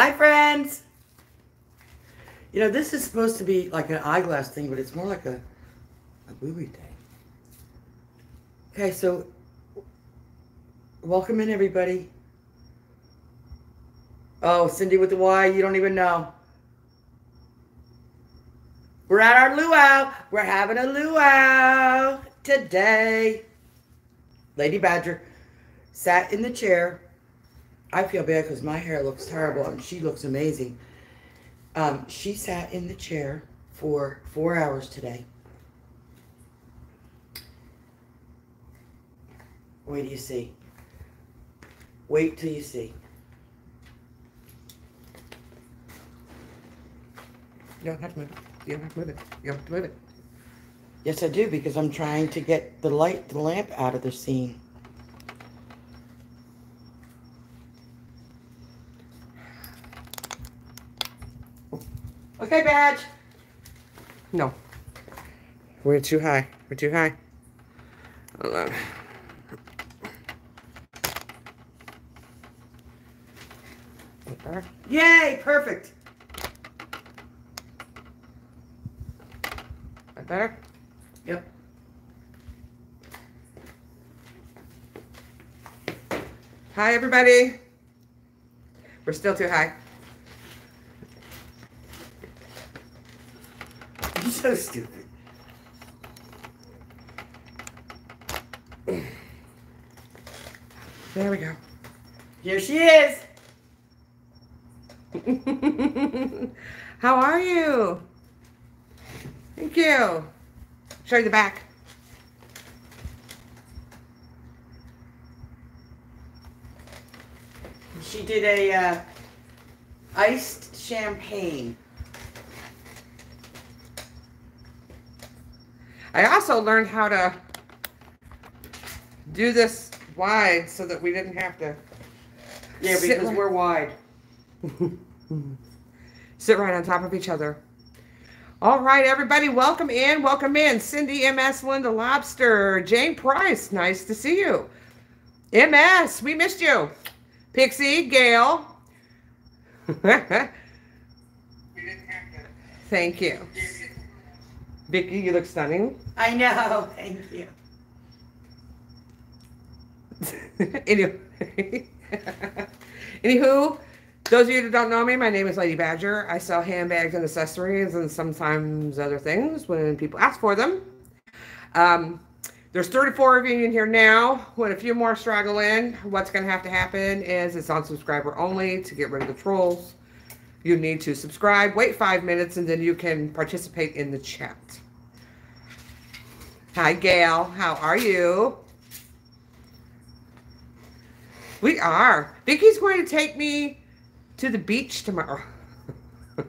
Hi, friends. You know, this is supposed to be like an eyeglass thing, but it's more like a, a booby thing. Okay, so welcome in, everybody. Oh, Cindy with the Y, you don't even know. We're at our luau. We're having a luau today. Lady Badger sat in the chair I feel bad because my hair looks terrible and she looks amazing. Um, she sat in the chair for four hours today. Wait till you see. Wait till you see. You don't have to move it. You don't have to move it. You don't have to move it. Yes, I do because I'm trying to get the light, the lamp out of the scene. Okay, badge. No. We're too high. We're too high. Hold on. Better? Yay, perfect. That better? Yep. Hi, everybody. We're still too high. So stupid. There we go. Here she is. How are you? Thank you. Show you the back. She did a uh, iced champagne. I also learned how to do this wide so that we didn't have to Yeah, because right- we're wide. sit right on top of each other. All right, everybody, welcome in. Welcome in. Cindy MS, Linda Lobster, Jane Price, nice to see you. MS, we missed you. Pixie, Gail. Thank you. Vicky, you look stunning. I know. Thank you. Anyway. Anywho, those of you that don't know me, my name is Lady Badger. I sell handbags and accessories and sometimes other things when people ask for them. Um, there's 34 of you in here now. When a few more straggle in, what's going to have to happen is it's on subscriber only to get rid of the trolls. You need to subscribe, wait five minutes, and then you can participate in the chat. Hi, Gail. How are you? We are. Vicky's going to take me to the beach tomorrow.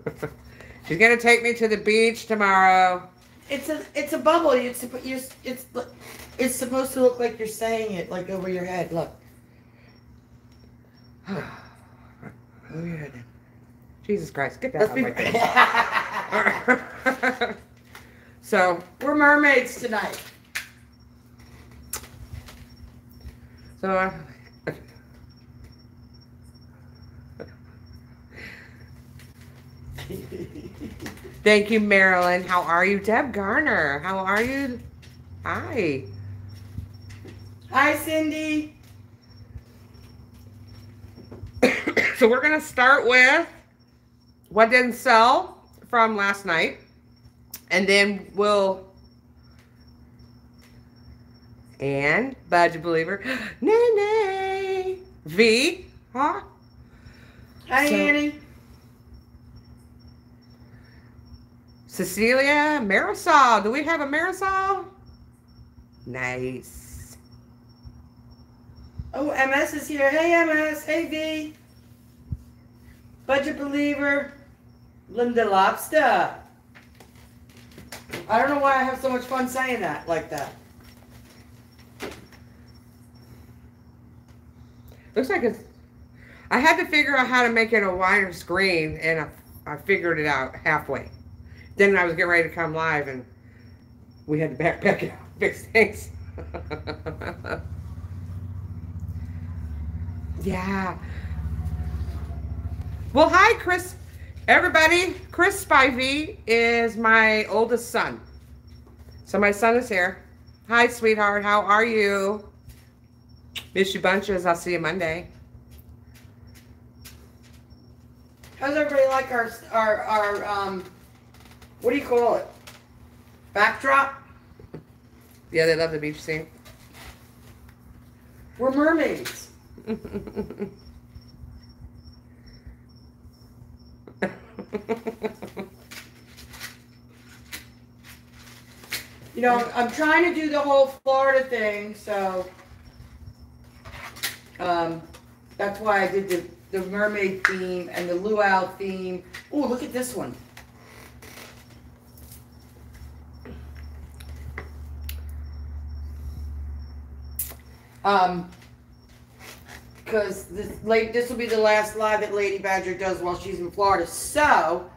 She's going to take me to the beach tomorrow. It's a it's a bubble. It's you're, it's it's supposed to look like you're saying it like over your head. Look. Over your head. Jesus Christ, get that Let's out of my face. so, We're mermaids tonight. so uh, thank you, Marilyn. How are you, Deb Garner? How are you? Hi. Hi, Cindy. so we're gonna start with what didn't sell from last night, and then we'll and Budget Believer, Nene, V, huh? Hi, So- Annie. Cecilia, Marisol. Do we have a Marisol? Nice. Oh, MS is here. Hey, MS. Hey, V. Budget believer. Linda Lobster. I don't know why I have so much fun saying that like that. Looks like it's. I had to figure out how to make it a wider screen, and I, I figured it out halfway. Then I was getting ready to come live, and we had to backpack it out, fix things. yeah. Well, hi, Chris. Everybody, Chris Spivey is my oldest son. So my son is here. Hi, sweetheart. How are you? Miss you bunches. I'll see you Monday. How's everybody like our our our um? What do you call it? Backdrop. Yeah, they love the beach scene. We're mermaids. You know, I'm trying to do the whole Florida thing, so um, that's why I did the, the mermaid theme and the luau theme. Oh, look at this one. Um, because this late this will be the last live that Lady Badger does while she's in Florida. So,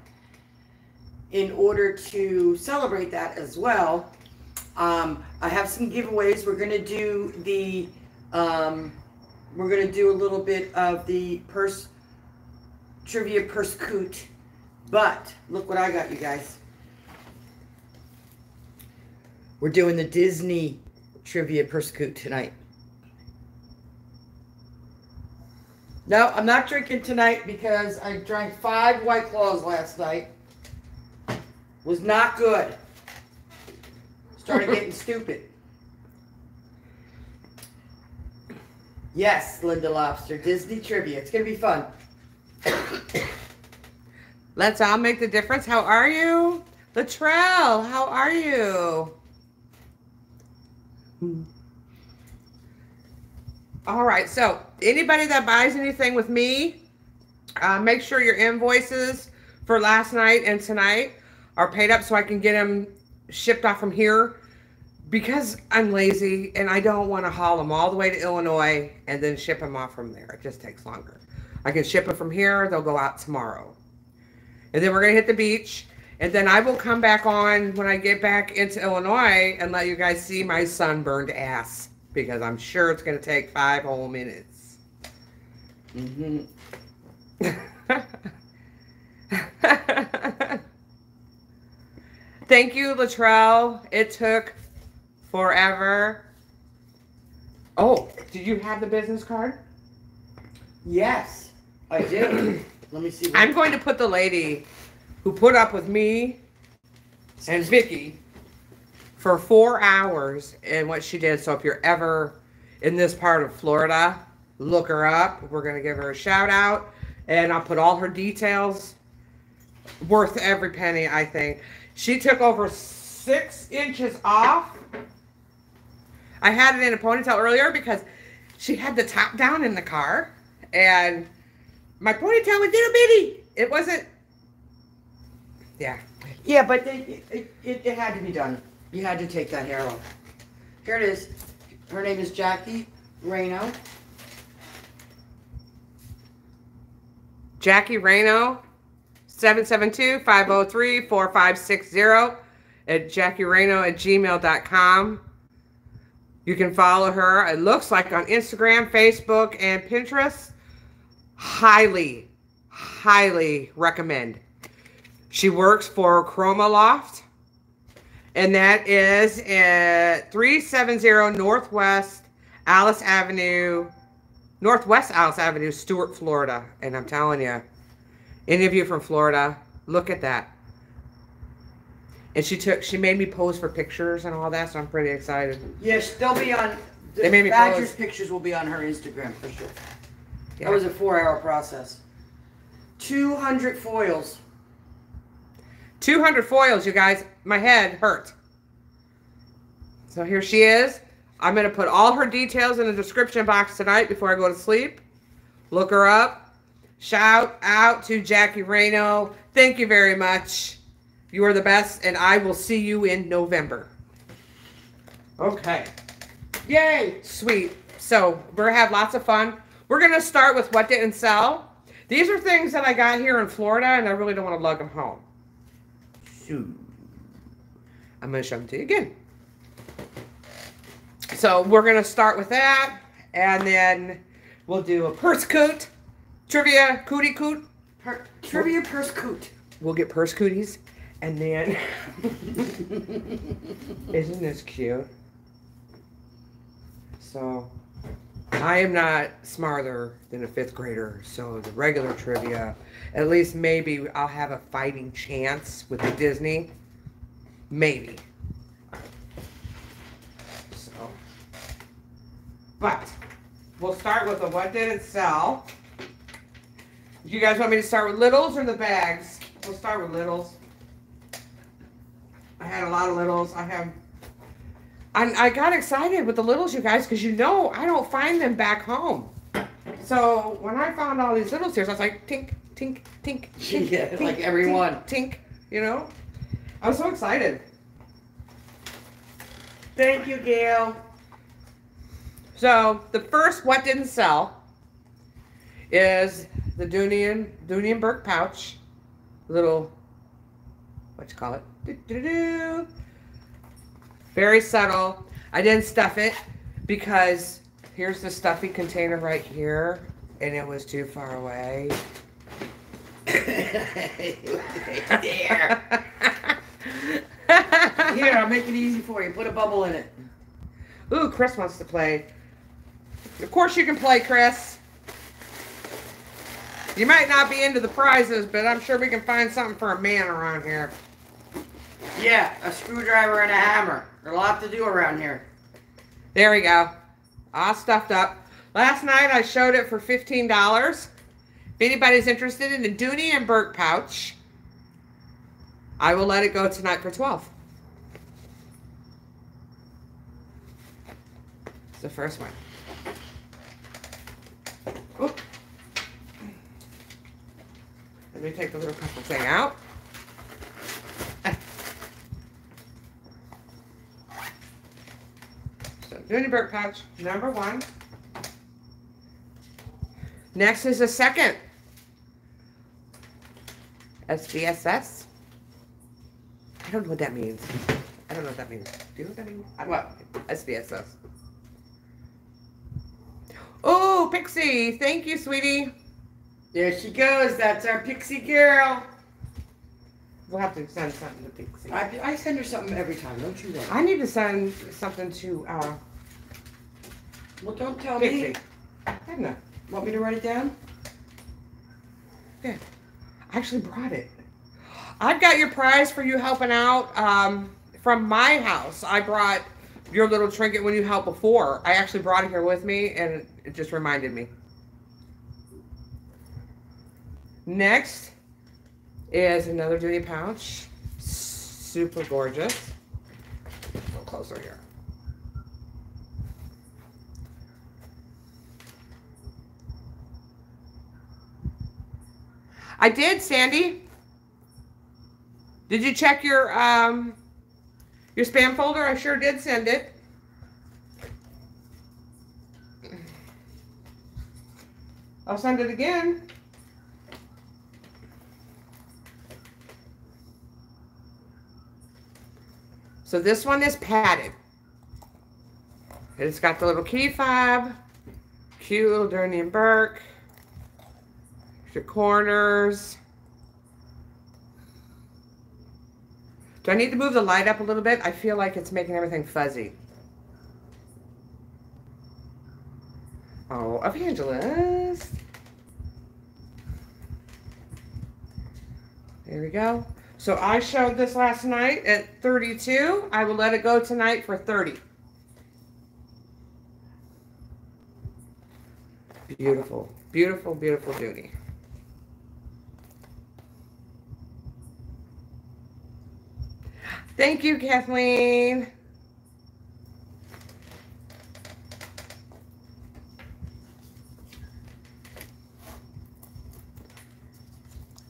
in order to celebrate that as well, um, I have some giveaways. We're gonna do the um, we're gonna do a little bit of the purse trivia purse coot. But look what I got, you guys. We're doing the Disney trivia purse coot tonight. No, I'm not drinking tonight because I drank five White Claws last night. Was not good. Started getting stupid. Yes, Linda Lobster, Disney trivia. It's gonna be fun. Let's all make the difference. How are you? Latrell, how are you? All right, so anybody that buys anything with me, uh, make sure your invoices for last night and tonight are paid up so I can get them shipped off from here because I'm lazy and I don't want to haul them all the way to Illinois and then ship them off from there. It just takes longer. I can ship them from here. They'll go out tomorrow. And then we're going to hit the beach. And then I will come back on when I get back into Illinois and let you guys see my sunburned ass because I'm sure it's going to take five whole minutes. Mm-hmm. Thank you, Latrell. It took forever. Oh, do you have the business card? Yes, I do. Let me see. I'm going to put the lady who put up with me and Vicky for four hours and what she did. So if you're ever in this part of Florida, look her up. We're going to give her a shout out and I'll put all her details. Worth every penny, I think. She took over six inches off. I had it in a ponytail earlier because she had the top down in the car and my ponytail was little bitty. It wasn't. Yeah. Yeah, but it, it, it, it had to be done. You had to take that hair off. Here it is. Her name is Jackie Reno. Jackie Reno, 772-503-4560 at Jackie Reno at gmail.com. You can follow her. It looks like on Instagram, Facebook, and Pinterest. Highly, highly recommend. She works for Chroma Loft, and that is at 370 Northwest Alice Avenue, Northwest Alice Avenue, Stuart, Florida. And I'm telling you, any of you from Florida, look at that. And she took, she made me pose for pictures and all that, so I'm pretty excited. Yes, they'll be on. The They made me Badger's pose. pictures will be on her Instagram for sure. Yeah. That was a four-hour process. Two hundred foils. 200 foils, you guys. My head hurt. So here she is. I'm going to put all her details in the description box tonight before I go to sleep. Look her up. Shout out to Jackie Reno. Thank you very much. You are the best, and I will see you in November. Okay. Yay! Sweet. So we're gonna have lots of fun. We're gonna start with what didn't sell. These are things that I got here in Florida, and I really don't want to lug them home. So I'm gonna show them to you again. So we're gonna start with that, and then we'll do a purse coot, trivia cootie coot, Her trivia purse coot. We'll get purse cooties. And then, isn't this cute? So, I am not smarter than a fifth grader. So, the regular trivia, at least maybe I'll have a fighting chance with the Disney. Maybe. So, but we'll start with the what did it sell. Do you guys want me to start with littles or the bags? We'll start with littles. I had a lot of littles. I have. I, I got excited with the littles, you guys, because you know I don't find them back home. So when I found all these littles here, I was like, tink, tink, tink, tink, Yeah, tink, like everyone. tink, tink, you know. I'm so excited. Thank you, Gail. So the first what didn't sell is the Dooney and Dooney and Bourke pouch, little what you call it? Doo-doo-doo. Very subtle. I didn't stuff it because here's the stuffy container right here, and it was too far away. There. Here, I'll make it easy for you. Put a bubble in it. Ooh, Chris wants to play. Of course you can play, Chris. You might not be into the prizes, but I'm sure we can find something for a man around here. Yeah, a screwdriver and a hammer. There's a lot to do around here. There we go. All stuffed up. Last night I showed it for $15. If anybody's interested in the Dooney and Bourke pouch, I will let it go tonight for 12. It's the first one. Oop. Let me take the little couple thing out. So Dooney Bourke pouch, number one. Next is a second. SBSS. I don't know what that means. I don't know what that means. Do you know what that means? I What? SBSS. Oh, Pixie. Thank you, sweetie. There she goes. That's our pixie girl. We'll have to send something to Pixie. I, I, I send her something every time, don't you worry. need to send something to uh, Well, don't tell me. Pixie. Edna. Want me to write it down? I actually brought it. I've got your prize for you helping out um, from my house. I brought your little trinket when you helped before. I actually brought it here with me, and it just reminded me. Next is another Dooney pouch. Super gorgeous. A little closer here. I did, Sandy. Did you check your um your spam folder? I sure did send it. I'll send it again. So this one is padded. It's got the little key fob, cute little and Bourke, your corners. Do I need to move the light up a little bit? I feel like it's making everything fuzzy. Oh, Evangelist. There we go. So I showed this last night at 32. I will let it go tonight for 30. Beautiful, beautiful, beautiful Dooney. Thank you, Kathleen.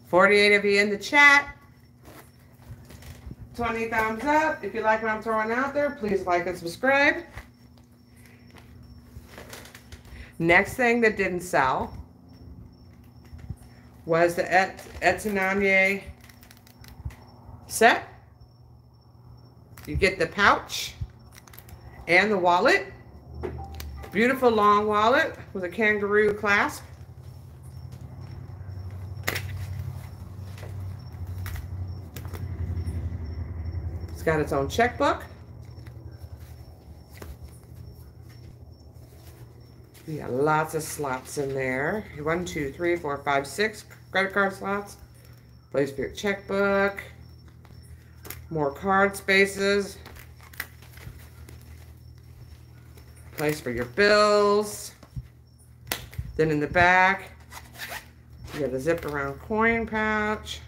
Forty-eight of you in the chat. 20 thumbs up. If you like what I'm throwing out there, please like and subscribe. Next thing that didn't sell was the Et set. You get the pouch and the wallet. Beautiful long wallet with a kangaroo clasp. It's got its own checkbook. We got lots of slots in there. One, two, three, four, five, six credit card slots. Place for your checkbook. More card spaces. Place for your bills. Then in the back, you got a zip around coin pouch.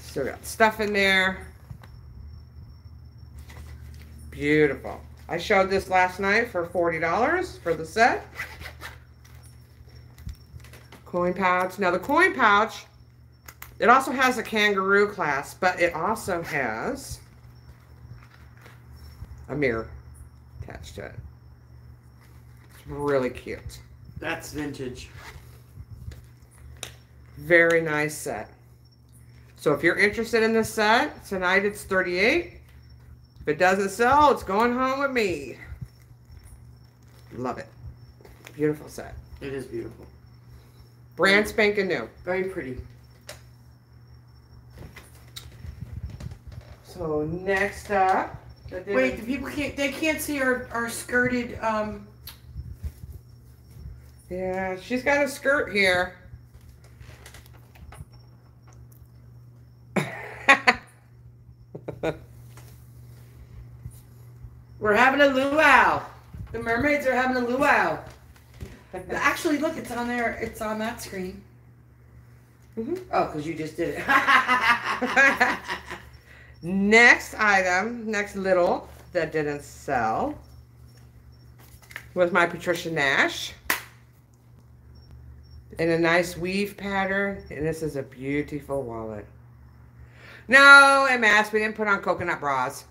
Still got stuff in there. Beautiful. I showed this last night for $40 for the set. Coin pouch. Now the coin pouch, it also has a kangaroo clasp, but it also has a mirror attached to it. It's really cute. That's vintage. Very nice set. So if you're interested in this set, tonight it's 38 If it doesn't sell, it's going home with me. Love it. Beautiful set. It is beautiful. Brand spanking new. Very pretty. So next up. Wait, the people can't they can't see our, our skirted um Yeah, she's got a skirt here. We're having a luau. The mermaids are having a luau. Actually, look, it's on there. It's on that screen. Mhm. Oh, because you just did it. next item, next little that didn't sell was my Patricia Nash. In a nice weave pattern. And this is a beautiful wallet. No, and mask, we didn't put on coconut bras.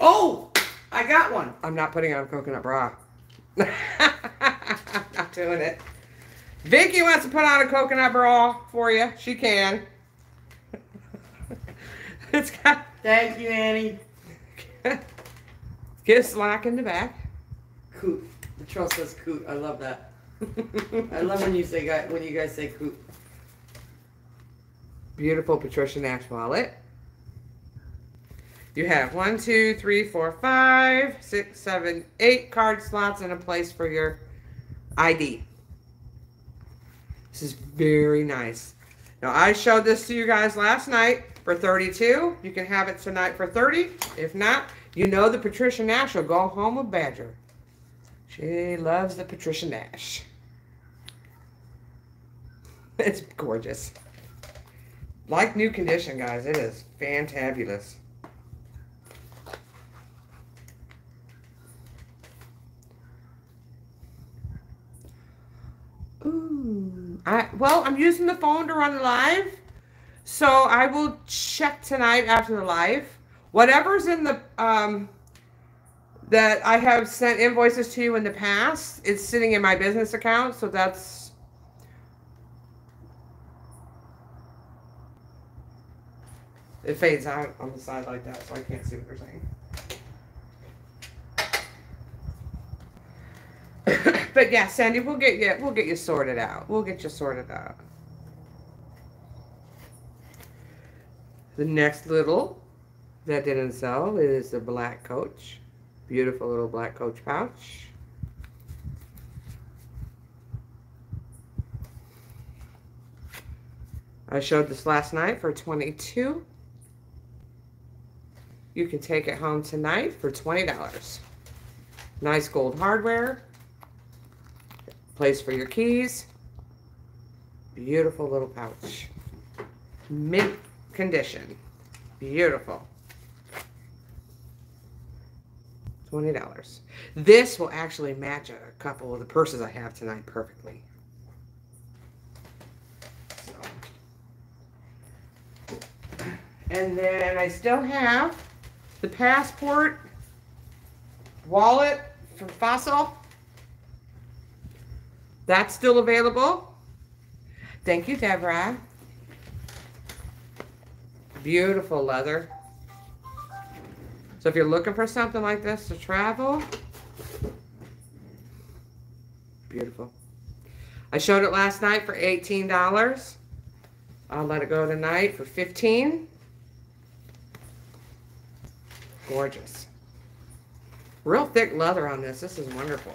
oh, I got one. I'm not putting on coconut bra. Not doing it. Vicky wants to put on a coconut bra for you. She can. It's got Thank you, Annie. get slack in the back. Coot. The troll says coot. I love that. I love when you say guy when you guys say coot. Beautiful Patricia Nash wallet. You have one, two, three, four, five, six, seven, eight card slots and a place for your ID. This is very nice. Now I showed this to you guys last night for 32. You can have it tonight for 30. If not, you know the Patricia Nash will go home with Badger. She loves the Patricia Nash. It's gorgeous. Like new condition, guys. It is fantabulous. Ooh. I, well, I'm using the phone to run live. So I will check tonight after the live. Whatever's in the um that I have sent invoices to you in the past, it's sitting in my business account, so that's it fades out on the side like that, so I can't see what they're saying. but yeah, Sandy, we'll get you we'll get you sorted out. We'll get you sorted out. The next little that didn't sell is the black coach. Beautiful little black coach pouch. I showed this last night for 22. You can take it home tonight for $20. Nice gold hardware. Place for your keys. Beautiful little pouch. Mint condition. Beautiful. $20. This will actually match a couple of the purses I have tonight perfectly. So. And then I still have the passport wallet from Fossil. That's still available. Thank you, Deborah. Beautiful leather. So if you're looking for something like this to travel, beautiful. I showed it last night for $18. I'll let it go tonight for 15 Gorgeous. Real thick leather on this. This is wonderful.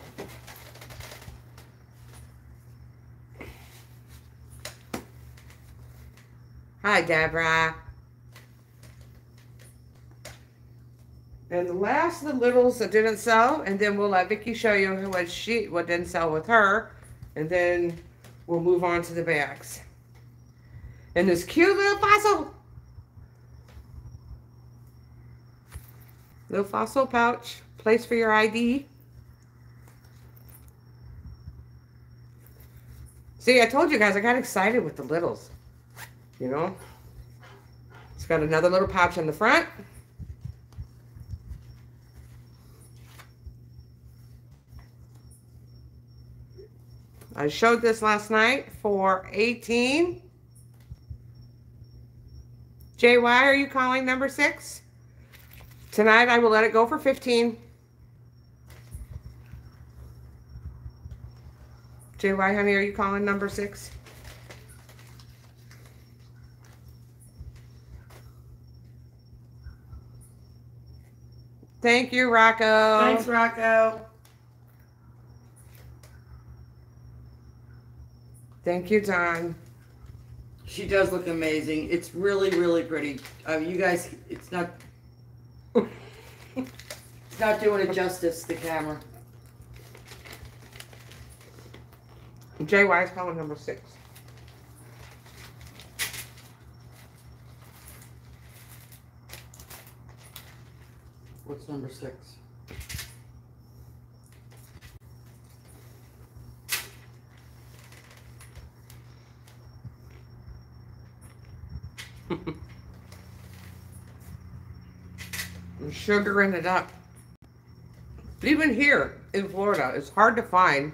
Hi, Deborah. And the last of the littles that didn't sell, and then we'll let Vicki show you what she what didn't sell with her, and then we'll move on to the bags. And this cute little fossil. Little fossil pouch, place for your ID. See, I told you guys, I got excited with the littles. You know? It's got another little pouch in the front. I showed this last night for 18. JY, are you calling number six? Tonight I will let it go for 15. JY, honey, are you calling number six? Thank you, Rocco. Thanks, Rocco. Thank you, Don. She does look amazing. It's really, really pretty. Uh, you guys, it's not, it's not doing it justice. The camera. JY is calling number six. What's number six? I'm sugaring it up. Even here in Florida, it's hard to find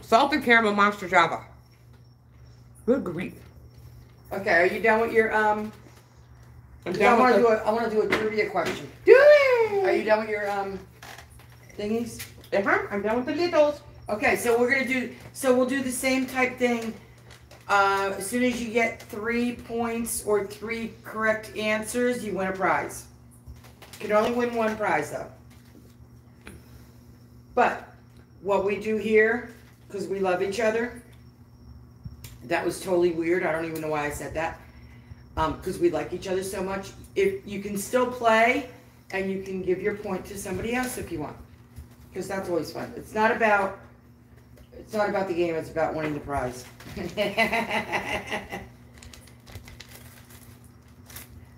salted caramel monster java. Good grief. Okay, are you done with your um? I'm done I want to with do a, I want to do a trivia question. Do it! Are you done with your um thingies? Uh-huh, I'm done with the littles. Okay, so we're gonna do. So we'll do the same type thing. Uh, as soon as you get three points or three correct answers, you win a prize. You can only win one prize though. But what we do here, because we love each other, that was totally weird. I don't even know why I said that. Um, because we like each other so much. If you can still play, and you can give your point to somebody else if you want, because that's always fun. It's not about it's not about the game, it's about winning the prize.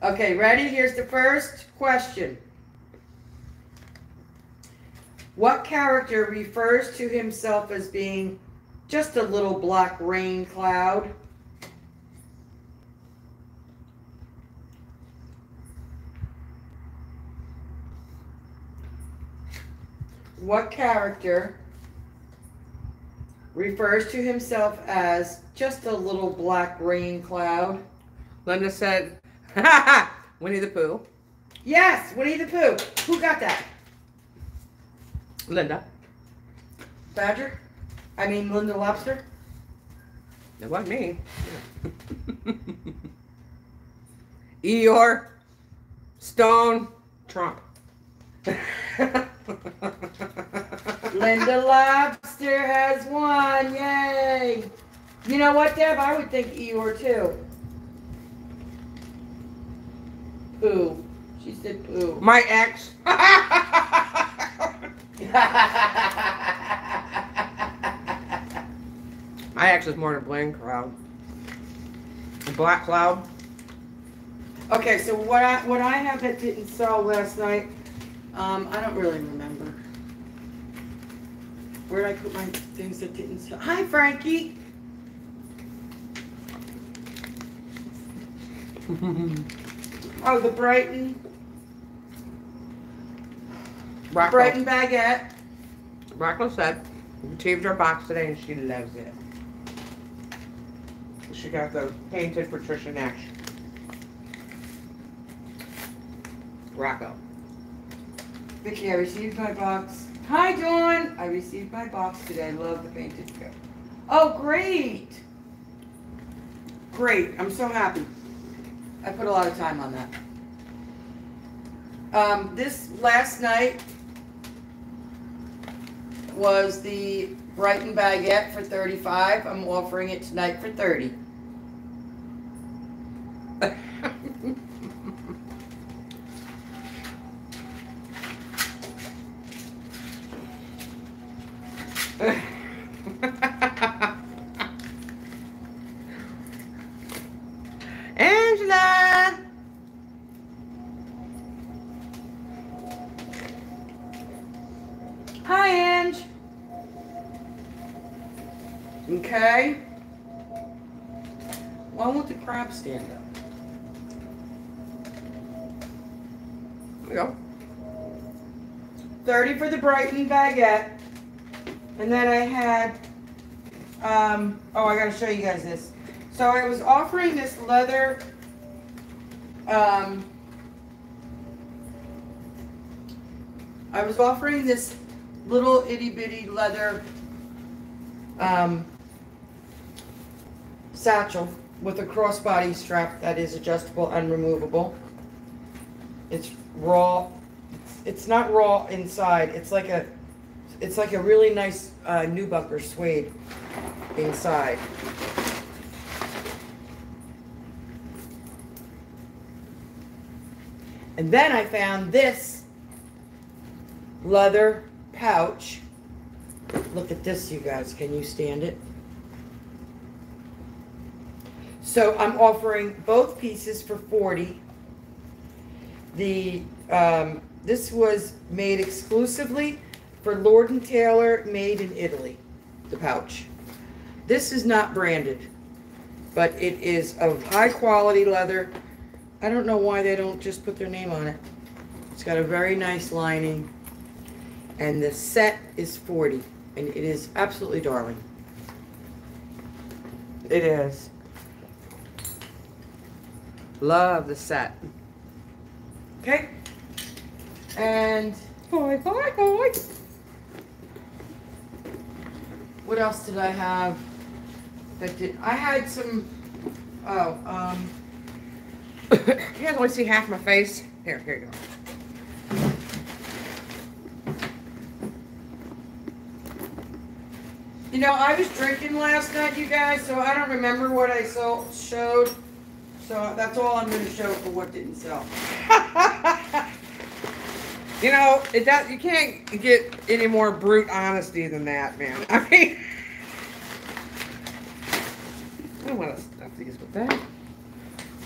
okay, ready? Here's the first question. What character refers to himself as being just a little black rain cloud? What character refers to himself as just a little black rain cloud? Linda said, ha ha, Winnie the Pooh. Yes, Winnie the Pooh. Who got that? Linda. Badger? I mean, Linda Lobster? It wasn't me. Eeyore. Stone. Trump. Linda Lobster has won. Yay. You know what, Deb? I would think Eeyore too. Pooh. She said poo. My ex. My ex is more than Blaine Cloud. A black Cloud. okay, so what I what I have that didn't sell last night, um, I don't really remember. Where did I put my things that didn't sell? Hi, Frankie. Oh, the Brighton Rocco. Brighton baguette. Rocco said, retrieved her box today and she loves it. She got the painted Patricia Nash. Rocco. Vicky, I received my box. Hi, Dawn. I received my box today. Love the painted cup. Oh, great. Great. I'm so happy. I put a lot of time on that. Um, this last night was the Brighton baguette for 35. I'm offering it tonight for 30. Angela! Hi, Ange. Okay. Why won't the crab stand up? There we go. 30 for the Brighton baguette. And then I had, um, oh, I gotta show you guys this. So I was offering this leather, um, I was offering this little itty bitty leather, um, satchel with a crossbody strap that is adjustable and removable. It's raw. It's not raw inside. It's like a, it's like a really nice uh, Nubucker suede inside. And then I found this leather pouch. Look at this, you guys. Can you stand it? So I'm offering both pieces for 40. The um, this was made exclusively for Lord and Taylor, made in Italy. The pouch. This is not branded, but it is of high quality leather. I don't know why they don't just put their name on it. It's got a very nice lining, and the set is 40, and it is absolutely darling. It is. Love the set. Okay. And Hi, hi, hi. What else did I have? That did I had some? Oh, um, you guys only see half my face. Here, here you go. you know I was drinking last night, you guys, so I don't remember what I so showed. So that's all I'm going to show for what didn't sell. You know, it does. You can't get any more brute honesty than that, man. I mean, I don't want to stuff these with that.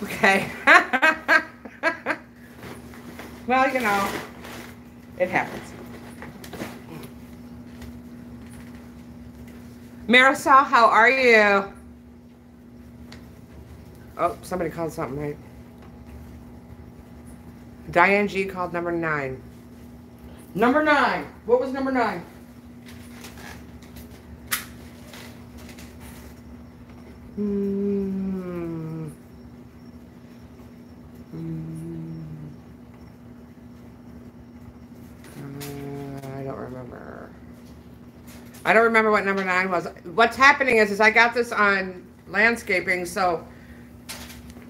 Okay. well, you know, it happens. Marisol, how are you? Oh, somebody called something right. Diane G called number nine. Number nine. What was number nine? Hmm. Hmm. Uh, I don't remember. I don't remember what number nine was. What's happening is, is I got this on landscaping, so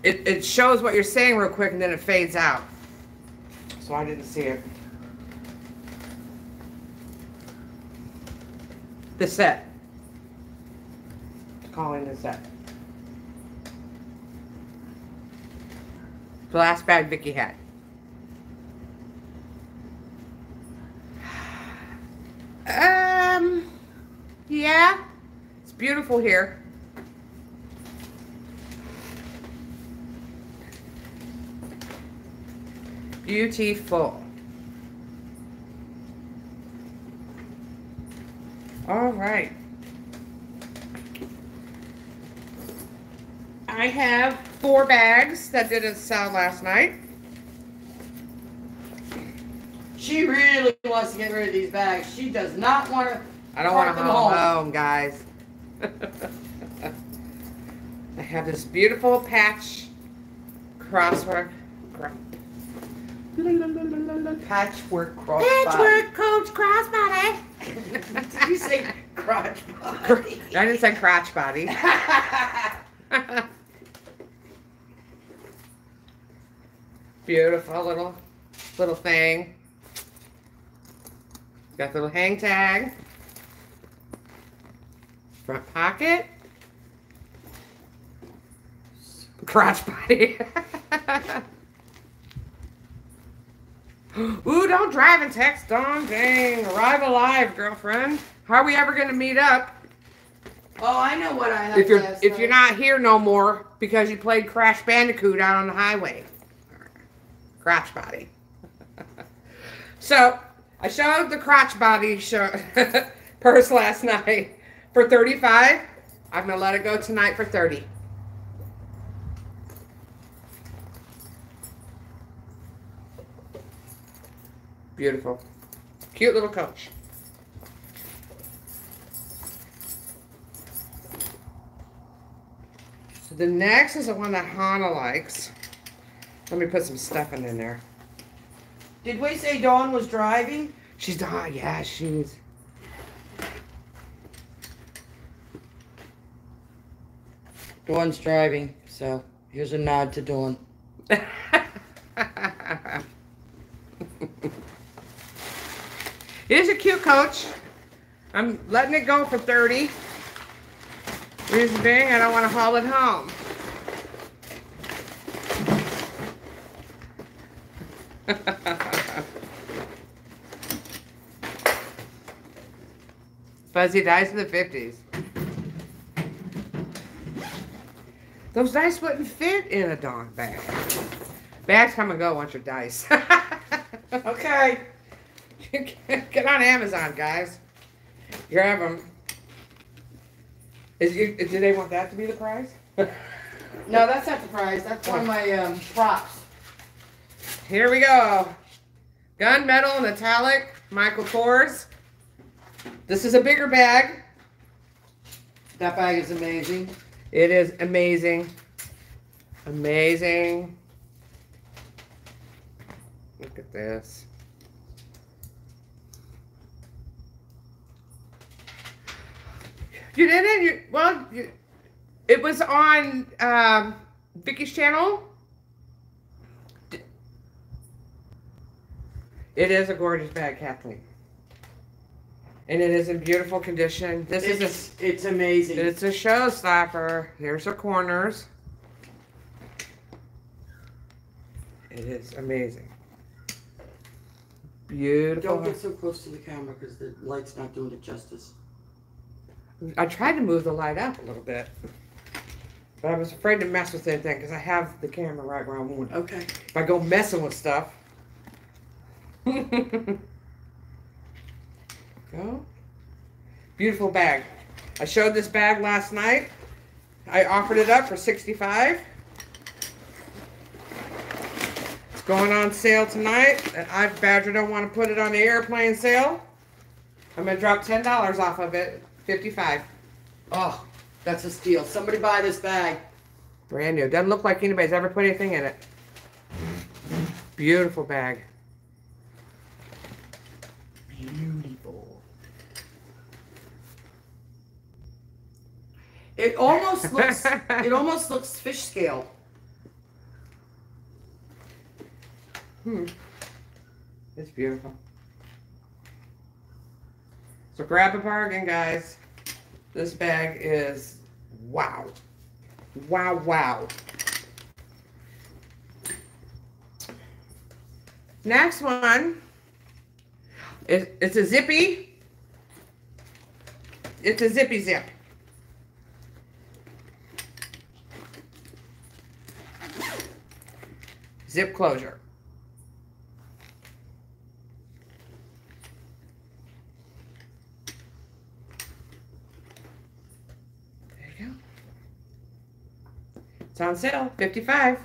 it, it shows what you're saying real quick and then it fades out. So I didn't see it. The set. Calling the set. The last bag Vicky had. Um, yeah, it's beautiful here. Beautiful. All right. I have four bags that didn't sell last night. She really wants to get rid of these bags. She does not want to. I don't want to home, home, guys. I have this beautiful patch crosswork. Cro- Patchwork cross. Patchwork coach crossbody. Did you say crotch body? I didn't say crotch body. Beautiful little little thing. Got the little hang tag. Front pocket. Crotch body. Ooh, don't drive and text Dawn. Dang. Arrive alive, girlfriend. How are we ever going to meet up Oh, I know what I had if you're if you're not here no more because you played Crash Bandicoot out on the highway. Crotch body. so I showed the crotch body show, purse last night for 35. I'm gonna let it go tonight for 30. Beautiful. Cute little coach. So the next is the one that Hannah likes. Let me put some stuffing in there. Did we say Dawn was driving? She's done. Yeah, she's. Dawn's driving, so here's a nod to Dawn. it is a cute coach. I'm letting it go for 30. Reason being, I don't want to haul it home. Fuzzy dice in the 50s. Those dice wouldn't fit in a dog bag. Bags come and go once your dice. Okay. Get on Amazon, guys. Grab them. Is you, do they want that to be the prize? No, that's not the prize. That's one of my um, props. Here we go. Gunmetal metallic Michael Kors. This is a bigger bag. That bag is amazing. It is amazing. Amazing. Look at this. You didn't? You, well, you, it was on um, Vicky's channel. It is a gorgeous bag, Kathleen. And it is in beautiful condition. This is a It's, it's amazing. it's a showstopper. Here's the corners. It is amazing. Beautiful. Don't get so close to the camera because the light's not doing it justice. I tried to move the light up a little bit, but I was afraid to mess with anything because I have the camera right where I want it. Okay. If I go messing with stuff. go. Beautiful bag. I showed this bag last night. I offered it up for 65. It's going on sale tonight. And I Badger don't want to put it on the airplane sale. I'm gonna drop ten dollars off of it. 55. Oh, that's a steal. Somebody buy this bag. Brand new. Doesn't look like anybody's ever put anything in it. Beautiful bag. Beautiful. It almost looks. it almost looks fish scale. Hmm. It's beautiful. So grab a bargain, guys. This bag is wow. Wow, wow. Next one it's a zippy. It's a zippy zip. Zip closure. It's on sale, 55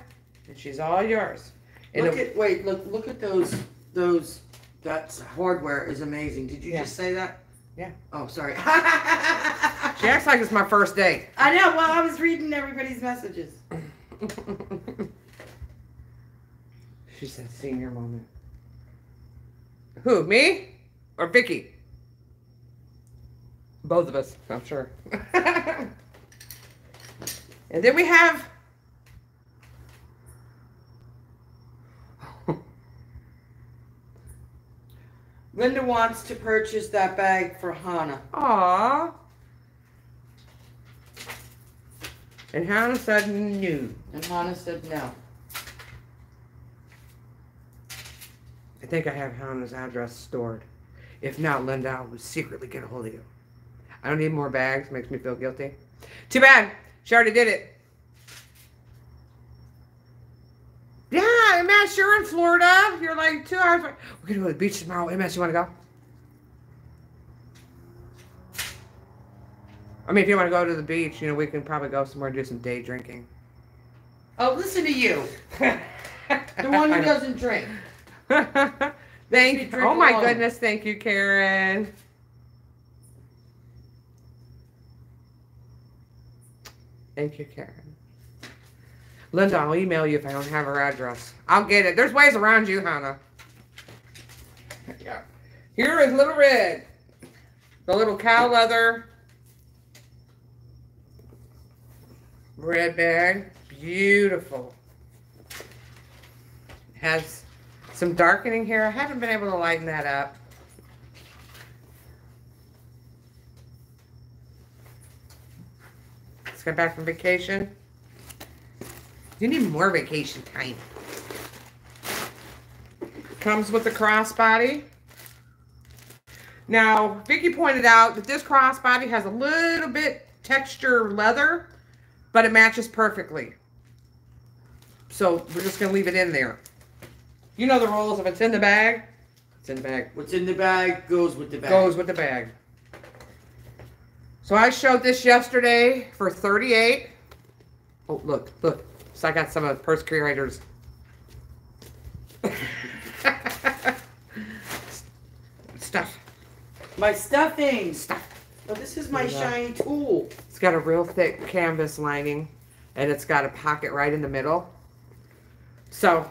And she's all yours. And Look it- at wait. Look look at those those. That hardware is amazing. Did you Yeah. just say that? Yeah. Oh, sorry. she acts like it's my first day. I know. Well, I was reading everybody's messages. she said senior moment. Who, me? Or Vicky? Both of us, I'm sure. and then we have Linda wants to purchase that bag for Hannah. Aww. And Hannah said no. And Hannah said no. I think I have Hannah's address stored. If not, Linda, I will secretly get a hold of you. I don't need more bags. Makes me feel guilty. Too bad. She already did it. Yeah, MS, you're in Florida. You're like two hours. We're gonna go to the beach tomorrow. MS, you wanna go? I mean, if you want to go to the beach, you know, we can probably go somewhere and do some day drinking. Oh, listen to you. The one who doesn't drink. thank you. drink Oh my alone. goodness, thank you, Karen. Thank you, Karen. Linda, I'll email you if I don't have her address. I'll get it. There's ways around you, Hannah. Yeah. Here is Little Red. The little cow leather red bag. Beautiful. Has some darkening here. I haven't been able to lighten that up. Just got back from vacation. You need more vacation time. Comes with the crossbody. Now, Vicky pointed out that this crossbody has a little bit texture leather, but it matches perfectly. So we're just gonna leave it in there. You know the rules. If it's in the bag, it's in the bag. What's in the bag goes with the bag. Goes with the bag. So I showed this yesterday for 38. Oh, look, look. So I got some of the PurseCurator's. Stuff. My stuffing. Stuff. Oh, this is my Yeah. shiny tool. It's got a real thick canvas lining and it's got a pocket right in the middle. So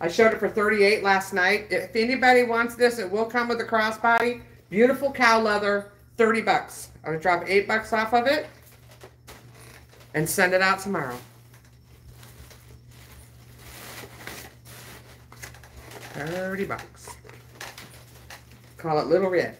I showed it for 38 last night. If anybody wants this, it will come with a crossbody. Beautiful cow leather, 30 bucks. I'm gonna drop eight bucks off of it and send it out tomorrow. Thirty bucks. Call it Little Red.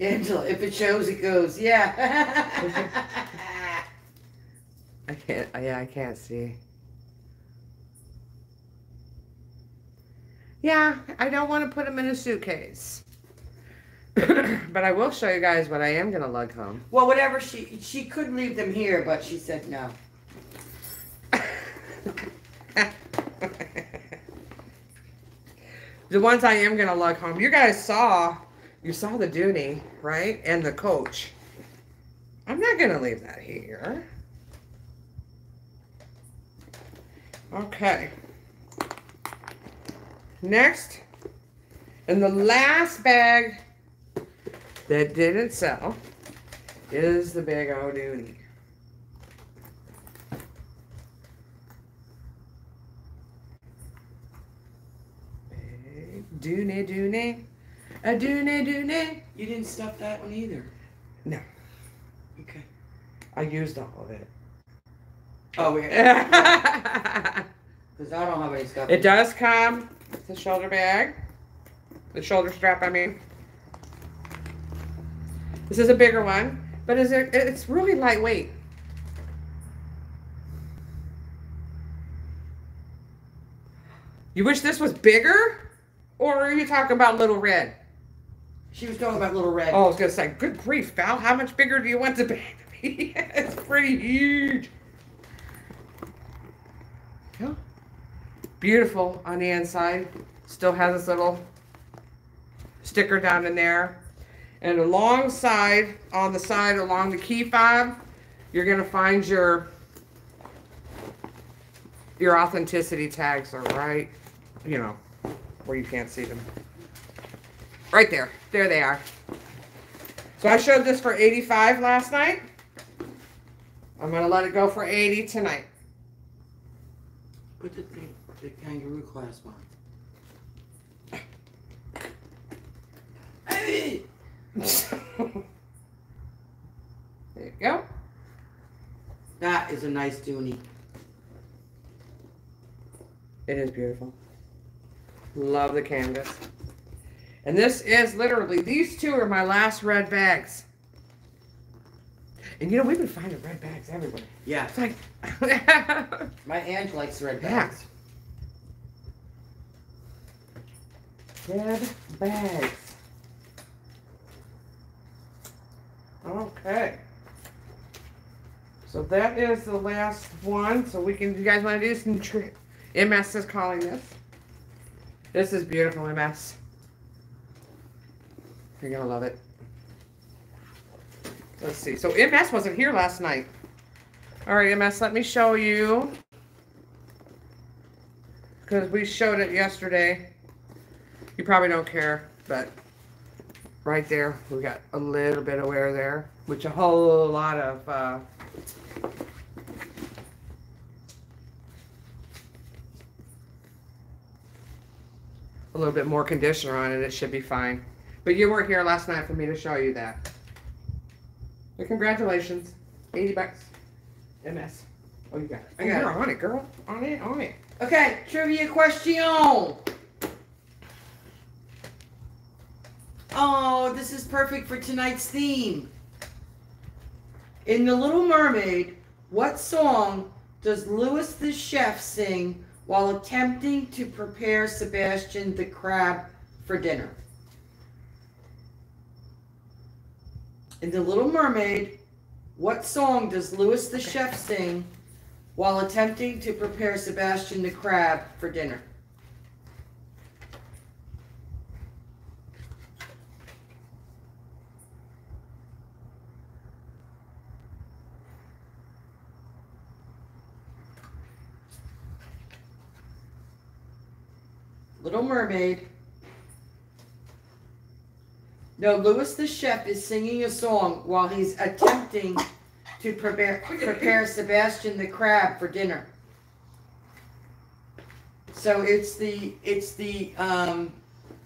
Angela, if it shows, it goes. Yeah. I can't. Uh, yeah, I can't see. Yeah, I don't want to put them in a suitcase. but I will show you guys what I am gonna lug home. well, whatever she she could leave them here, but she said no. the ones I am gonna lug home. You guys saw, you saw the Dooney, right, and the coach. I'm not gonna leave that here. Okay. Next, and the last bag that didn't sell is the big O Dooney. Big Dooney Dooney. A Dooney Dooney. You didn't stuff that one either. No. Okay. I used all of it. Oh, yeah. Because I don't have any stuff. It does come with the shoulder bag. The shoulder strap, I mean. This is a bigger one, but is it, it's really lightweight. You wish this was bigger? Or are you talking about Little Red? She was talking about Little Red. Oh, I was gonna say, good grief, Val. How much bigger do you want the bag to be? it's pretty huge. Yeah. Beautiful on the inside. Still has this little sticker down in there. And alongside, on the side along the key fob, you're gonna find your your authenticity tags are right, you know, where you can't see them. Right there. There they are. So I showed this for 85 last night. I'm going to let it go for 80 tonight. Put the, the kangaroo clasp on. Hey! A nice Dooney. It is beautiful. Love the canvas. And this is literally, these two are my last red bags. And you know, we've been finding red bags everywhere. Yeah, It's like, my aunt likes red Yeah. bags. red bags. Okay. So that is the last one. So we can, you guys want to do some, tri- MS is calling this. This is beautiful, MS. You're going to love it. Let's see. So MS wasn't here last night. All right, MS, let me show you. Because we showed it yesterday. You probably don't care, but right there, we got a little bit of wear there, which a whole lot of, uh, a little bit more conditioner on it, it should be fine. But you weren't here last night for me to show you that. But congratulations, 80 bucks. MS. Oh, you got it. I got it. on it, girl. On it, on it. Okay, trivia question. Oh, this is perfect for tonight's theme. In The Little Mermaid, what song does Louis the chef sing while attempting to prepare Sebastian the crab for dinner? In The Little Mermaid, what song does Louis the chef sing while attempting to prepare Sebastian the crab for dinner? Little Mermaid. No, Louis the chef is singing a song while he's attempting to prepare prepare Sebastian the crab for dinner. So it's the it's the um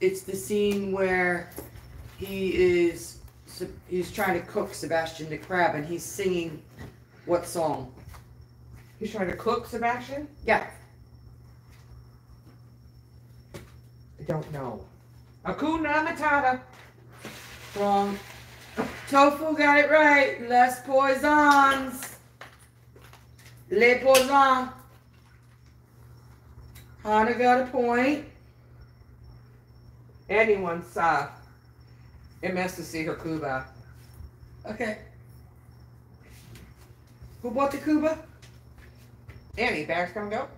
it's the scene where he is he's trying to cook Sebastian the crab and he's singing what song? He's trying to cook Sebastian? Yeah. I don't know. Akuna Matata. Wrong. Tofu got it right. Les Poissons. Les Poissons. Hannah got a point. Anyone's uh, MS to see her Cuba. Okay. Who bought the Cuba? Annie, bags gonna go?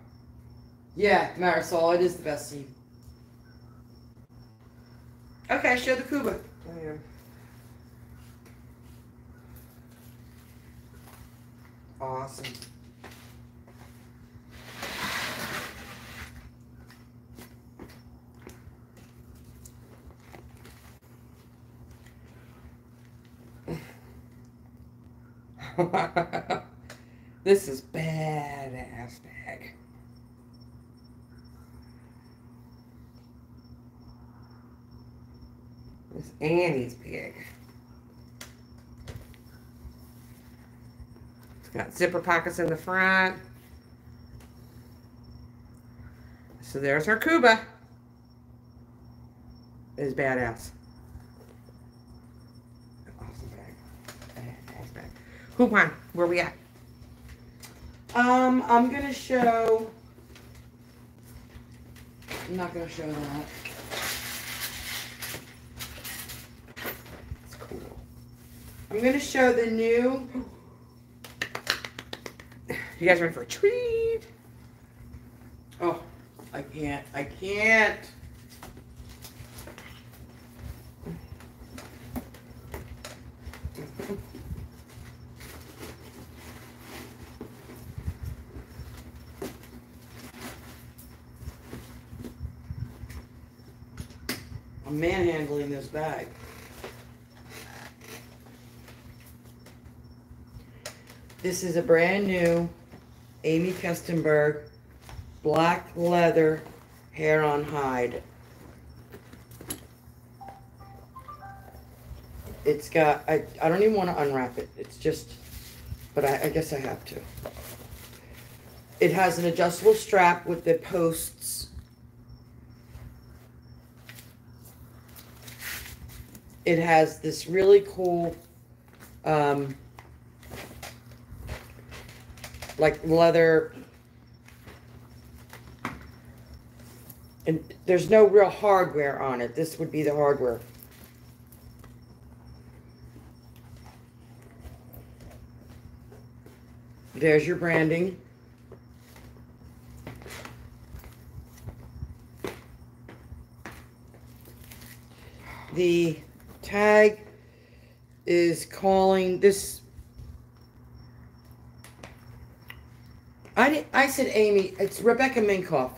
Yeah, Marisol. It is the best scene. Okay, show the Cuba. I am. Awesome. this is badass bag. This he's big. It's got zipper pockets in the front. So there's our Cuba. It is badass. Awesome. Who won? Where we at? Um, I'm gonna show. I'm not gonna show that. It's cool. I'm gonna show the new. You guys ready for a treat? Oh, I can't. I can't. I'm manhandling this bag. This is a brand new Aimee Kestenberg black leather hair on hide. It's got, I, I don't even want to unwrap it. It's just, but I, I guess I have to. It has an adjustable strap with the posts. It has this really cool, um, like leather. And there's no real hardware on it. This would be the hardware. There's your branding. The tag is calling this. I, di- I said Aimee. It's Rebecca Minkoff.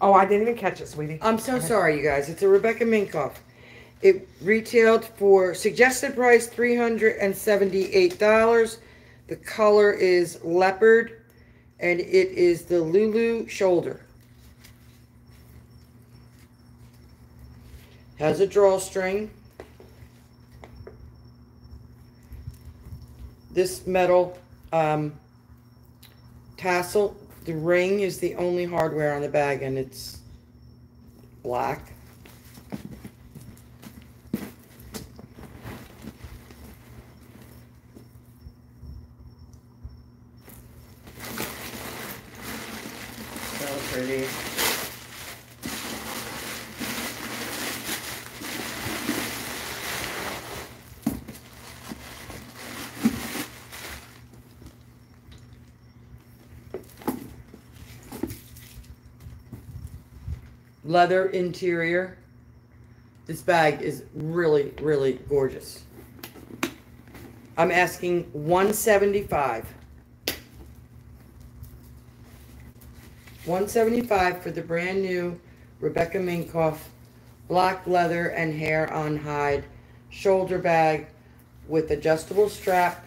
Oh, I didn't even catch it, sweetie. I'm so sorry, you guys. It's a Rebecca Minkoff. It retailed for suggested price three hundred and seventy-eight dollars. The color is leopard, and it is the Lulu shoulder. Has a drawstring. This metal um, tassel, the ring is the only hardware on the bag, and it's black. So pretty. Leather interior. This bag is really, really gorgeous. I'm asking 175. 175 for the brand new Rebecca Minkoff black leather and hair on hide shoulder bag with adjustable strap.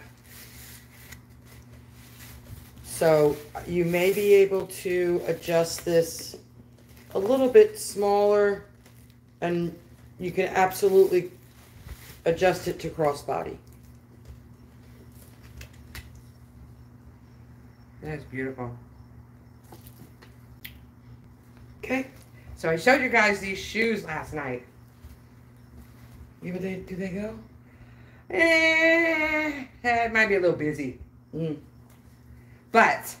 So you may be able to adjust this a little bit smaller and you can absolutely adjust it to crossbody. That's beautiful. Okay. So I showed you guys these shoes last night. Yeah, but they, do they go? Eh, it might be a little busy. Mm. But,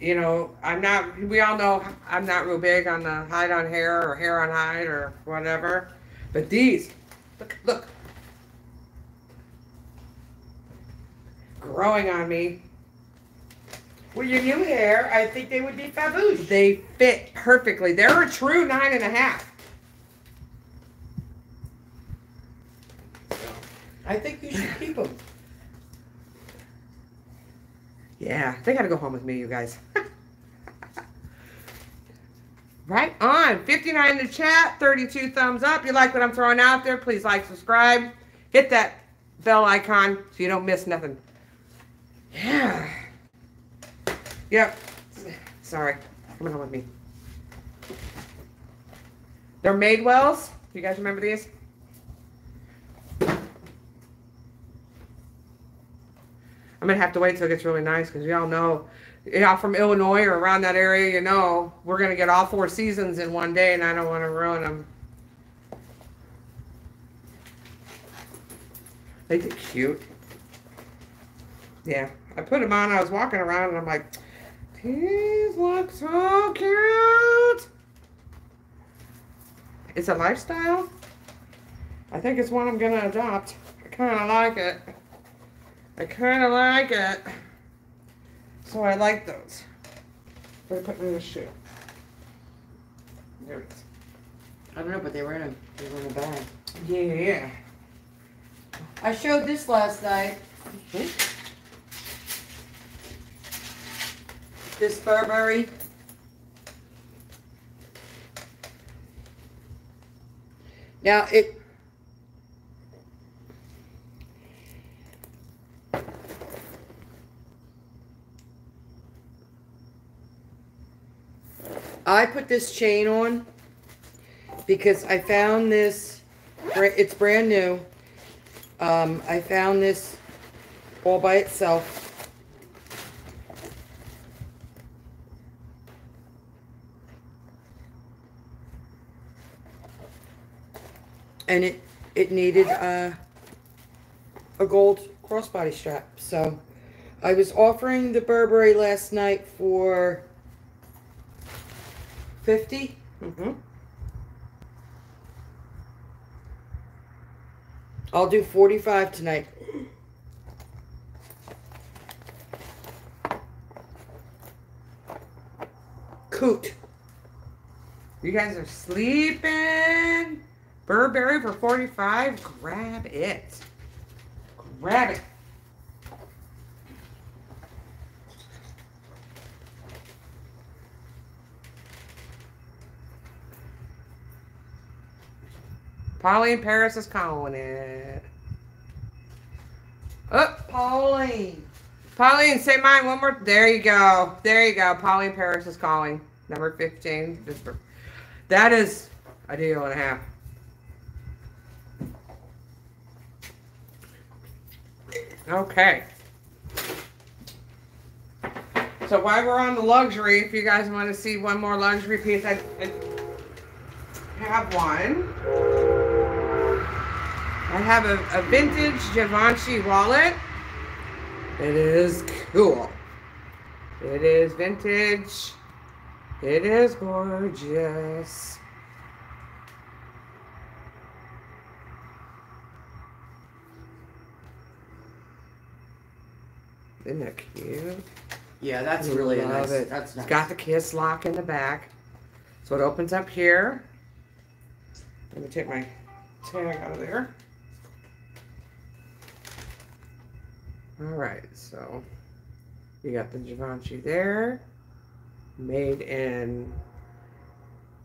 you know, I'm not, we all know I'm not real big on the hide on hair or hair on hide or whatever. But these, look, look. Growing on me. With your new hair, I think they would be fabouche. They fit perfectly. They're a true nine and a half. I think you should keep them. Yeah, they gotta go home with me, you guys. right on. 59 in the chat, 32 thumbs up. You like what I'm throwing out there? Please like, subscribe, hit that bell icon so you don't miss nothing. Yeah. Yep. Sorry. Coming home with me. They're Madewells. You guys remember these? I'm gonna have to wait till it gets really nice because y'all know, y'all from Illinois or around that area, you know, we're gonna get all four seasons in one day, and I don't want to ruin them. They look cute. Yeah, I put them on. I was walking around, and I'm like, these look so cute. It's a lifestyle. I think it's one I'm gonna adopt. I kind of like it. I kind of like it. So I like those. What I put them in the shoe? There it is. I don't know, but they were in a they were in a bag. Yeah. I showed this last night. This Burberry. Now it I put this chain on because I found this, it's brand new. Um, I found this all by itself. And it, it needed a a gold crossbody strap. So I was offering the Burberry last night for 50 Mm-hmm. I'll do 45 tonight. Coot. You guys are sleeping. Burberry for 45. Grab it. Grab it. Pauline Paris is calling it. Oh, Pauline. Pauline, say mine one more. There you go. There you go. Pauline Paris is calling. Number 15. That is a deal and a half. Okay. So while we're on the luxury, if you guys want to see one more luxury piece, I, I have one. I have a, a vintage Givenchy wallet. It is cool. It is vintage. It is gorgeous. Isn't that cute? Yeah, that's really Love nice. it. That's nice. It's got the kiss lock in the back. So it opens up here. Let me take my tag out of there. All right, so you got the Givenchy there, made in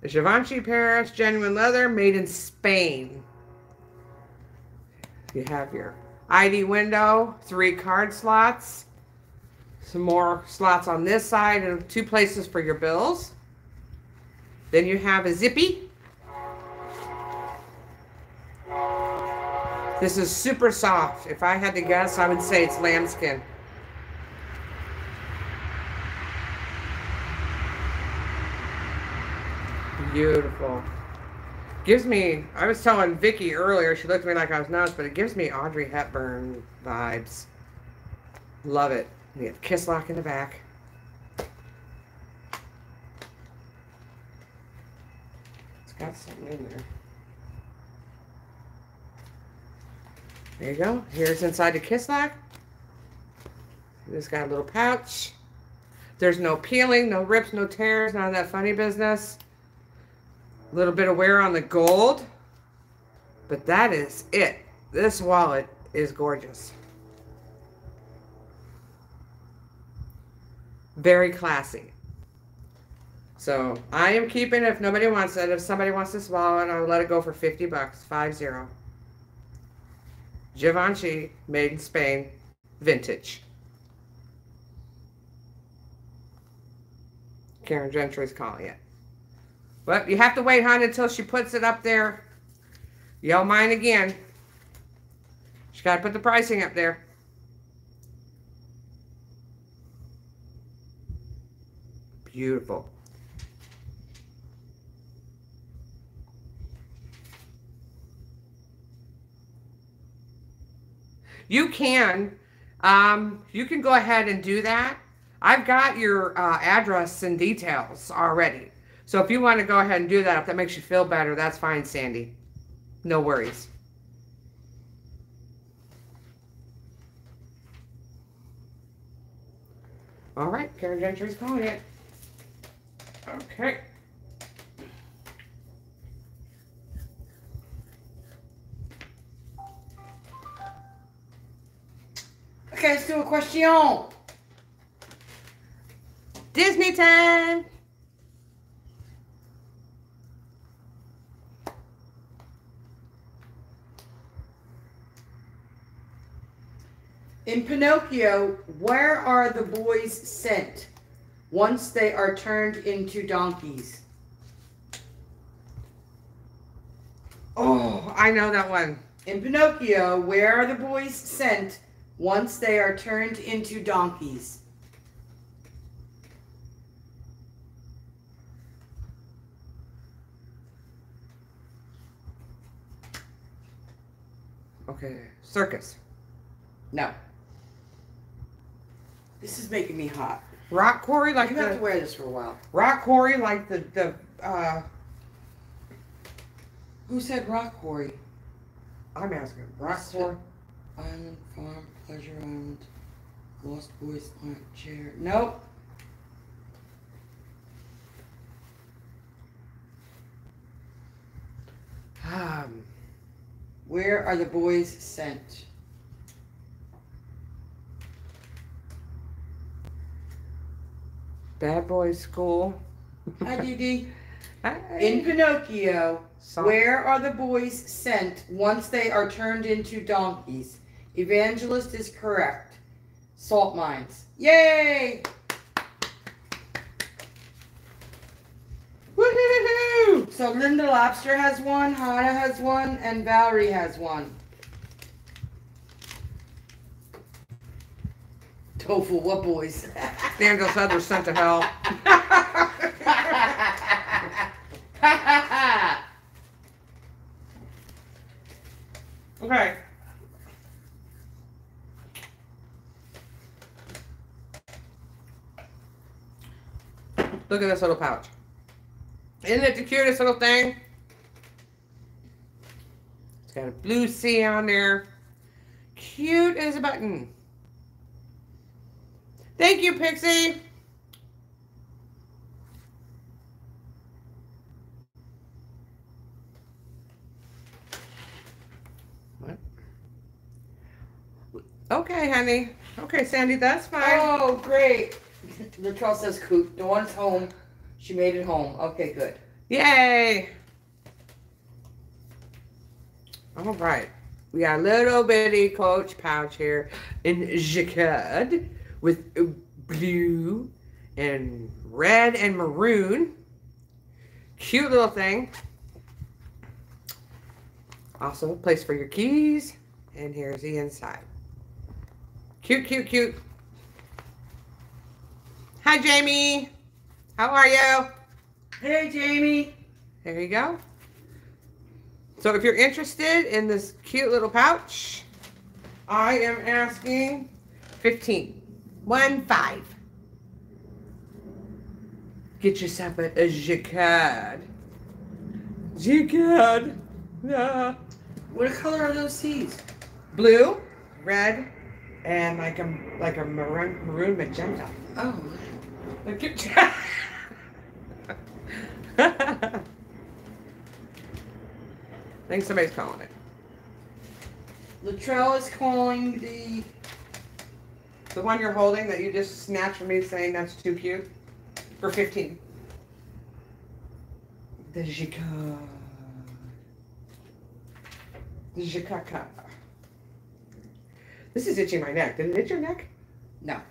the Givenchy Paris genuine leather, made in Spain. You have your ID window, three card slots, some more slots on this side, and two places for your bills. Then you have a zippy. This is super soft. If I had to guess, I would say it's lambskin. Beautiful. Gives me, I was telling Vicky earlier, she looked at me like I was nuts, but it gives me Audrey Hepburn vibes. Love it. We have kiss lock in the back. It's got something in there. There you go. Here's inside the kiss lock. It's got a little pouch. There's no peeling, no rips, no tears, none of that funny business. A little bit of wear on the gold. But that is it. This wallet is gorgeous. Very classy. So I am keeping it if nobody wants it. If somebody wants this wallet, I'll let it go for 50 bucks. Five zero. Givenchy, made in Spain, vintage. Karen Gentry's calling it. But you have to wait, hon, until she puts it up there. Yell mine again. She's got to put the pricing up there. Beautiful. You can, um, you can go ahead and do that. I've got your uh, address and details already. So if you want to go ahead and do that, if that makes you feel better, that's fine, Sandy. No worries. All right, Karen Gentry's calling it. Okay. Okay, let's do a question. Disney time. In Pinocchio, where are the boys sent once they are turned into donkeys? Oh, I know that one. In Pinocchio, where are the boys sent once they are turned into donkeys? Okay. Circus. No. This is making me hot. Rock quarry like You have to wear this for a while. rock quarry like the the uh Who said rock quarry? I'm asking. Rock quarry. Island Farm, Pleasure Island, Lost Boys Plant Chair. Nope. Um Where are the boys sent? Bad Boy School. Hi, Dee Dee. Hi. In Pinocchio, Song- where are the boys sent once they are turned into donkeys? Evangelist is correct. Salt mines. Yay! Woohoo! So Linda Lobster has one, Hannah has one, and Valerie has one. Tofu, what boys? Daniel they're sent to hell. Okay. Look at this little pouch. Isn't it the cutest little thing? It's got a blue sea on there. Cute as a button. Thank you, Pixie. What? Okay, honey. Okay, Sandy, that's fine. oh, great. Latrell says coot. one's home. She made it home. Okay, good. Yay! All right. We got a little bitty coach pouch here in jacquard with blue and red and maroon. Cute little thing. Also, a place for your keys. And here's the inside. Cute, cute, cute. Hi, Jamie. How are you? Hey, Jamie. There you go. So if you're interested in this cute little pouch, I am asking 15. One five. Get yourself a, a jacquard. Jacquard. Yeah. What color are those seeds? Blue, red, and like a like a maroon maroon magenta. Oh, Look at I think somebody's calling it. Latrell is calling the. The one you're holding that you just snatched from me saying that's too cute for 15. The Jacquard. The Jacquard. This is itching my neck. Did it itch your neck? No.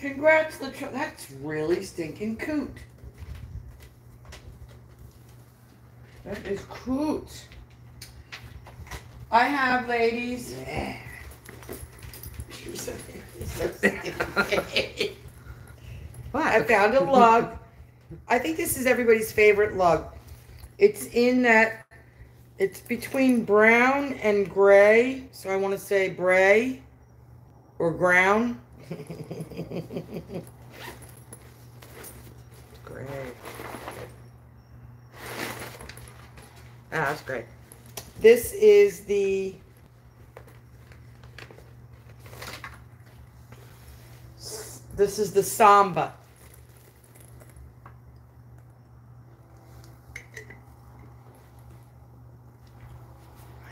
Congrats, Latrell. That's really stinking coot. That is cute. I have, ladies. Yeah. You're so- you're so silly. I found a lug. I think this is everybody's favorite lug. It's in that, it's between brown and gray. So I want to say bray or brown. Great. Ah, that's great. this is the this is the samba.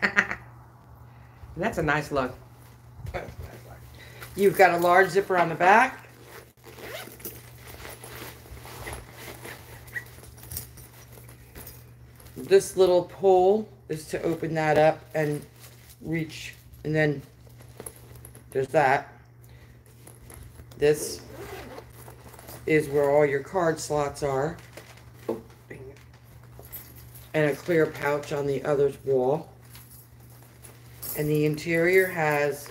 That's a nice look. You've got a large zipper on the back. This little pole is to open that up and reach, and then there's that. This is where all your card slots are, and a clear pouch on the other wall. And the interior has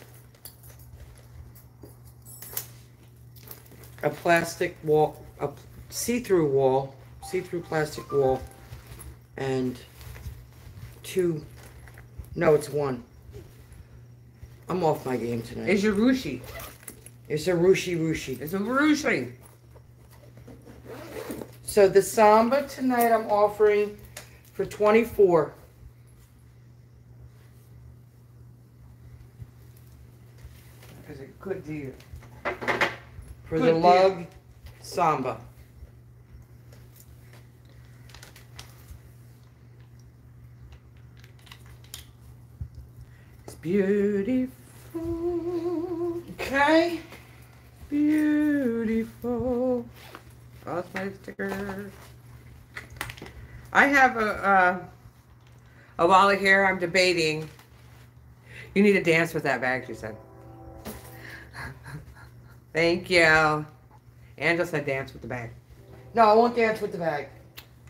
a plastic wall, a see-through wall see-through plastic wall, and two. No, it's one. I'm off my game tonight. It's your rushi. It's a rushi rushi. It's a rushi. So the samba tonight I'm offering for 24. It's a good deal. For Good the deal. lug samba. It's beautiful. Okay. Beautiful. That's my sticker. I have a uh, a wallet here. I'm debating. You need to dance with that bag, she said. Thank you. Angela said dance with the bag. No, I won't dance with the bag.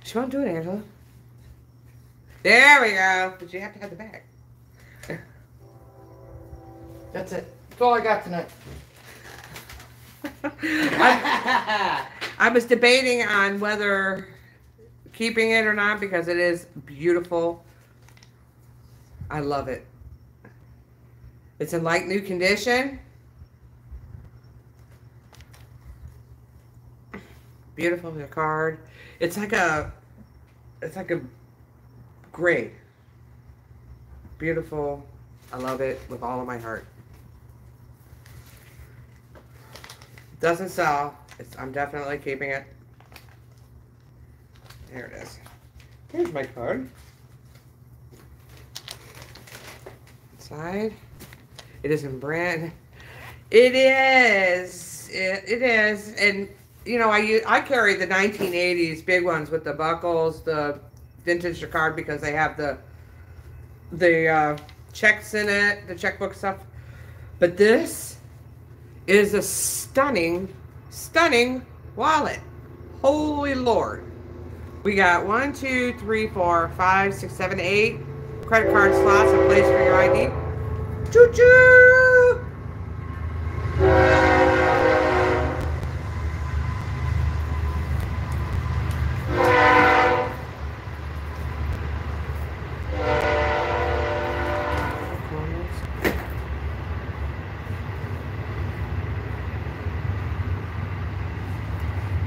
She won't do it, Angela. There we go. But you have to have the bag. That's it. That's all I got tonight. I, I was debating on whether keeping it or not because it is beautiful. I love it. It's in like new condition. Beautiful card. It's like a it's like a gray. Beautiful. I love it with all of my heart. Doesn't sell. It's, I'm definitely keeping it. There it is. Here's my card. Inside. It is in brand. It is. It, it is. And, you know, I I carry the 1980s big ones with the buckles, the vintage card because they have the the uh, checks in it, the checkbook stuff. But this is a stunning, stunning wallet. Holy Lord. We got one, two, three, four, five, six, seven, eight credit card slots, a place for your ID. Choo choo!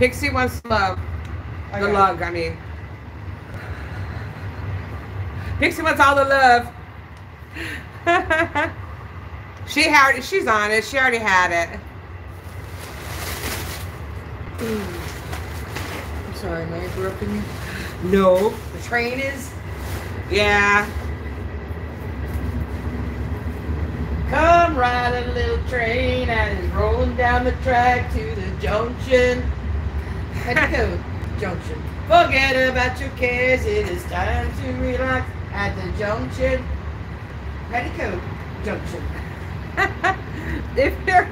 Pixie wants love. I The lug, I mean. Pixie wants all the love. she already, she's on it. She already had it. Hmm. I'm sorry, am I interrupting you? No. The train is. Yeah. Come ride a little train and it's rolling down the track to the junction. Petticoat Junction. Forget about your cares, it is time to relax at the junction. Petticoat Junction. if you're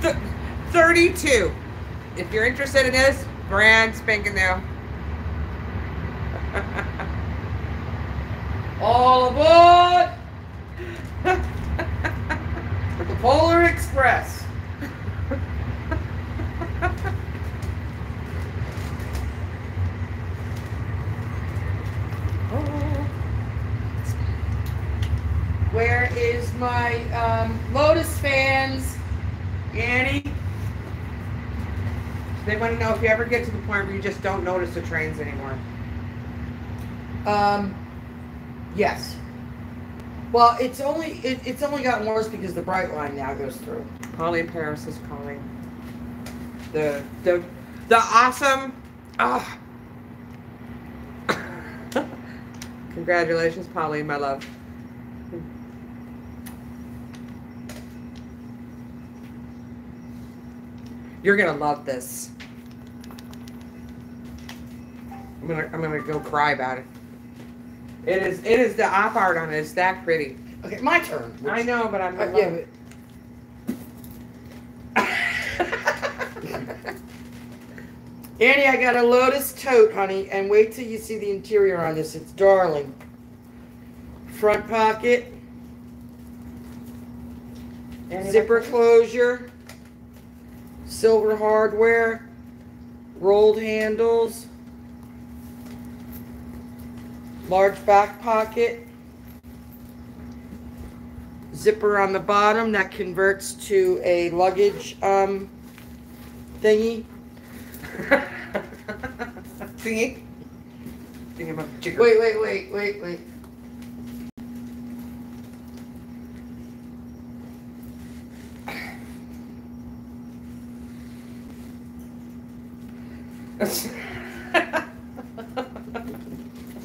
th- 32, if you're interested in this, brand spanking new. All aboard the Polar Express. Where is my um, Lotus fans? Annie? They want to know if you ever get to the point where you just don't notice the trains anymore. Um, yes. Well, it's only it, it's only gotten worse because the Brightline now goes through. Polly Paris is calling. The the the awesome. Ah. Congratulations, Polly, my love. You're gonna love this. I'm gonna I'm gonna go cry about it. It is it is the op art on it. it is that pretty. Okay, my turn. I know, but I'm Uh, yeah, but Annie, I got a Lotus tote, honey, and wait till you see the interior on this. It's darling. Front pocket, Any zipper closure, silver hardware, rolled handles, large back pocket, zipper on the bottom that converts to a luggage um, thingy. Thingy. Thingy about chicken. Wait, wait, wait, wait, wait.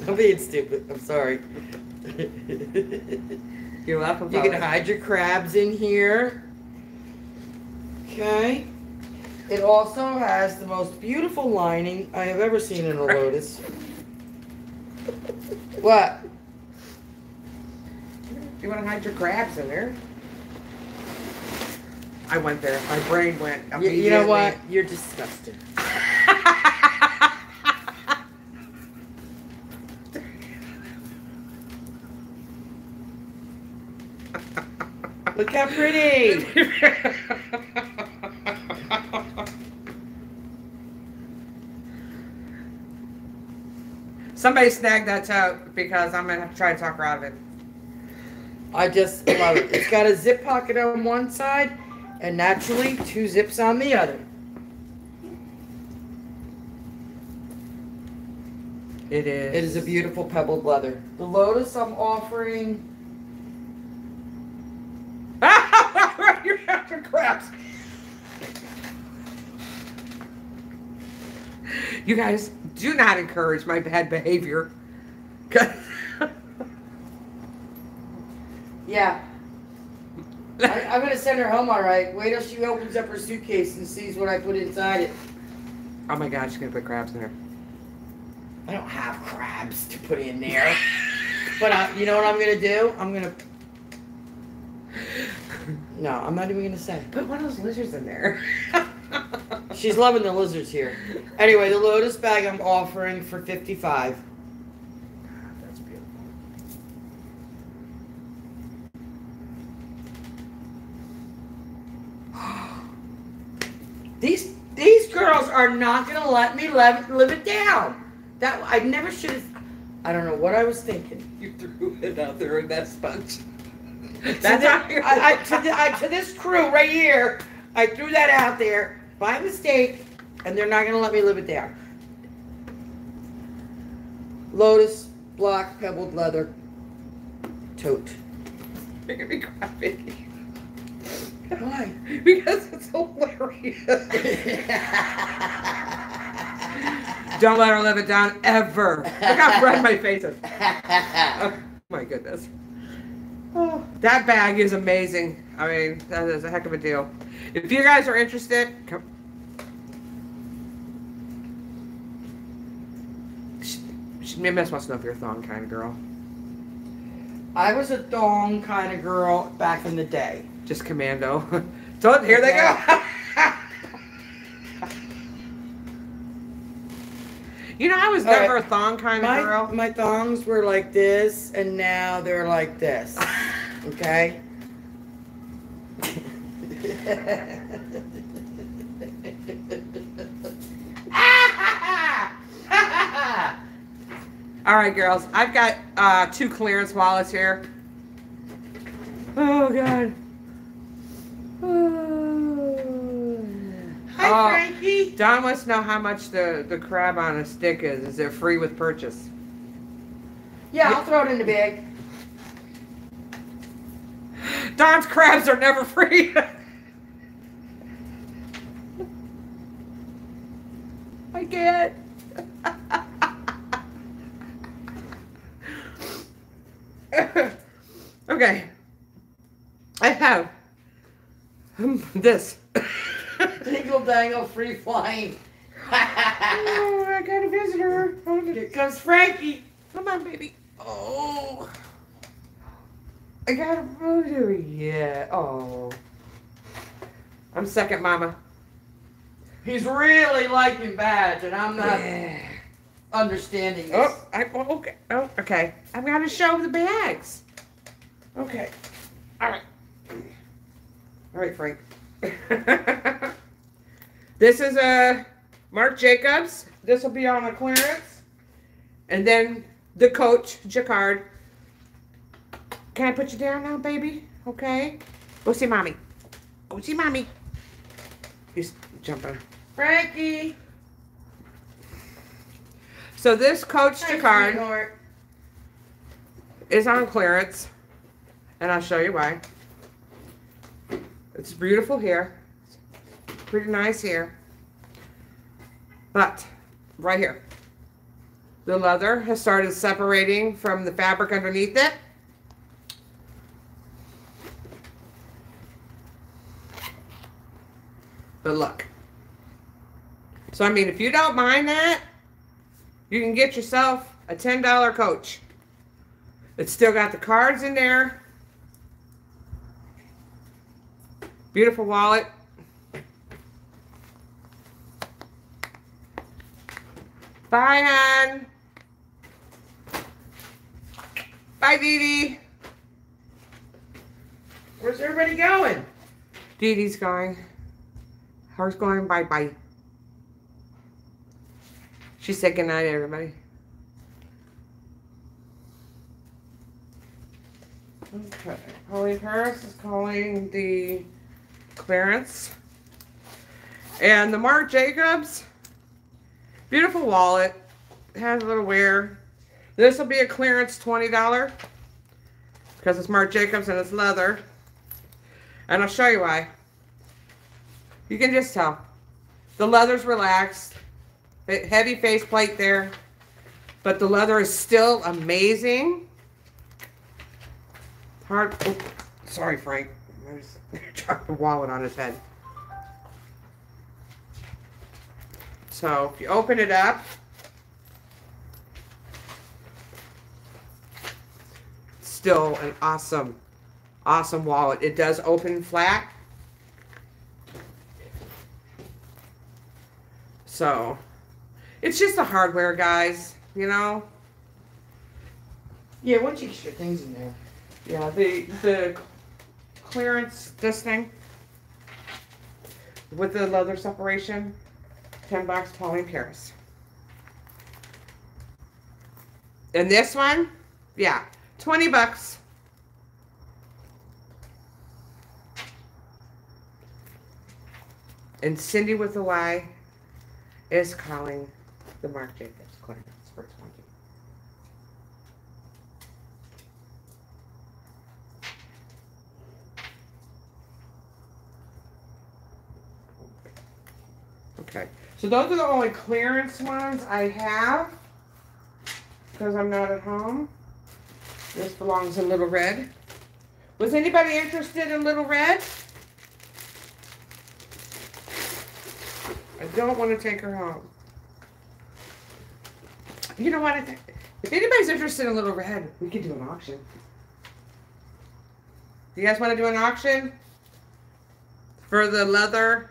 I'm being stupid. I'm sorry. You're welcome. You can hide your crabs in here. Okay. It also has the most beautiful lining I have ever seen in a lotus. what? You want to hide your crabs in there? I went there. My brain went. You, you know what? You're disgusting. Look how pretty. Somebody snag that tote because I'm gonna have to try to talk her out of it. I just love it. It's got a zip pocket on one side and naturally two zips on the other. It is. It is a beautiful pebbled leather. The Lotus I'm offering. Crabs. You guys do not encourage my bad behavior. Yeah. I, I'm gonna send her home all right. Wait till she opens up her suitcase and sees what I put inside it. oh my god, she's gonna put crabs in there. I don't have crabs to put in there. but uh, you know what I'm gonna do? I'm gonna. No, I'm not even gonna say. Put one of those lizards in there. She's loving the lizards here. Anyway, the Lotus bag I'm offering for 55. That's beautiful. These these girls are not gonna let me live, live it down. That I never should have. I don't know what I was thinking. You threw it out there in that sponge. To, That's how you're I, I, to, the, I, to this crew right here, I threw that out there by mistake, and they're not gonna let me live it down. Lotus block pebbled leather tote. You're gonna be crying. Why? because it's hilarious. Don't let her live it down ever. Look how red my face is. Oh my goodness. Oh, that bag is amazing. I mean, that is a heck of a deal. If you guys are interested, come. She, she, Miss wants to know if you're a thong kind of girl. I was a thong kind of girl back in the day. Just commando. so here they go. you know, I was never right. a thong kind of My, girl. my thongs were like this, and now they're like this. Okay? All right, girls. I've got uh, two clearance wallets here. Oh God. Hi, Oh. Frankie. Don wants to know how much the, the crab on a stick is. Is it free with purchase? Yeah, I'll throw it in the bag. Don's crabs are never free. I can't. okay. I have um, this. Dingle dangle free flying. oh, I got a visitor. Here comes Frankie. Come on, baby. Oh. I got a voodoo. Yeah. Oh. I'm second, mama. He's really liking badge, and I'm not Yeah. understanding oh, this. Oh, I, oh, okay. Oh, okay. I've got to show the bags. Okay. All right. All right, Frank. this is uh, a Marc Jacobs. This will be on the clearance. And then the coach, Jacquard. Can I put you down now, baby? Okay. Go see mommy. Go see mommy. He's jumping. Frankie. So this Coach Hi, Jacquard is on clearance. And I'll show you why. It's beautiful here. Pretty nice here. But, right here. The leather has started separating from the fabric underneath it. But look. So, I mean, if you don't mind that, you can get yourself a $10 coach. It's still got the cards in there. Beautiful wallet. Bye, hon. Bye, Dee Dee. Where's everybody going? Dee Dee's going. Hers going bye bye. She said goodnight, everybody. Okay. Pauline Harris is calling the clearance. And the Marc Jacobs, beautiful wallet. Has a little wear. This will be a clearance $20 because it's Marc Jacobs and it's leather. And I'll show you why. You can just tell. The leather's relaxed. Heavy face plate there. But the leather is still amazing. Hard. oh, sorry, Frank. I just dropped the wallet on his head. So if you open it up, still an awesome, awesome wallet. It does open flat. So it's just the hardware, guys. You know. Yeah, once you get your things in there. Yeah, the the clearance this thing with the leather separation, ten bucks, Pauline Paris. And this one, yeah, twenty bucks. And Cindy with the Y is calling the Marc Jacobs clearance for twenty. Okay, so those are the only clearance ones I have because I'm not at home. This belongs in Little Red. Was anybody interested in Little Red? I don't want to take her home. You know what? If anybody's interested in a Little Red, we could do an auction. Do you guys want to do an auction for the leather?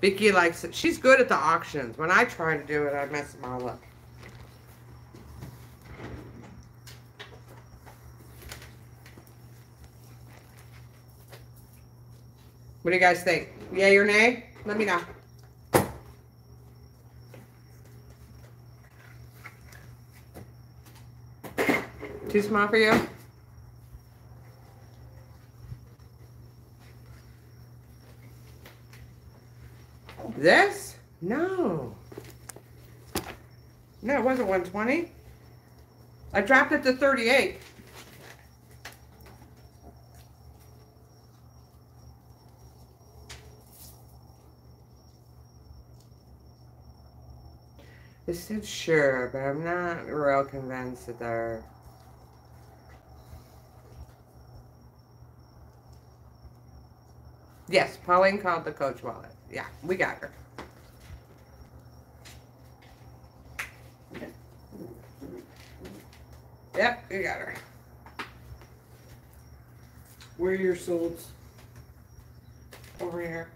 Vicky likes it. She's good at the auctions. When I try to do it, I mess them all up. What do you guys think? Yay or nay? Let me know. Too small for you? This? No. No, it wasn't 120. I dropped it to 38. It said sure, but I'm not real convinced that they're. Yes, Pauline called the coach wallet. Yeah, we got her. Yep, we got her. Where are your swords? Over here.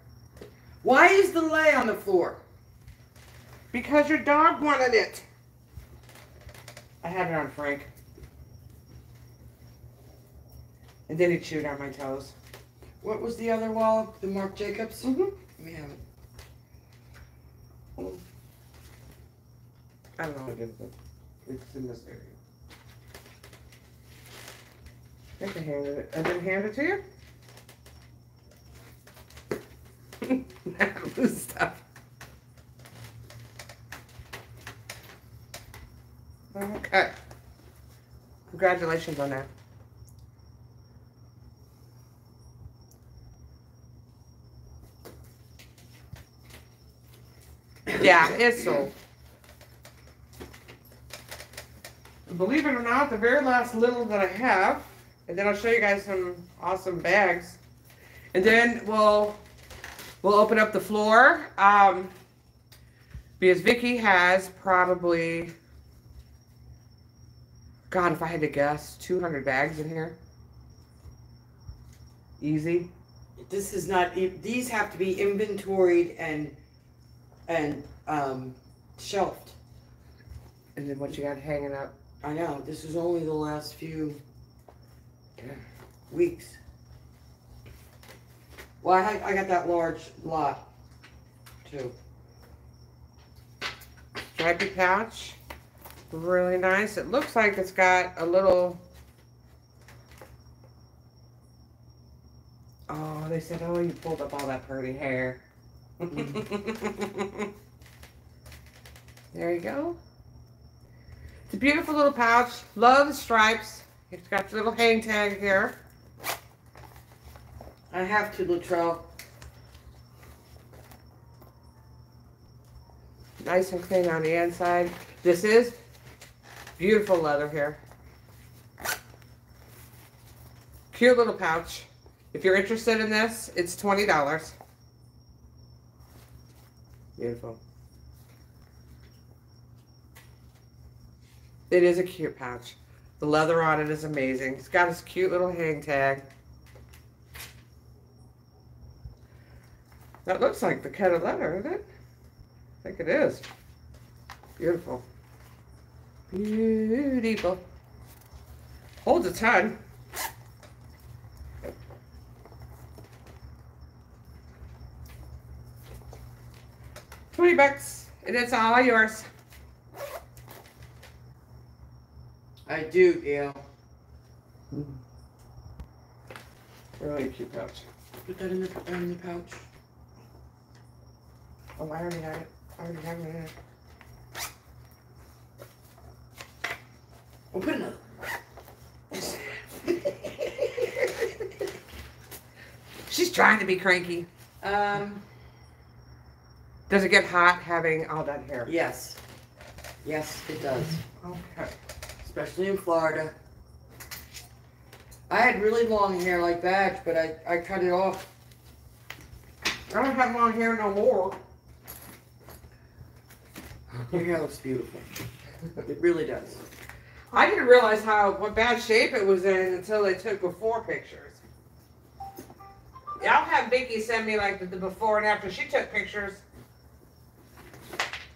Why is the lay on the floor? Because your dog wanted it. I had it on Frank. And then he chewed on my toes. What was the other wall? The Marc Jacobs? Mm-hmm. Let me have it. I don't know what it is, but it's in this area. I can hand it. I didn't hand it to you. Loose stuff. Okay. Congratulations on that. Yeah, it's so. Believe it or not, the very last little that I have, and then I'll show you guys some awesome bags. And then we'll we'll open up the floor. Um, because Vicky has probably God, if I had to guess, 200 bags in here. Easy. This is not. These have to be inventoried and and um, shelved. And then what you got hanging up? I know. This is only the last few weeks. Well, I, I got that large lot too. stripy pouch. Really nice. It looks like it's got a little. Oh, they said, oh, you pulled up all that pretty hair. there you go. It's a beautiful little pouch. Love the stripes. It's got the little hang tag here. I have to, Latrell. Nice and clean on the inside. This is beautiful leather here. Cute little pouch. If you're interested in this, it's $20. Beautiful. It is a cute pouch. The leather on it is amazing. It's got this cute little hang tag. That looks like the cut of leather, isn't it? I think it is. Beautiful. Beautiful. Holds a ton. Twenty bucks, and it's all yours. I do, Gail. Really cute pouch. Put that in the, in the pouch. Oh, I already had it. I already have it in there. Oh, put another. She's trying to be cranky. um, Does it get hot having all that hair? yes. Yes, it does. Okay. Especially in Florida. I had really long hair like that, but I, I cut it off. I don't have long hair no more. Your hair looks beautiful. It really does. I didn't realize how what bad shape it was in until they took before pictures. Yeah, I'll have Vicky send me like the, the before and after she took pictures.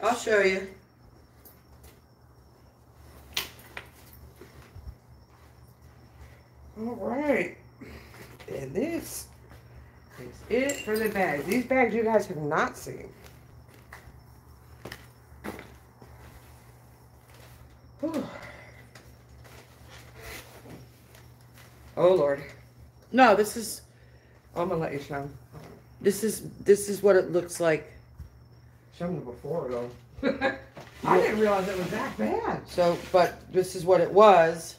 I'll show you. All right. And this is it for the bags. These bags you guys have not seen. Whew. Oh Lord. No, this is I'm gonna let you show this is this is what it looks like. Show them the before though. I didn't realize it was that bad. So, but this is what it was.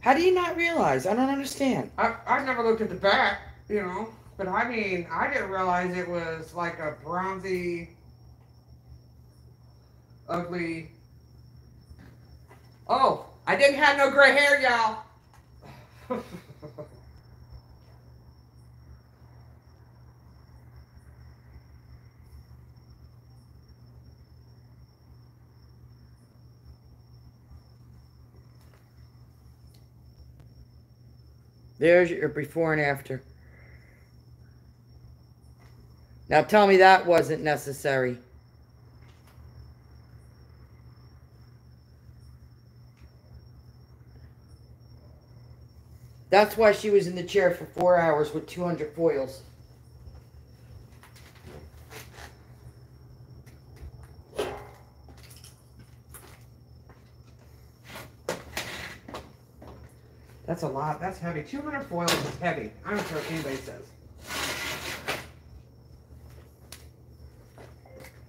How do you not realize? I don't understand. I I never looked at the back, you know, but I mean I didn't realize it was like a bronzy, ugly. Oh, I didn't have no gray hair, y'all. There's your before and after. Now tell me that wasn't necessary. That's why she was in the chair for four hours with 200 foils. That's a lot. That's heavy. 200 foils is heavy. I don't care what anybody says.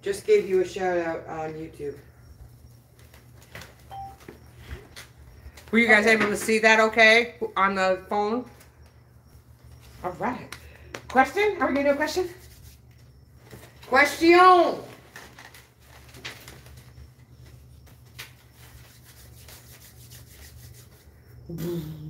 Just gave you a shout out on YouTube. Were you guys able to see that okay on the phone? All right. Question? Are we going to do a question? Question! Hmm.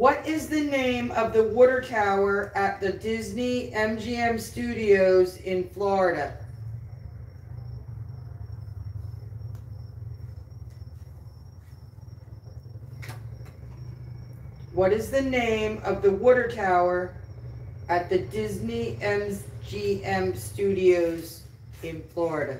What is the name of the water tower at the Disney MGM Studios in Florida? What is the name of the water tower at the Disney MGM Studios in Florida?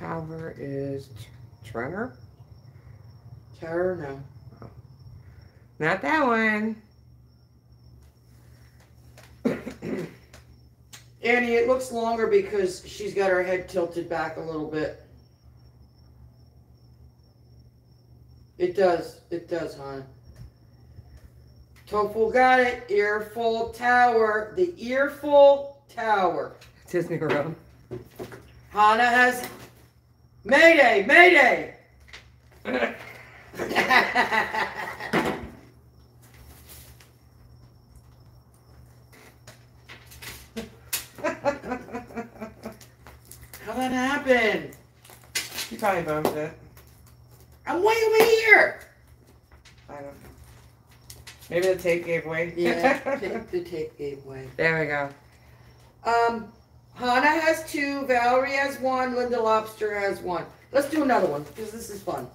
Tower is Trenner? Tower, no. Not that one. Annie, it looks longer because she's got her head tilted back a little bit. It does. It does, hon. Tofu got it. Earffel Tower. The Earffel Tower. Disney World. Hannah has Mayday! Mayday! How that happen? you probably bumped it. I'm way over here. I don't know. Maybe the tape gave way. Yeah, the tape gave way. there we go. Um, Hannah has two, Valerie has one, Linda Lobster has one. Let's do another one because this is fun.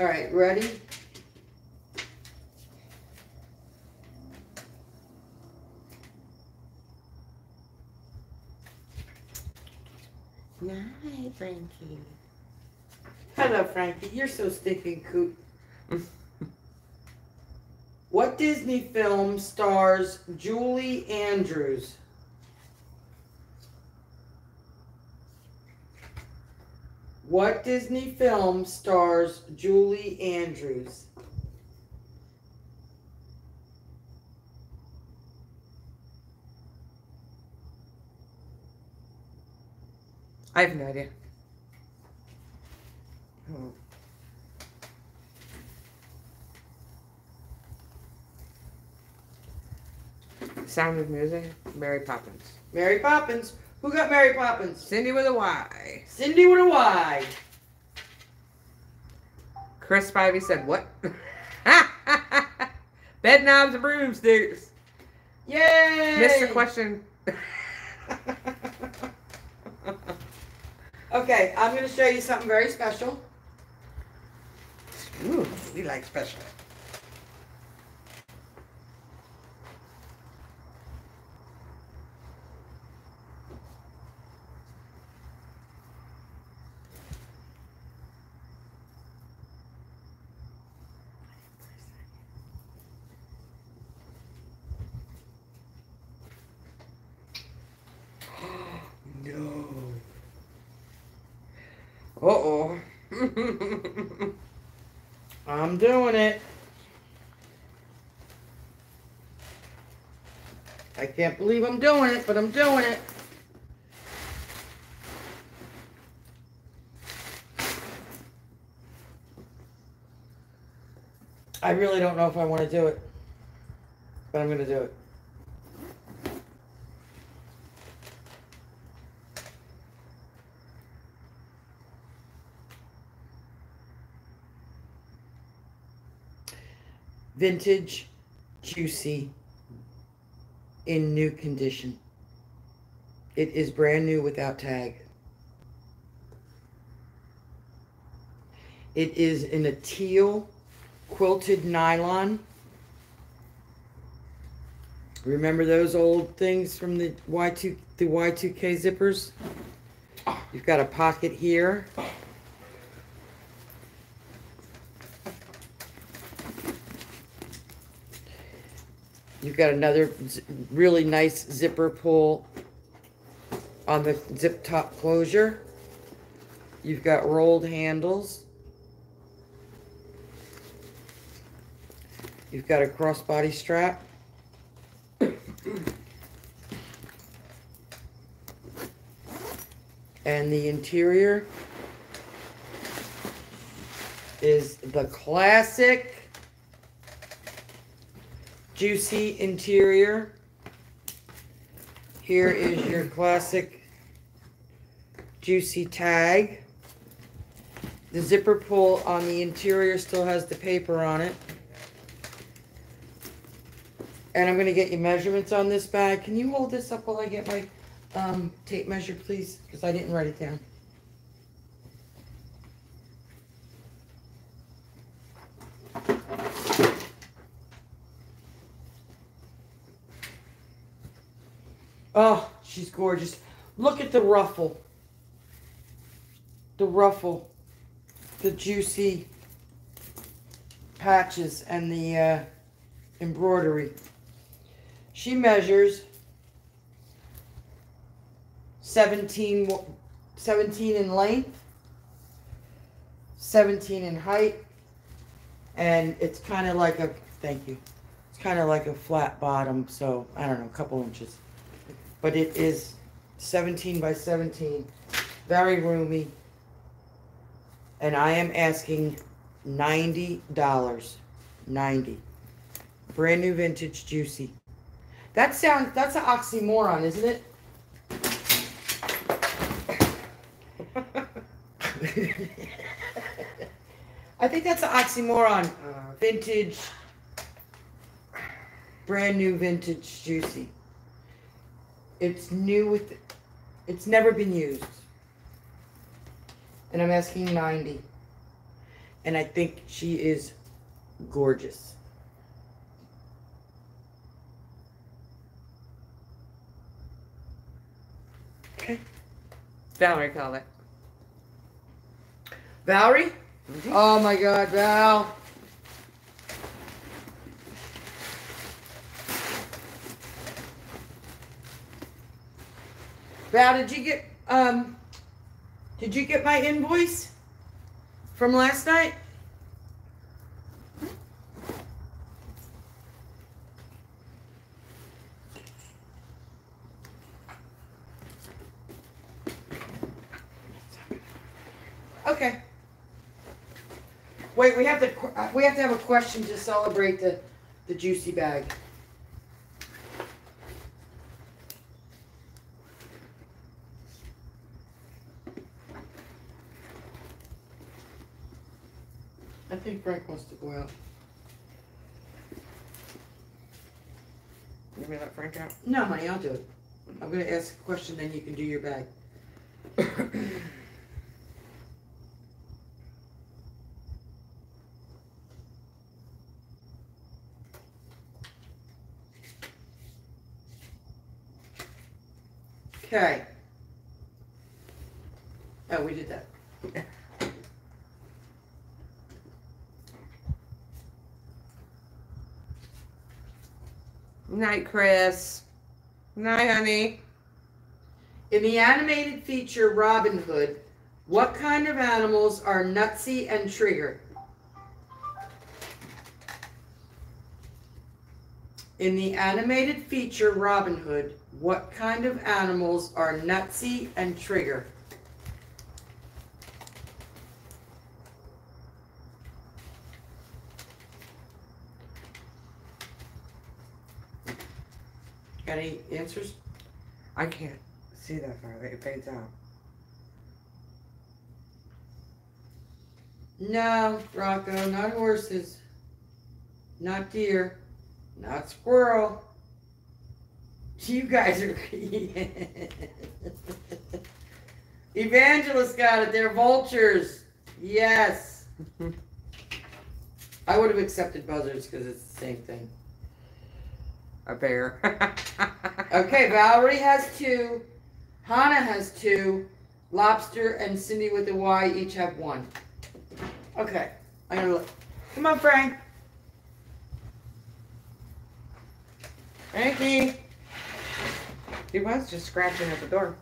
All right, ready? Night, Frankie. Hello, Frankie. You're so stinking cute. what Disney film stars Julie Andrews? What Disney film stars Julie Andrews? I have no idea. Oh. Sound of Music, Mary Poppins. Mary Poppins. Who got Mary Poppins? Cindy with a Y. Cindy with a Y. Chris Spivey said, What? Bedknobs and Broomsticks. Yay! Mr. Question. Okay, I'm going to show you something very special. Ooh, we like special. No. Uh oh. I'm doing it. I can't believe I'm doing it, but I'm doing it. I really don't know if I want to do it, but I'm going to do it. Vintage, juicy, in new condition. It is brand new without tag. It is in a teal quilted nylon. Remember those old things from the Y2 the Y2K zippers? You've got a pocket here. You've got another really nice zipper pull on the zip top closure. You've got rolled handles. You've got a crossbody strap. and the interior is the classic juicy interior. Here is your classic juicy tag. The zipper pull on the interior still has the paper on it. And I'm going to get you measurements on this bag. Can you hold this up while I get my um, tape measure, please? Because I didn't write it down. Oh, she's gorgeous. Look at the ruffle. The ruffle. The juicy patches and the uh, embroidery. She measures 17, 17 in length, 17 in height, and it's kind of like a, thank you, it's kind of like a flat bottom, so I don't know, a couple inches but it is 17 by 17, very roomy. And I am asking $90. 90 Brand new vintage juicy. That sounds, that's an oxymoron, isn't it? I think that's an oxymoron. Uh, vintage, brand new vintage juicy. It's new with, it's never been used. And I'm asking 90. And I think she is gorgeous. Okay. Valerie call it. Valerie? Mm -hmm. Oh my God, Val. Val, did you get um did you get my invoice from last night? Okay. Wait, we have to we have to have a question to celebrate the the juicy bag. Think Frank wants to go out. You may let Frank out? No, honey, I'll do it. I'm going to ask a question, then you can do your bag. okay. Oh, we did that. Night, Chris. Night, honey. In the animated feature Robin Hood, what kind of animals are Nutsy and Trigger? In the animated feature Robin Hood, what kind of animals are Nutsy and Trigger? Got any answers? I can't see that far. It fades out. No, Rocco, not horses. Not deer. Not squirrel. You guys are... Evangelist got it. They're vultures. Yes. I would have accepted buzzards because it's the same thing. A bear. Okay, Valerie has two. Hannah has two. Lobster and Cindy with the Y each have one. Okay, I'm gonna look. Come on, Frank. Frankie. He was just scratching at the door.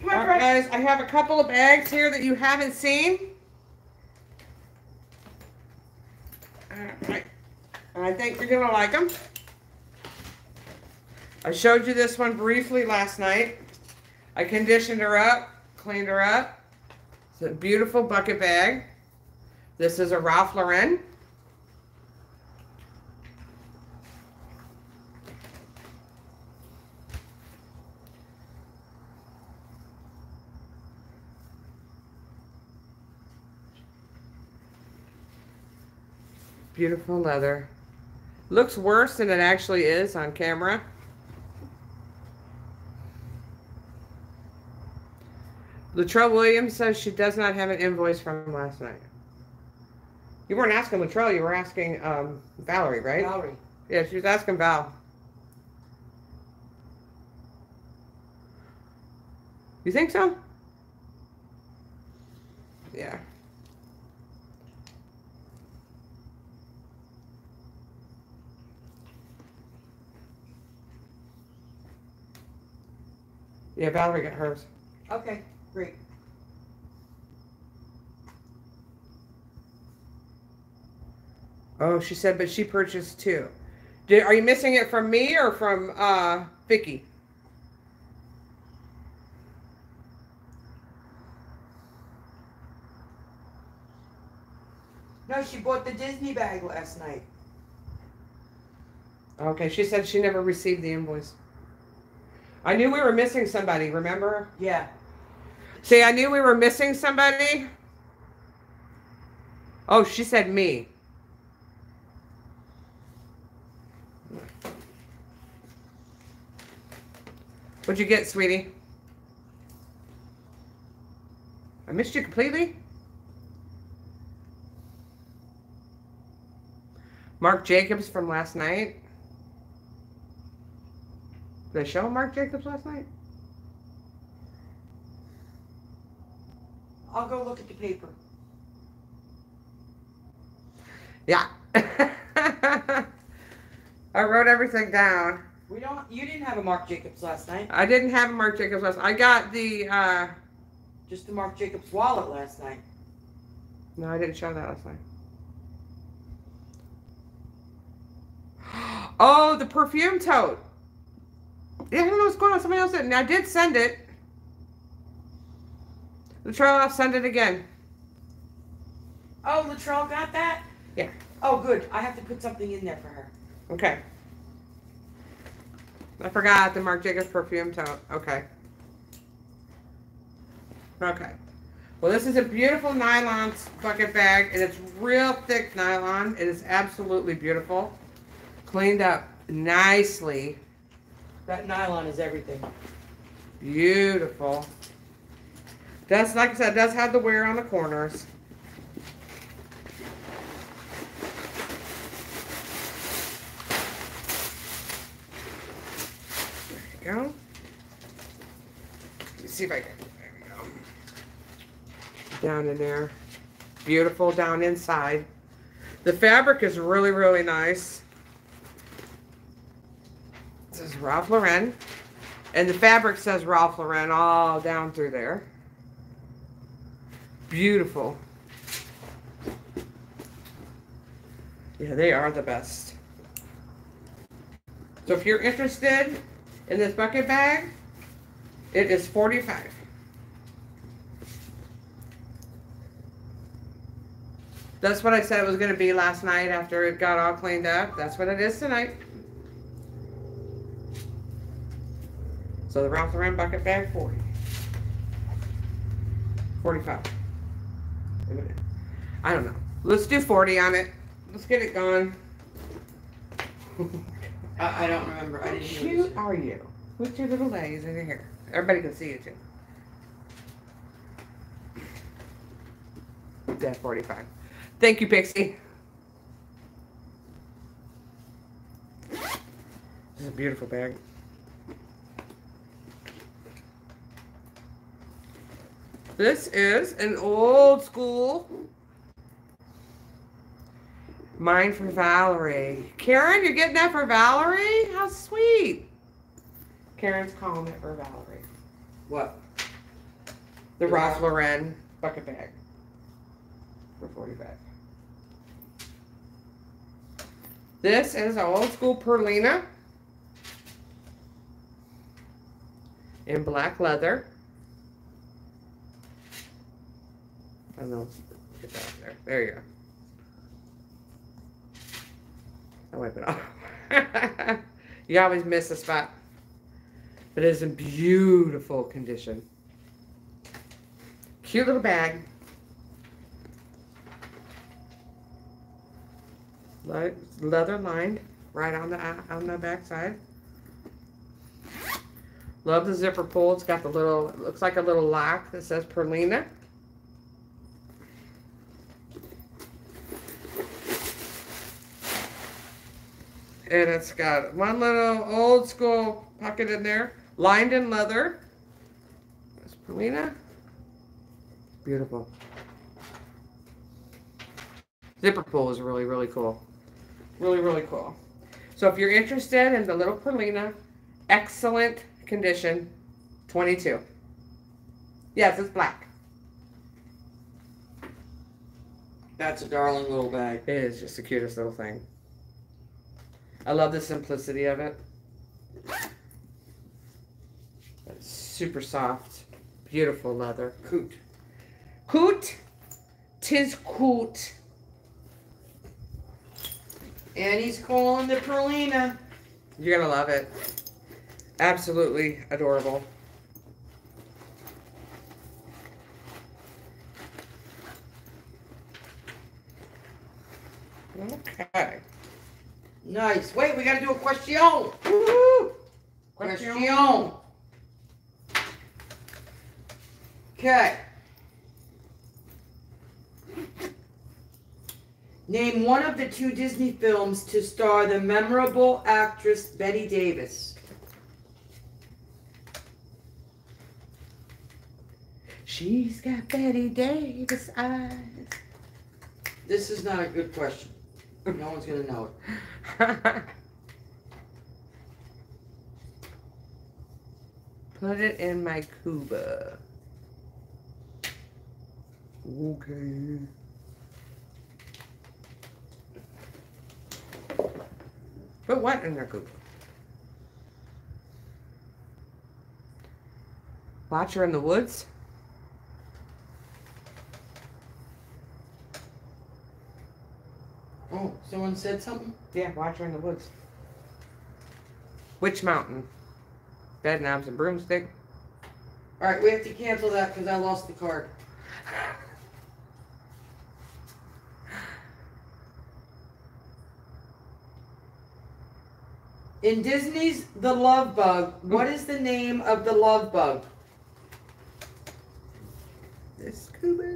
Come on, All right, Frank. guys, I have a couple of bags here that you haven't seen. All right. And I think you're gonna like them. I showed you this one briefly last night. I conditioned her up, cleaned her up. It's a beautiful bucket bag. This is a Ralph Lauren. Beautiful leather. Looks worse than it actually is on camera. Latrell Williams says she does not have an invoice from last night. You weren't asking Latrell, you were asking um, Valerie, right? Valerie. Yeah, she was asking Val. You think so? Yeah. Yeah, Valerie got hers. Okay, great. Oh, she said, but she purchased two. Did, are you missing it from me or from uh, Vicky? No, she bought the Disney bag last night. Okay, she said she never received the invoice. I knew we were missing somebody, remember? Yeah. See, I knew we were missing somebody. Oh, she said me. What'd you get, sweetie? I missed you completely. Marc Jacobs from last night. Did I show Marc Jacobs last night? I'll go look at the paper. Yeah. I wrote everything down. We don't. You didn't have a Marc Jacobs last night. I didn't have a Marc Jacobs last. I got the. uh Just the Marc Jacobs wallet last night. No, I didn't show that last night. Oh, the perfume tote. Yeah, I don't know what's going on. Somebody else did. I did send it. Latrell, I'll send it again. Oh, Latrell got that. Yeah. Oh, good. I have to put something in there for her. Okay. I forgot the Marc Jacobs perfume tote. Okay. Okay. Well, this is a beautiful nylon bucket bag, and it's real thick nylon. It is absolutely beautiful. Cleaned up nicely. That nylon is everything. Beautiful. Does, like I said, does have the wear on the corners. There you go. Let me see if I can. There we go. Down in there. Beautiful down inside. The fabric is really, really nice. This is Ralph Lauren. And the fabric says Ralph Lauren all down through there. Beautiful. Yeah, they are the best. So if you're interested in this bucket bag, it is 45. That's what I said it was going to be last night after it got all cleaned up. That's what it is tonight. So the Ralph Lauren bucket bag, 40. 45. Wait a minute. I don't know. Let's do 40 on it. Let's get it gone. I, I don't remember. How cute are you? With your little legs in your hair. Everybody can see you too. that 45. Thank you, Pixie. This is a beautiful bag. This is an old school mine for Valerie. Karen, you're getting that for Valerie? How sweet. Karen's calling it for Valerie. What? The Yeah. Ralph Lauren bucket bag for 40 back. This is an old school Perlina in black leather. I don't know. Get that up there. There you go. I wipe it off. you always miss a spot. But it is in beautiful condition. Cute little bag. Le- Leather lined right on the uh, on the back side. Love the zipper pull. It's got the little it looks like a little lock that says Perlina. And it's got one little old school pocket in there, lined in leather. That's Perlina. Beautiful. Zipper pull is really, really cool. Really, really cool. So if you're interested in the little Perlina, excellent condition, 22. Yes, it's black. That's a darling little bag. It is just the cutest little thing. I love the simplicity of it. It's super soft, beautiful leather. Coot. Coot, tis coot. And he's calling the Perlina. You're gonna love it. Absolutely adorable. Okay. Nice. Wait, we gotta do a question. Woo-hoo. Question. Okay. Name one of the two Disney films to star the memorable actress Bette Davis. She's got Bette Davis eyes. This is not a good question. No one's gonna know it. Put it in my Cuba. Okay. Put what in their Cuba? Watcher in the woods? Oh, someone said something? Yeah, Watcher in the woods. Which mountain? Bedknobs and broomstick. Alright, we have to cancel that because I lost the card. In Disney's The Love Bug, what is the name of the love bug? This Cuba.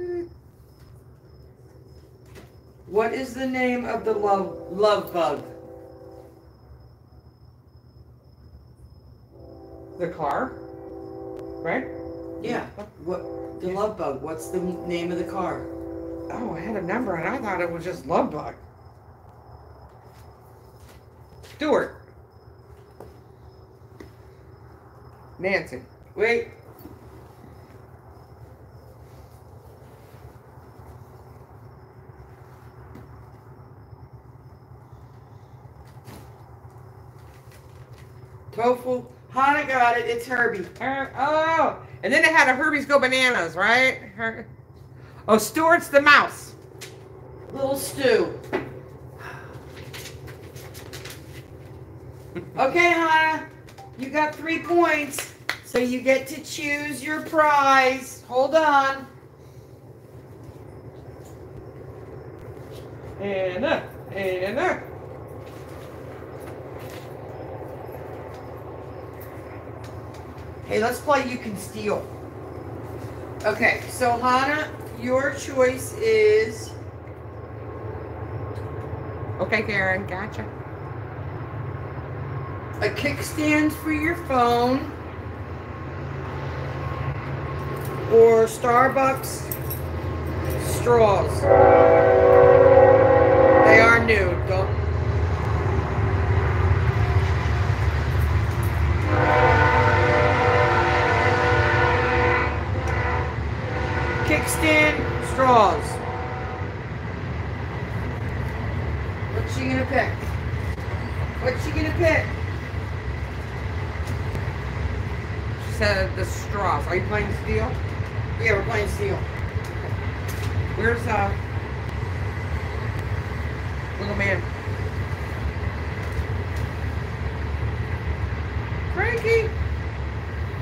What is the name of the love love bug? The car. Right? Yeah. What the love bug? What's the name of the car? Oh, I had a number and I thought it was just love bug. Stuart. Nancy. Wait. Tofu. Hannah got it. It's Herbie. Her, oh, and then it had a Herbie Goes Bananas, right? Her, oh, Stuart's the mouse. Little stew. Okay, Hannah. You got three points. So you get to choose your prize. Hold on. Anna, uh, Anna. Uh. Hey, let's play You Can Steal. Okay, so Hannah, your choice is Okay, Karen, gotcha. a kickstand for your phone or Starbucks straws. They are new. Don't. Kickstand straws. What's she gonna pick? What's she gonna pick? She said the straws. Are you playing steel? Yeah, we're playing steel. Where's uh little man? Frankie!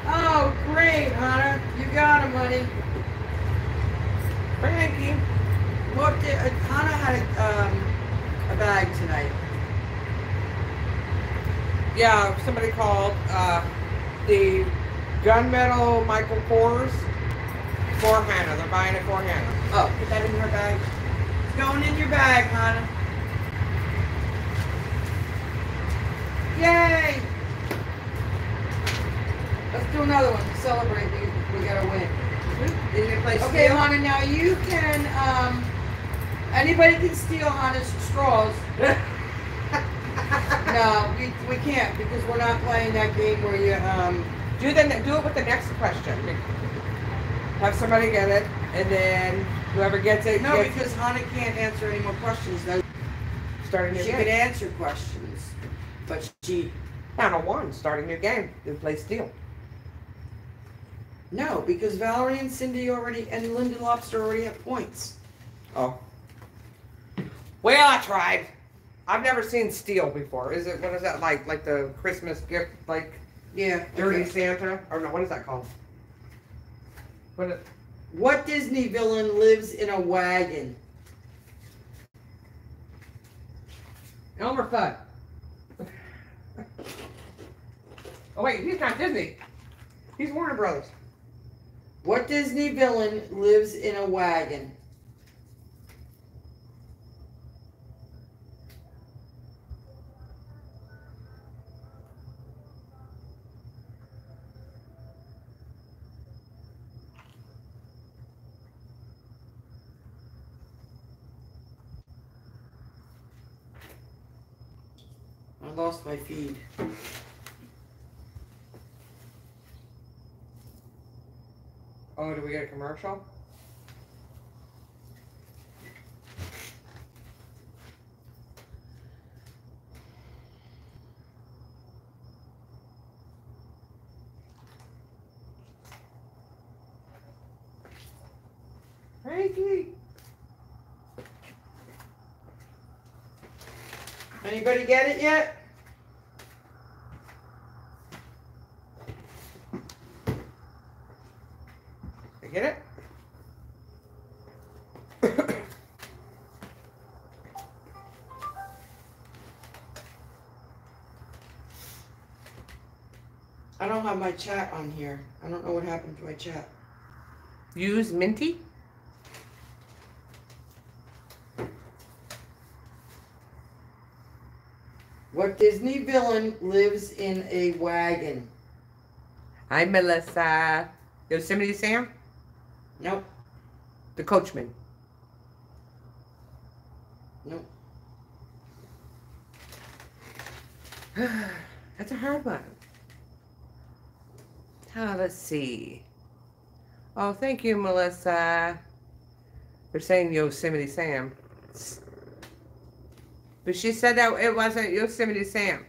Oh, great, Hannah. You got him, honey. Frankie. What did, uh, Hannah had a, um, a bag tonight. Yeah, somebody called uh the gunmetal Michael Kors for Hannah. They're buying it for Hannah. Oh, put that in your bag. It's going in your bag, Hannah. Yay! Let's do another one. to Celebrate. We, we got to win. Is it play Okay, steel? Hannah, now you can, um, anybody can steal Hannah's straws. No, we, we can't because we're not playing that game where you, um, Do the do it with the next question. Have somebody get it, and then whoever gets it no, gets because Hannah can't answer any more questions. Though start a new she game. could answer questions, but she, Panel one, starting new game. Then play steel. No, because Valerie and Cindy already, and Linda Lobster already have points. Oh. Well, I tried. I've never seen steel before. Is it what is that like? Like the Christmas gift, like Yeah. Dirty okay. Santa, or no? What is that called? What? Is, What Disney villain lives in a wagon? Elmer Fudd. Oh wait, he's not Disney. He's Warner Brothers. What Disney villain lives in a wagon? I lost my feed. Oh, do we get a commercial? Frankie. Anybody get it yet? You get it? I don't have my chat on here. I don't know what happened to my chat. Use Minty? What Disney villain lives in a wagon? Hi, Melissa. Yosemite Sam? Nope, The coachman. nope. That's a hard one. Oh, let's see. Oh, thank you, Melissa. They're saying Yosemite Sam. But she said that it wasn't Yosemite Sam.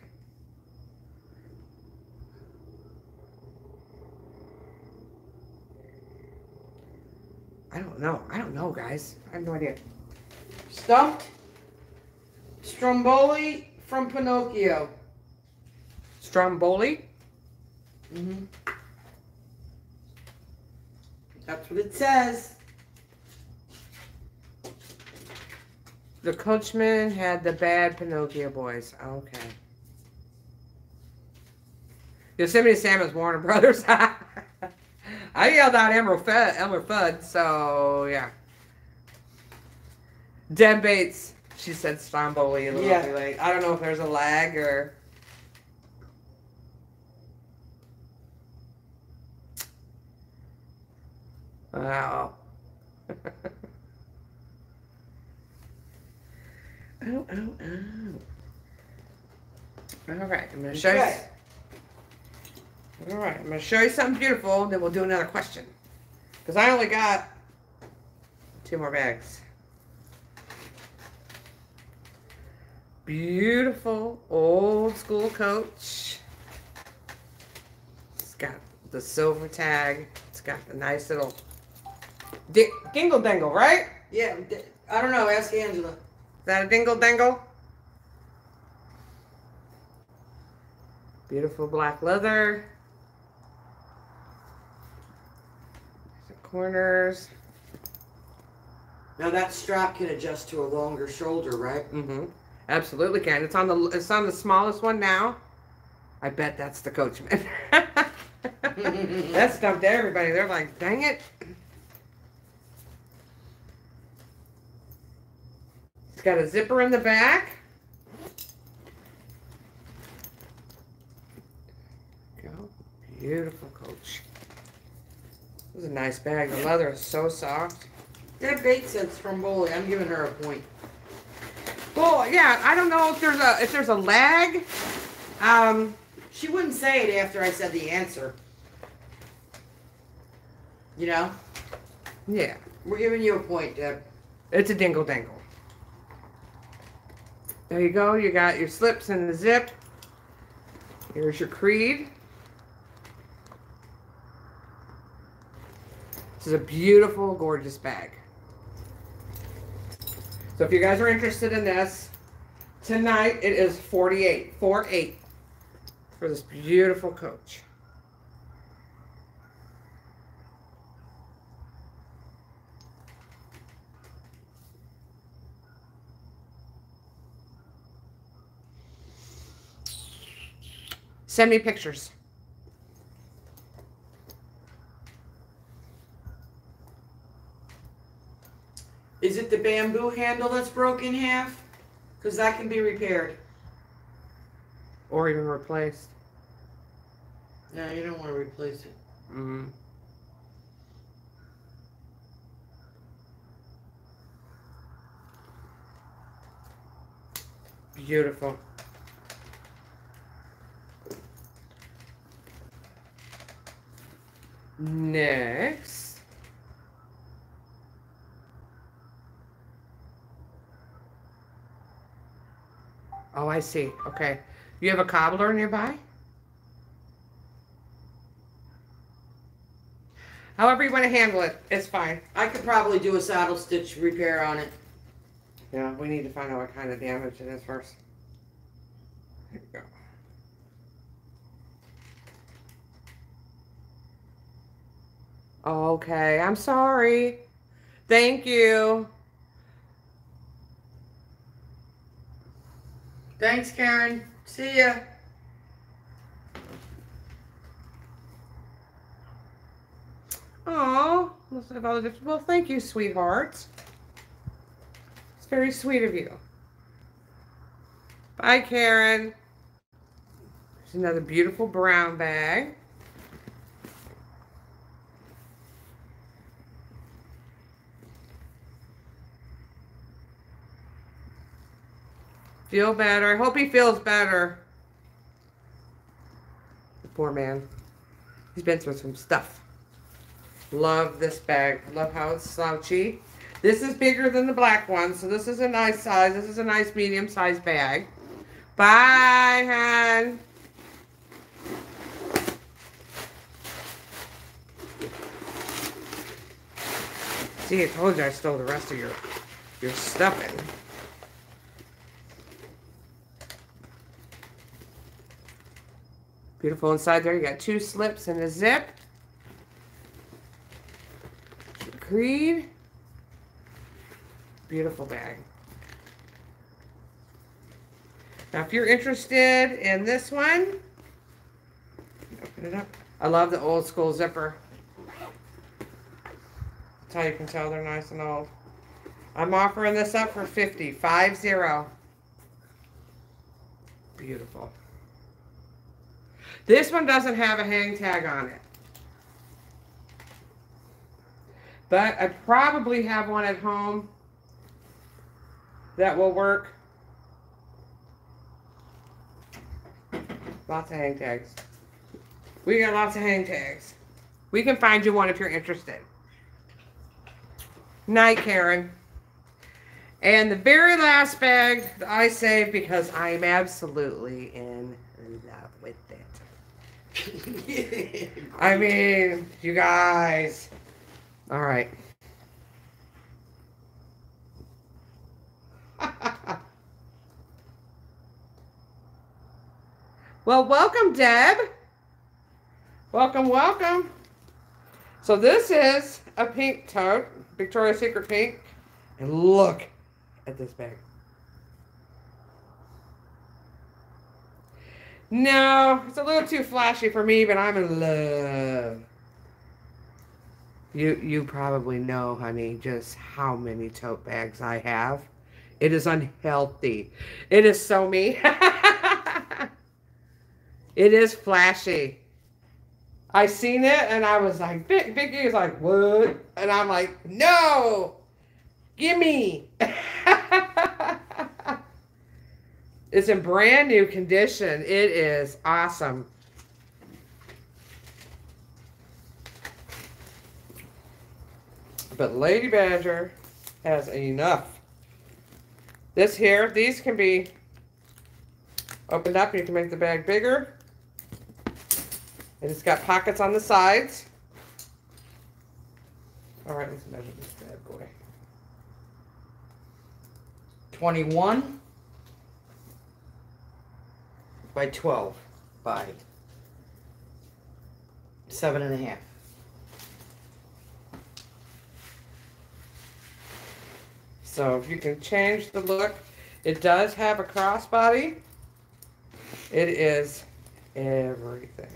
I don't know. I don't know, guys. I have no idea. Stumped? Stromboli from Pinocchio. Stromboli? hmm That's what it says. The coachman had the bad Pinocchio boys. Okay. Yosemite Sam is Warner Brothers. I yelled out Elmer Fudd, Elmer Fudd, so yeah. Deb Bates. She said Stromboli a little Yeah. bit late. I don't know if there's a lag or. Wow. oh, oh, oh. All right, I'm going to show you. All right, I'm going to show you something beautiful, then we'll do another question. Because I only got two more bags. Beautiful old school coach. It's got the silver tag. It's got the nice little di- dingle dangle, right? Yeah, I don't know. Ask Angela. Is that a dingle dangle? Beautiful black leather. The corners. Now that strap can adjust to a longer shoulder, right? Mm-hmm. Absolutely can. It's on the it's on the smallest one now. I bet that's the coachman. that stumped everybody. They're like, dang it. It's got a zipper in the back. Go. Beautiful coach. This is a nice bag. The leather is so soft. Deb Bates from Stromboli. I'm giving her a point. Well, yeah, I don't know if there's a if there's a lag. Um, She wouldn't say it after I said the answer. You know, yeah, we're giving you a point, Deb. it's a dingle dangle. There you go. You got your slips and the zip. Here's your creed. This is a beautiful, gorgeous bag. So if you guys are interested in this, tonight it is 48, 4-8 for this beautiful coach. Send me pictures. Is it the bamboo handle that's broken in half? Because that can be repaired. Or even replaced. No, you don't want to replace it. Mm. Beautiful. Next. Oh, I see. Okay. You have a cobbler nearby? However you want to handle it, it's fine. I could probably do a saddle stitch repair on it. Yeah, we need to find out what kind of damage it is first. There you go. Okay, I'm sorry. Thank you. Thanks, Karen. See ya. Oh, well, thank you, sweetheart. It's very sweet of you. Bye, Karen. There's another beautiful brown bag. Feel better. I hope he feels better. The poor man. He's been through some stuff. Love this bag. Love how it's slouchy. This is bigger than the black one, so this is a nice size. This is a nice medium-sized bag. Bye, hon. See, I told you I stole the rest of your your stuffing. Beautiful inside there. You got two slips and a zip. Creed. Beautiful bag. Now, if you're interested in this one, open it up. I love the old school zipper. That's how you can tell they're nice and old. I'm offering this up for 50. Five zero. Beautiful. This one doesn't have a hang tag on it. But I probably have one at home that will work. Lots of hang tags. We got lots of hang tags. We can find you one if you're interested. Night, Karen. And the very last bag that I saved because I'm absolutely in love. I mean, you guys. All right. well, welcome, Deb. Welcome, welcome. So this is a pink tote, Victoria's Secret pink. And look at this bag. No, it's a little too flashy for me, but I'm in love. You you probably know, honey, just how many tote bags I have. It is unhealthy. It is so me. it is flashy. I seen it and I was like, Vicky is like, what? And I'm like, no, gimme. it's in brand new condition. It is awesome. But Lady Badger has enough. This here, these can be opened up. You can make the bag bigger. And it's got pockets on the sides. All right, let's measure this bad boy. 21 by 12 by seven and a half. So if you can change the look, it does have a crossbody. It is everything.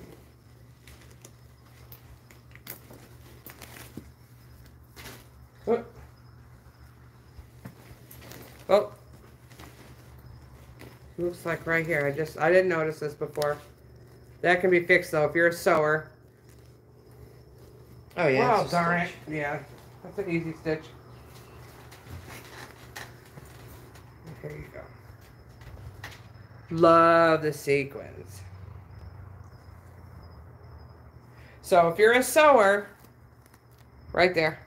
Oh. oh. Looks like right here. I just, I didn't notice this before. That can be fixed though if you're a sewer. Oh yeah. Oh, darn it. Yeah. That's an easy stitch. Here you go. Love the sequins. So if you're a sewer, right there,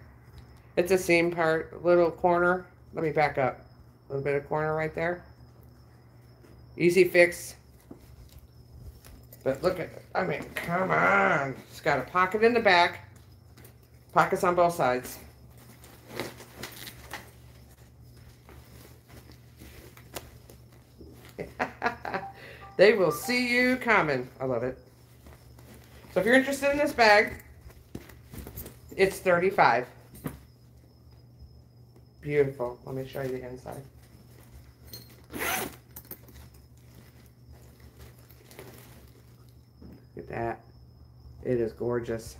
it's a seam part, little corner. Let me back up. A little bit of corner right there. Easy fix. But look at, I mean, come on. It's got a pocket in the back. Pockets on both sides. they will see you coming. I love it. So if you're interested in this bag, it's 35 Beautiful. Let me show you the inside. At that. It is gorgeous.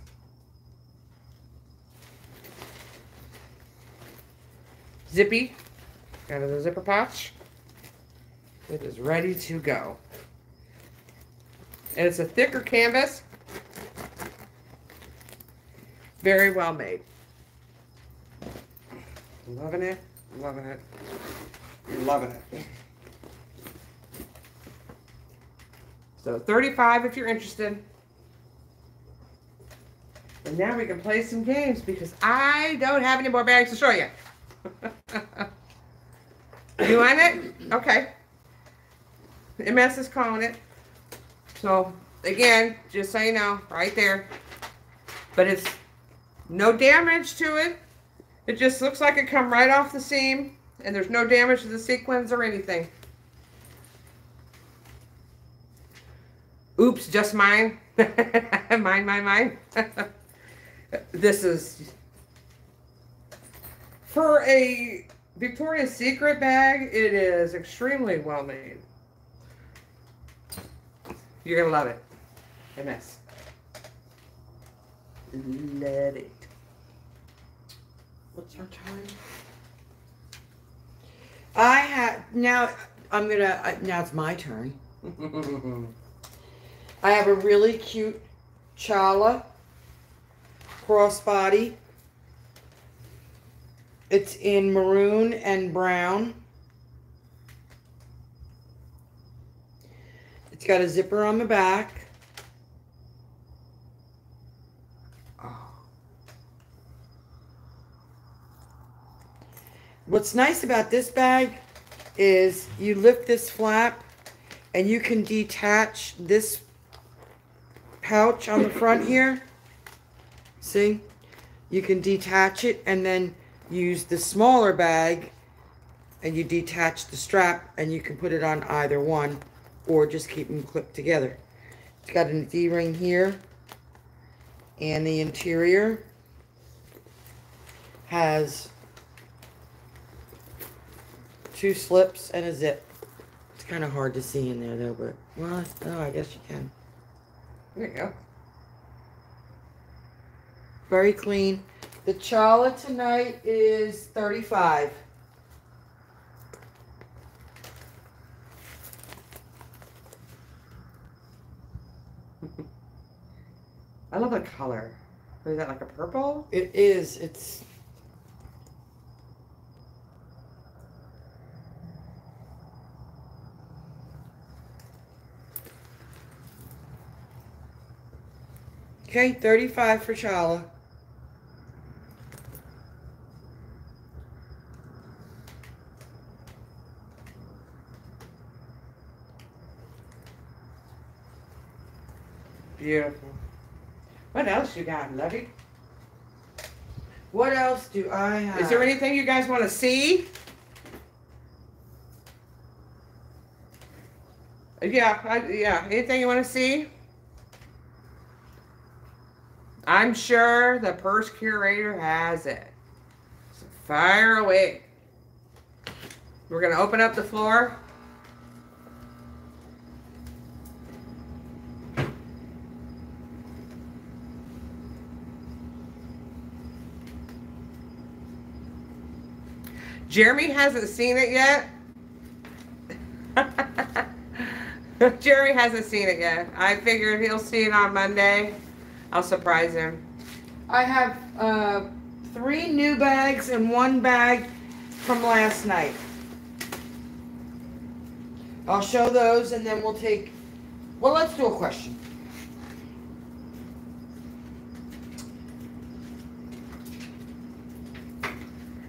Zippy. Got a zipper pouch. It is ready to go. And it's a thicker canvas. Very well made. Loving it, loving it, loving it. So 35 if you're interested. And now we can play some games because I don't have any more bags to show you. you want it? Okay. MS is calling it. So, again, just so you know, right there. But it's no damage to it. It just looks like it come right off the seam and there's no damage to the sequins or anything. Oops, just mine. mine, mine, mine. this is for a Victoria's Secret bag, it is extremely well made. You're gonna love it. MS. Let it. What's our time? I have now. I'm gonna. Uh, now it's my turn. I have a really cute Chala crossbody. It's in maroon and brown. It's got a zipper on the back. Oh. What's nice about this bag is you lift this flap and you can detach this pouch on the front here. See? You can detach it and then use the smaller bag and you detach the strap and you can put it on either one or just keep them clipped together. It's got an D-ring here and the interior has two slips and a zip. It's kind of hard to see in there though, but well, oh, I guess you can. There you go. Very clean. The chala tonight is 35. I love the color. Is that like a purple? It is. It's Okay, 35 for Chala. Beautiful. What else you got, Lovey? What else do I have? Is there anything you guys want to see? Yeah, I, yeah. Anything you want to see? I'm sure the PurseCurator has it. So fire away. We're going to open up the floor. Jeremy hasn't seen it yet. Jeremy hasn't seen it yet. I figured he'll see it on Monday. I'll surprise him. I have uh, three new bags and one bag from last night. I'll show those and then we'll take, well, let's do a question.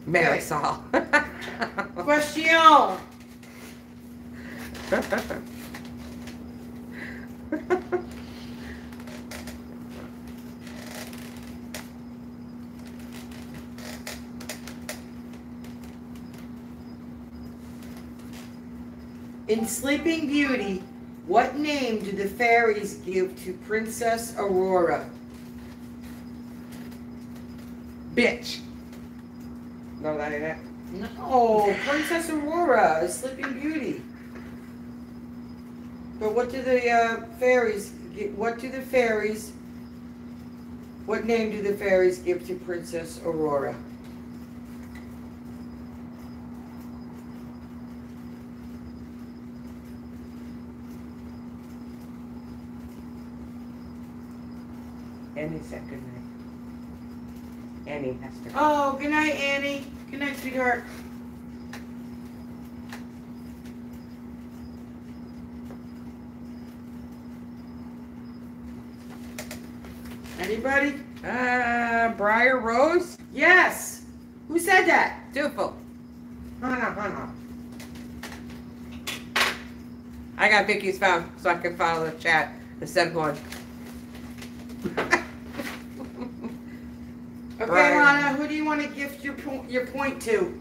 Marisol. Question. In Sleeping Beauty, what name do the fairies give to Princess Aurora? Bitch. No, that ain't it. No, Princess Aurora, Sleeping Beauty. But what do the uh, fairies? gi- What do the fairies? What name do the fairies give to Princess Aurora? Annie said good night. Annie has to. go. Oh, good night, Annie. Good night, sweetheart. Anybody? Uh, Briar Rose? Yes. Who said that? Hannah. I got Vicky's phone so I can follow the chat instead of going. Okay, Brian. Lana. Who do you want to gift your point your point to?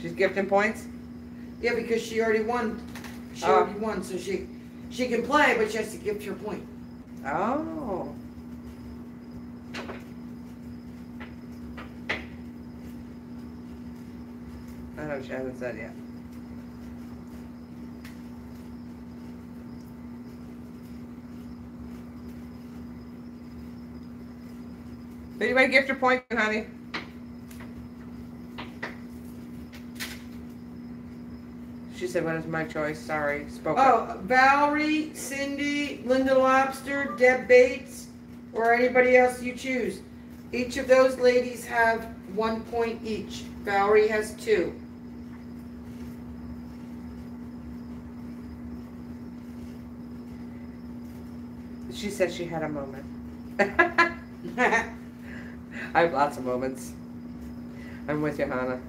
She's gifting points. Yeah, because she already won. She Oh. already won, so she she can play, but she has to gift her point. Oh. I don't know she hasn't said yet. Anybody gift your point, honey? She said, what is my choice? Sorry, spoke Oh, up. Valerie, Cindy, Linda Lobster, Deb Bates, or anybody else you choose. Each of those ladies have one point each. Valerie has two. She said she had a moment. I have lots of moments. I'm with you, Hannah.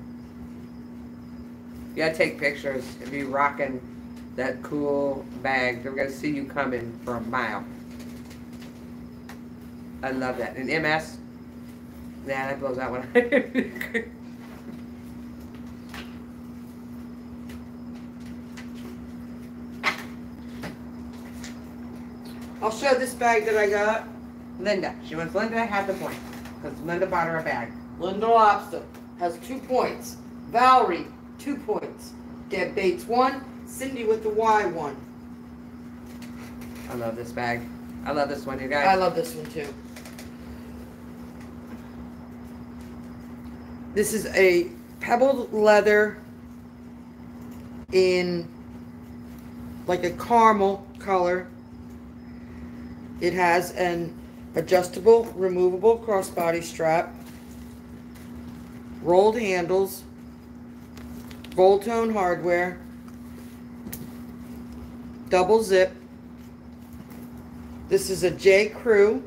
You gotta take pictures and be rocking that cool bag. They're gonna see you coming for a mile. I love that. And MS, yeah, that blows that one. I'll show this bag that I got. Linda. She wants Linda to have the point. Because Linda bought her a bag. Linda Lobster has two points. Valerie, two points. Deb Bates, one. Cindy with the Y, one. I love this bag. I love this one, you guys. I love this one too. This is a pebbled leather in like a caramel color. It has an adjustable, removable crossbody strap, rolled handles, gold tone hardware, double zip. This is a J. Crew.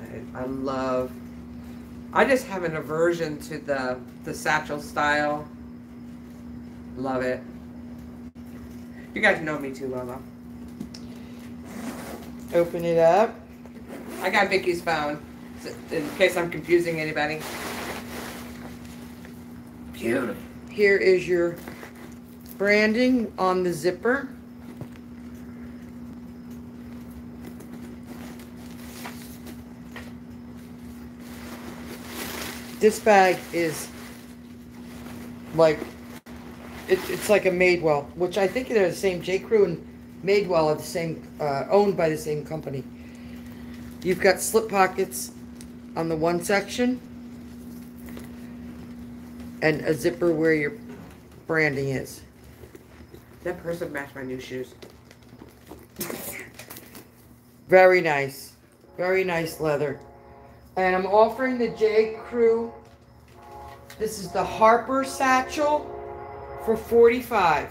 I, I love. I just have an aversion to the the satchel style. Love it. You guys know me too, Lola. Open it up. I got Vicky's phone, so- in case I'm confusing anybody. Beautiful. Here is your branding on the zipper. This bag is like it, it's like a Madewell, which I think they're the same. J. Crew and Madewell are the same, uh, owned by the same company. You've got slip pockets on the one section and a zipper where your branding is. That person matched my new shoes. Very nice. Very nice leather. And I'm offering the J. Crew. This is the Harper satchel for 45.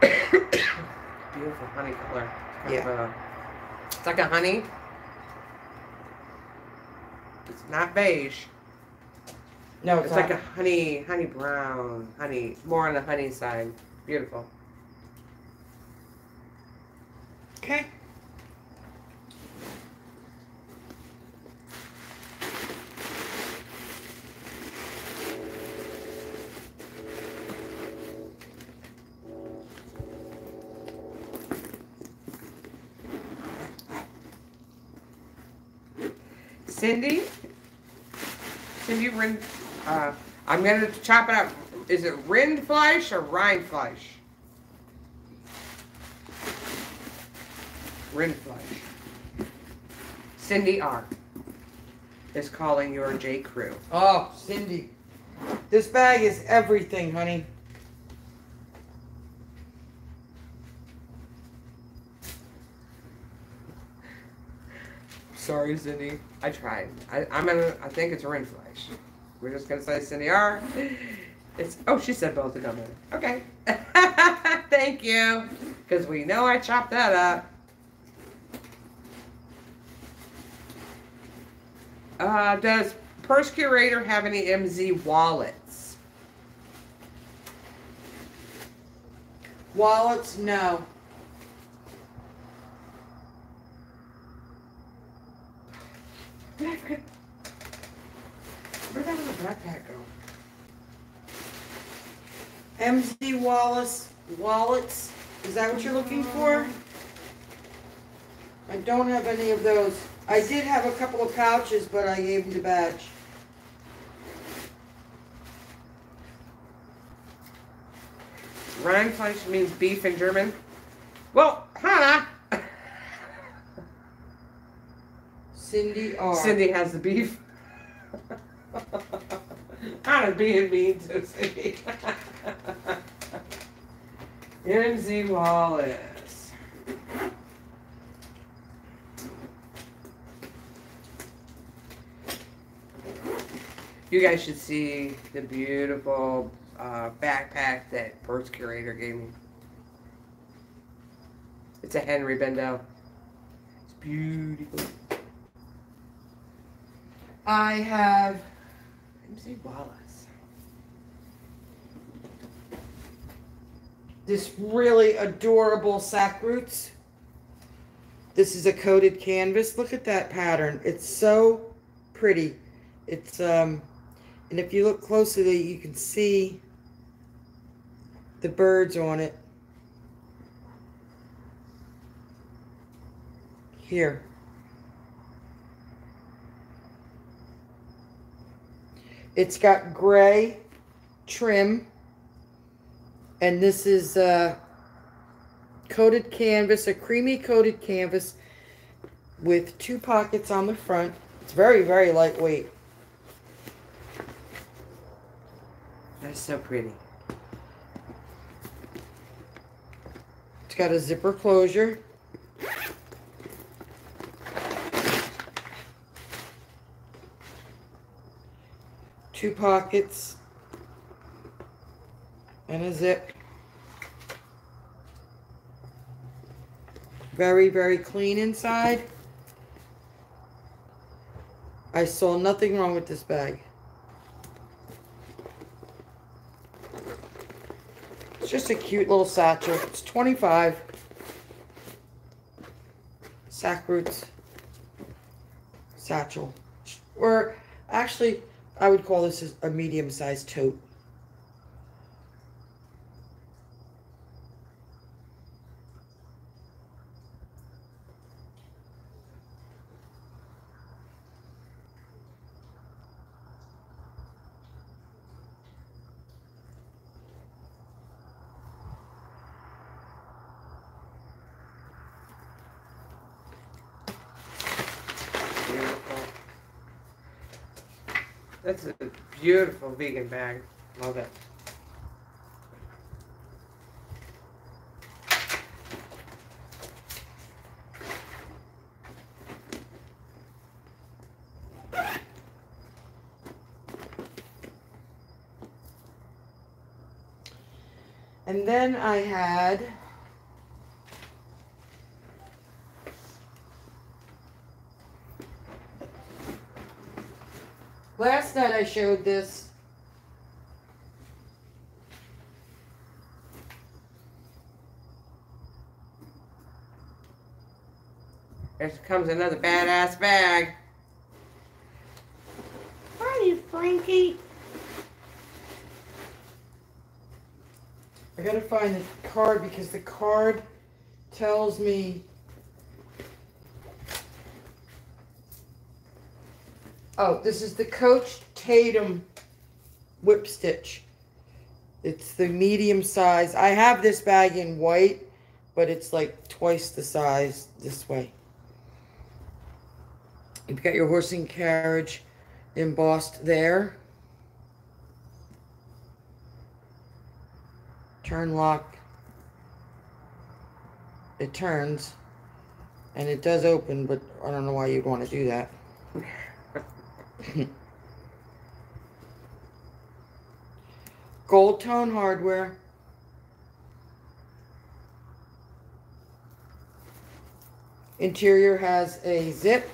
Beautiful honey color. Kind Yeah. of it's like a honey. It's not beige. No, It's like a honey, honey brown, honey, more on the honey side. Beautiful. Okay. Cindy? Cindy Rind, uh, I'm gonna chop it up. Is it Rindfleisch or Rindfleisch? Rindfleisch. Cindy R. is calling your J. Crew. Oh, Cindy. This bag is everything, honey. Sorry, Cindy. I tried. I, I'm gonna. I think it's Rindfleisch. We're just gonna say Cindy R. It's. Oh, she said both of them. Okay. Thank you. Because we know I chopped that up. Uh, does PurseCurator have any MZ wallets? Wallets, no. Where'd that little backpack go? MZ Wallace wallets. Is that what you're looking for? I don't have any of those. I did have a couple of pouches, but I gave them to Batch. Rindfleisch means beef in German. Well, Hannah. Cindy R. Cindy has the beef. Hannah being mean to Cindy. MZ Wallet. You guys should see the beautiful uh, backpack that PurseCurator gave me. It's a Henri Bendel. It's beautiful. I have MZ Wallace. this really adorable Sakroots. This is a coated canvas. Look at that pattern. It's so pretty. It's um and if you look closely you can see the birds on it. Here. It's got gray trim. And this is uh, coated canvas, a creamy coated canvas with two pockets on the front. It's very, very lightweight. That's so pretty. It's got a zipper closure. Two pockets and a zip. Very, very clean inside. I saw nothing wrong with this bag. It's just a cute little satchel. It's 25. Sakroots. Satchel. Or actually, I would call this a medium-sized tote. Beautiful. That's a beautiful vegan bag. Love it. And then I had last night I showed this. Here comes another badass bag. Hi, Frankie. I gotta find the card because the card tells me. Oh, this is the Coach Tatum whip stitch. It's the medium size. I have this bag in white, but it's like twice the size this way. You've got your horse and carriage embossed there. Turn lock. It turns. And it does open, but I don't know why you'd want to do that. Gold tone hardware. Interior has a zip,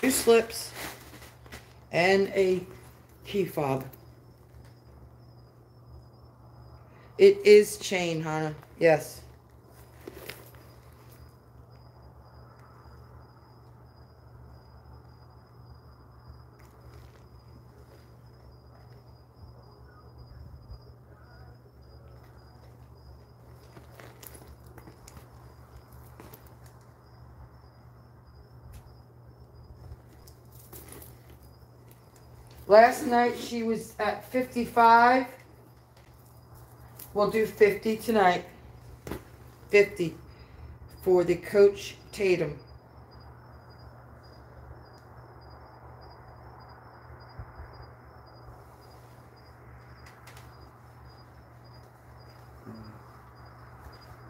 two slips, and a key fob. It is chain, Hannah. Yes. Last night she was at 55. We'll do 50 tonight. 50 for the Coach Tatum.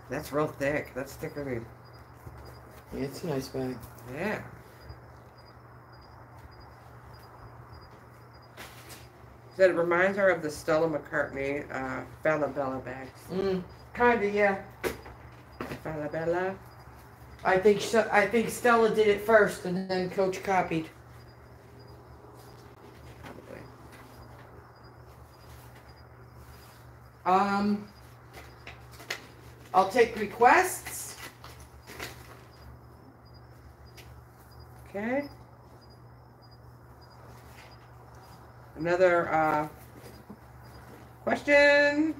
That's real thick. That's thicker than. Yeah, it's a nice bag. Yeah. Said it reminds her of the Stella McCartney uh, Bella Bella bags. Mm, kinda, yeah. Bella Bella. I think so, I think Stella did it first, and then Coach copied. Probably. Um, I'll take requests. Okay. Another uh, question.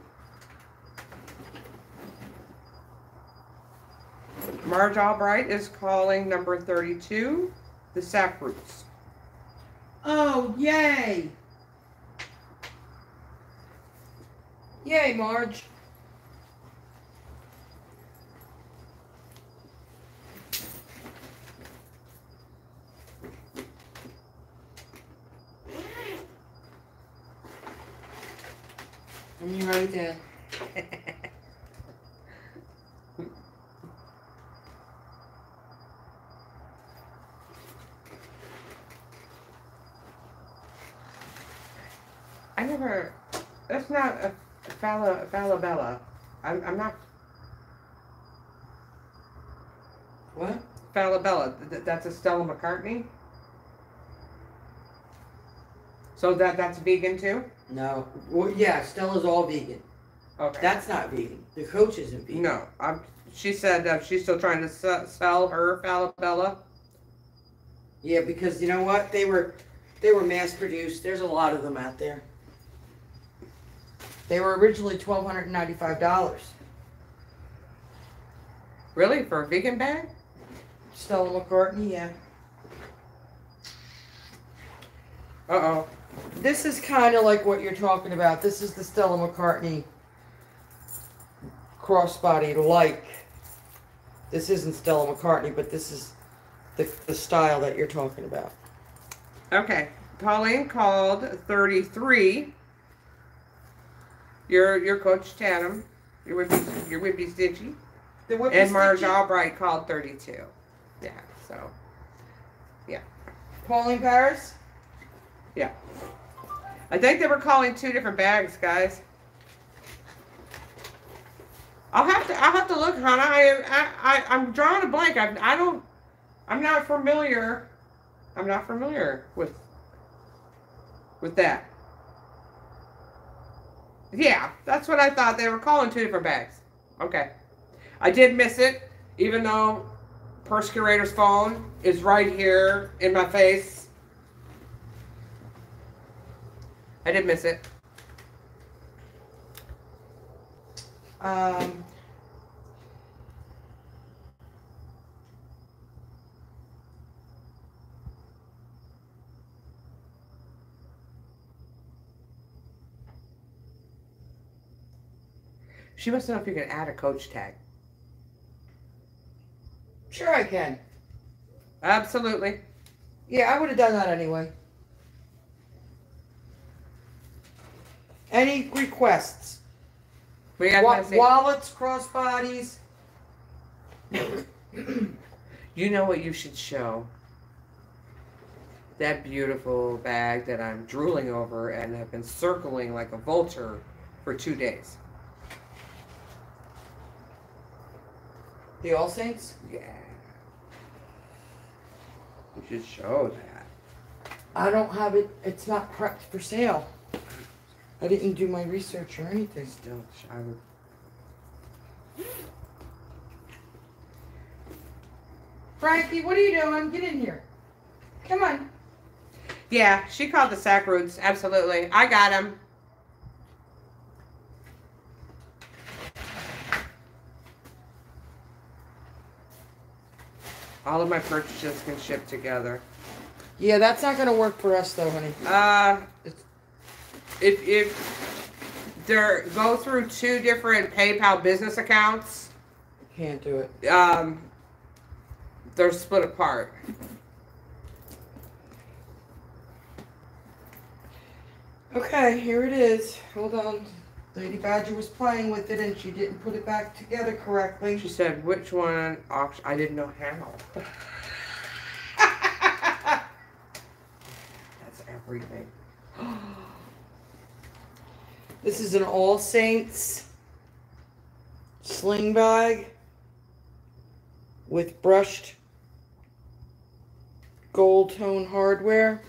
Marge Albright is calling number 32, the Sakroots. Oh, yay! Yay, Marge. Let me write it down. I never. That's not a Falabella. I'm, I'm not What? Falabella. That's a Stella McCartney. So that that's vegan too. No. Well, yeah, Stella's all vegan. Okay. That's not vegan. The coach isn't vegan. no, I'm. She said uh, she's still trying to se- sell her Falabella. Yeah, because you know what? They were they were mass produced. There's a lot of them out there. They were originally twelve hundred and ninety five dollars. Really, for a vegan bag? Stella McCartney, yeah. Uh oh. This is kind of like what you're talking about. This is the Stella McCartney crossbody like. This isn't Stella McCartney, but this is the, the style that you're talking about. Okay. Pauline called 33. Your your coach Tatum. Your Whippy, your be Stitchy. And Marge. Albright called 32. Yeah. So yeah. Pauline Paris. I think they were calling two different bags, guys. I'll have to I'll have to look, Hannah. I I, I I'm drawing a blank. I I don't I'm not familiar. I'm not familiar with with that. Yeah, that's what I thought. They were calling two different bags. Okay. I did miss it, even though PurseCurator's phone is right here in my face. I did miss it. Um, She to know if you can add a coach tag. sure I can. Absolutely. Yeah, I would have done that anyway. Any requests? We got Wa- to wallets, crossbodies. You know what you should show? That beautiful bag that I'm drooling over and have been circling like a vulture for two days. The All Saints? Yeah. You should show that. I don't have it. It's not prepped for sale. I didn't do my research or anything. Still, would. Frankie, what are you doing? Get in here. Come on. Yeah, she called the Sakroots. Absolutely. I got them. All of my purchases can ship together. Yeah, that's not gonna work for us though, honey. Uh, if if they're go through two different PayPal business accounts. Can't do it. Um, they're split apart. Okay, here it is. Hold on. Lady Badger was playing with it and she didn't put it back together correctly. She said, which one auction? I didn't know how. That's everything. This is an All Saints sling bag with brushed gold tone hardware.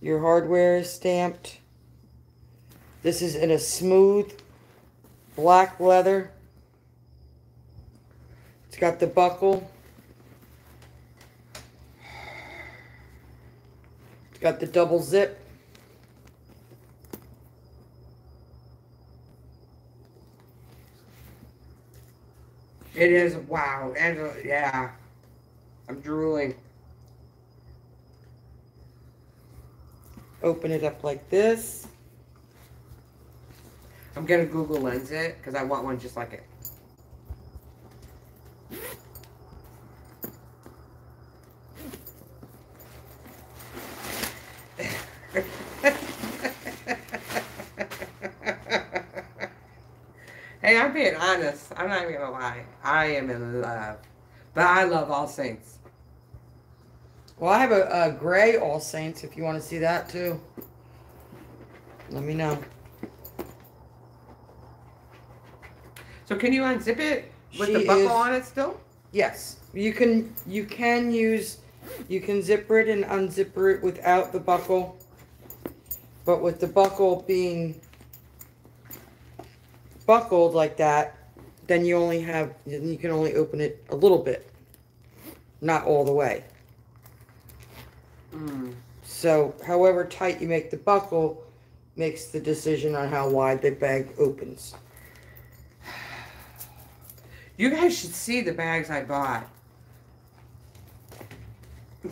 Your hardware is stamped. This is in a smooth black leather. It's got the buckle. It's got the double zip. It is wow, and yeah, I'm drooling. Open it up like this. I'm gonna Google Lens it because I want one just like it. Hey, I'm being honest. I'm not even gonna lie. I am in love, but I love All Saints. Well, I have a, a gray All Saints if you want to see that too. Let me know. So can you unzip it with the buckle is- on it still? Yes, you can you can use you can zipper it and unzipper it without the buckle. But with the buckle being buckled like that, then you only have you can only open it a little bit. Not all the way. Mm. So, however tight you make the buckle makes the decision on how wide the bag opens. You guys should see the bags I bought.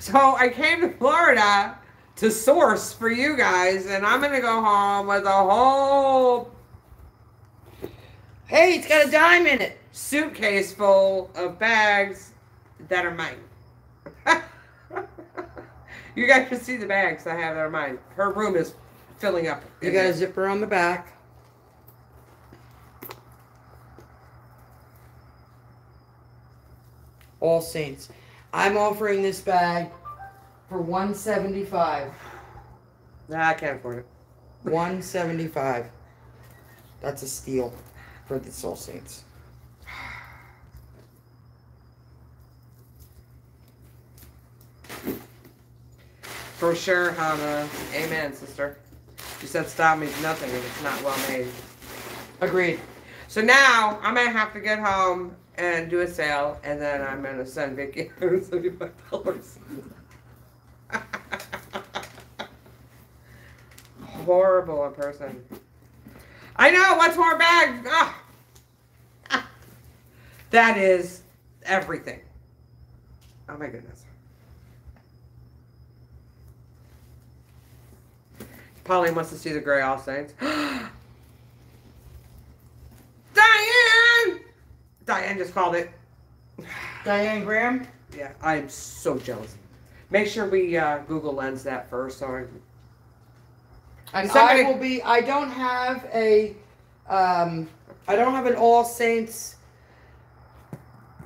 so I came to Florida to source for you guys, and I'm gonna go home with a whole Hey, it's got a dime in it. suitcase full of bags that are mine. you guys can see the bags I have that are mine. Her room is filling up. You got a zipper on the back. All Saints. I'm offering this bag for 175. Nah, I can't afford it. 175. That's a steal for the All Saints. For sure, Hannah. Amen, sister. You said style means nothing if it's not well made. Agreed. So now I'm gonna have to get home and do a sale, and then I'm gonna send Vicky seventy-five dollars. Horrible in person. I know. What's more bag? Ah. Ah. That is everything. Oh my goodness. Pauline wants to see the gray All Saints. Diane! Diane just called it. Diane Graham? Yeah, I am so jealous. Make sure we uh, Google Lens that first. So I, And I will be. I don't have a. Um, I don't have an All Saints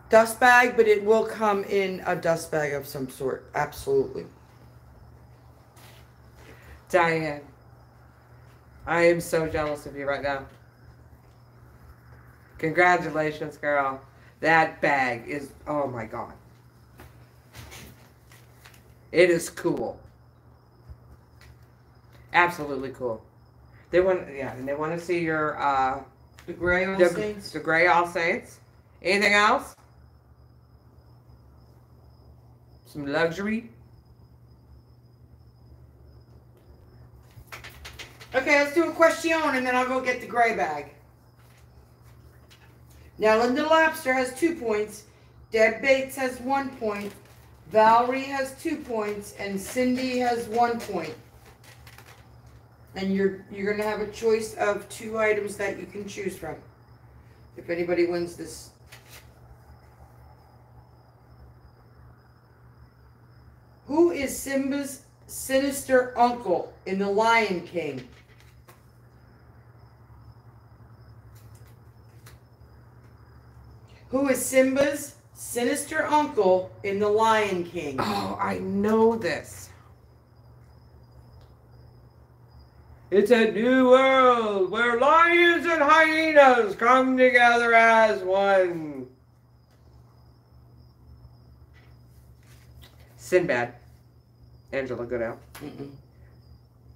dust bag, but it will come in a dust bag of some sort. Absolutely. Diane, I am so jealous of you right now. Congratulations, girl. That bag is, oh my God. It is cool. Absolutely cool. They want, yeah, and they want to see your, uh, The gray All the, Saints. the gray All Saints. Anything else? Some luxury? Okay, let's do a question and then I'll go get the gray bag. Now, Linda Lobster has two points. Deb Bates has one point. Valerie has two points. And Cindy has one point. And you're you're gonna have a choice of two items that you can choose from. If anybody wins this. Who is Simba's sinister uncle in The Lion King? Who is Simba's sinister uncle in The Lion King? Oh, I know this. It's a new world where lions and hyenas come together as one. Sinbad. Angela Goodell. Mm-mm.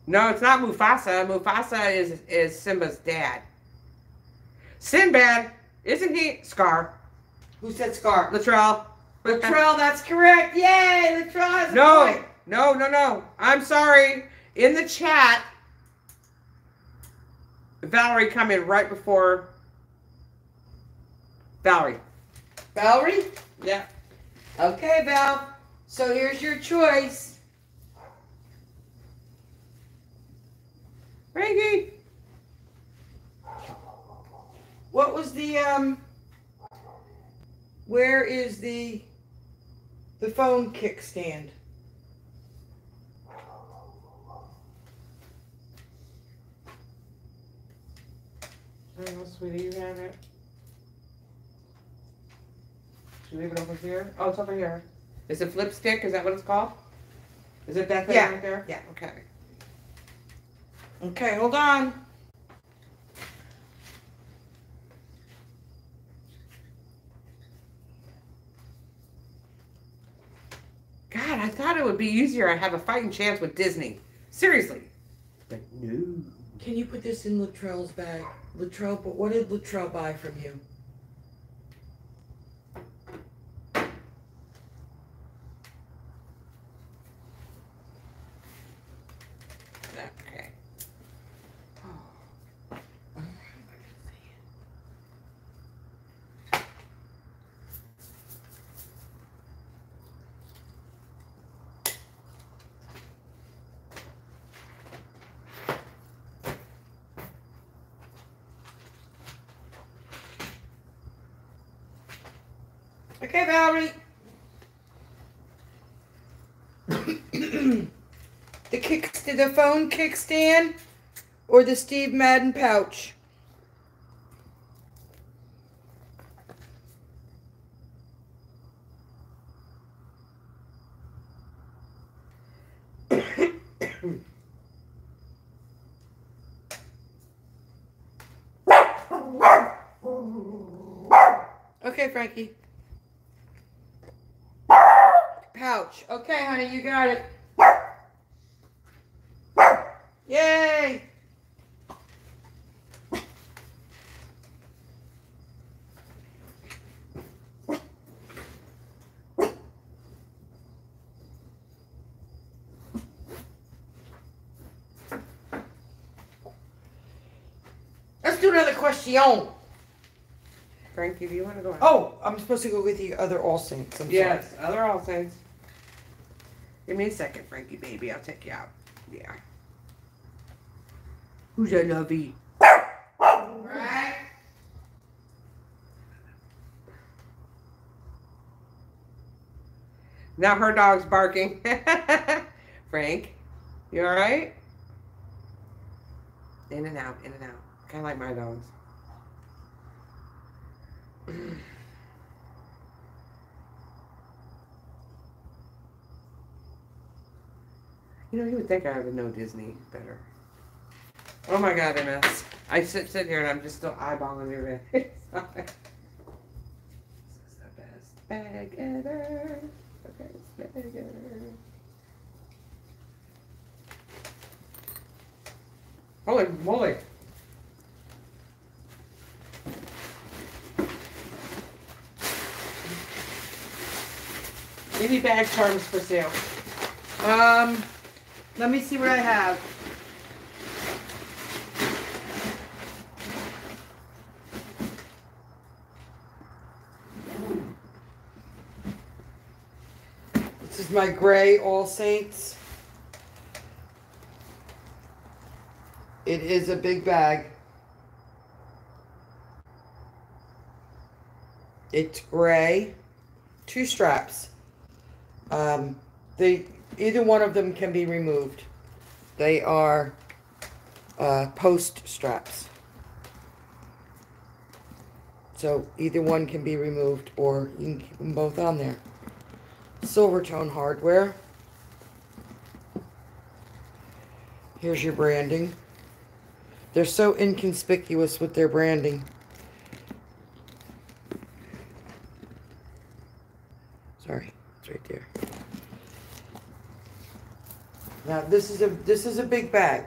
No, it's not Mufasa. Mufasa is is Simba's dad. Sinbad, isn't he? Scar. Who said Scar? Latrell. Latrell, that's correct. Yay! Latrell has a No, no, no, no. I'm sorry. In the chat, Valerie come in right before Valerie. Valerie? Yeah. Okay, Val. So here's your choice. Frankie. What was the um where is the the phone kickstand? I don't know, sweetie, you have it. Should we leave it over here? Oh, it's over here. Is it flip stick? Is that what it's called? Is it that thing Yeah, right there? yeah. Okay. Okay, hold on. God, I thought it would be easier. I have a fighting chance with Disney. Seriously. But no. Can you put this in Latrell's bag? Latrell, but what did Latrell buy from you? Okay. Okay, Valerie. the kick, the phone kickstand, or the Steve Madden pouch? Okay, Frankie. Pouch. Okay, honey, you got it. Yay! Let's do question. Frankie, do you want to go? Oh, I'm supposed to go with the other All Saints. I'm sorry. Yes, other all saints. Give me a second, Frankie, baby. I'll take you out. Yeah. Who's that lovey? Right. Now her dog's barking. Frank, you all right? In and out, in and out. Kind of like my dogs. You know, you would think I would know Disney better. Oh my god, MS. I sit sit here and I'm just still eyeballing face. this is the best bag ever. The best bag ever. Holy moly. Any bag charms for sale? Um, let me see what I have. This is my gray All Saints. It is a big bag. It's gray, two straps. Um, they either one of them can be removed. They are uh, post straps. So either one can be removed or you can keep them both on there. Silvertone hardware. Here's your branding. They're so inconspicuous with their branding. Sorry, it's right there. Now this is a this is a big bag.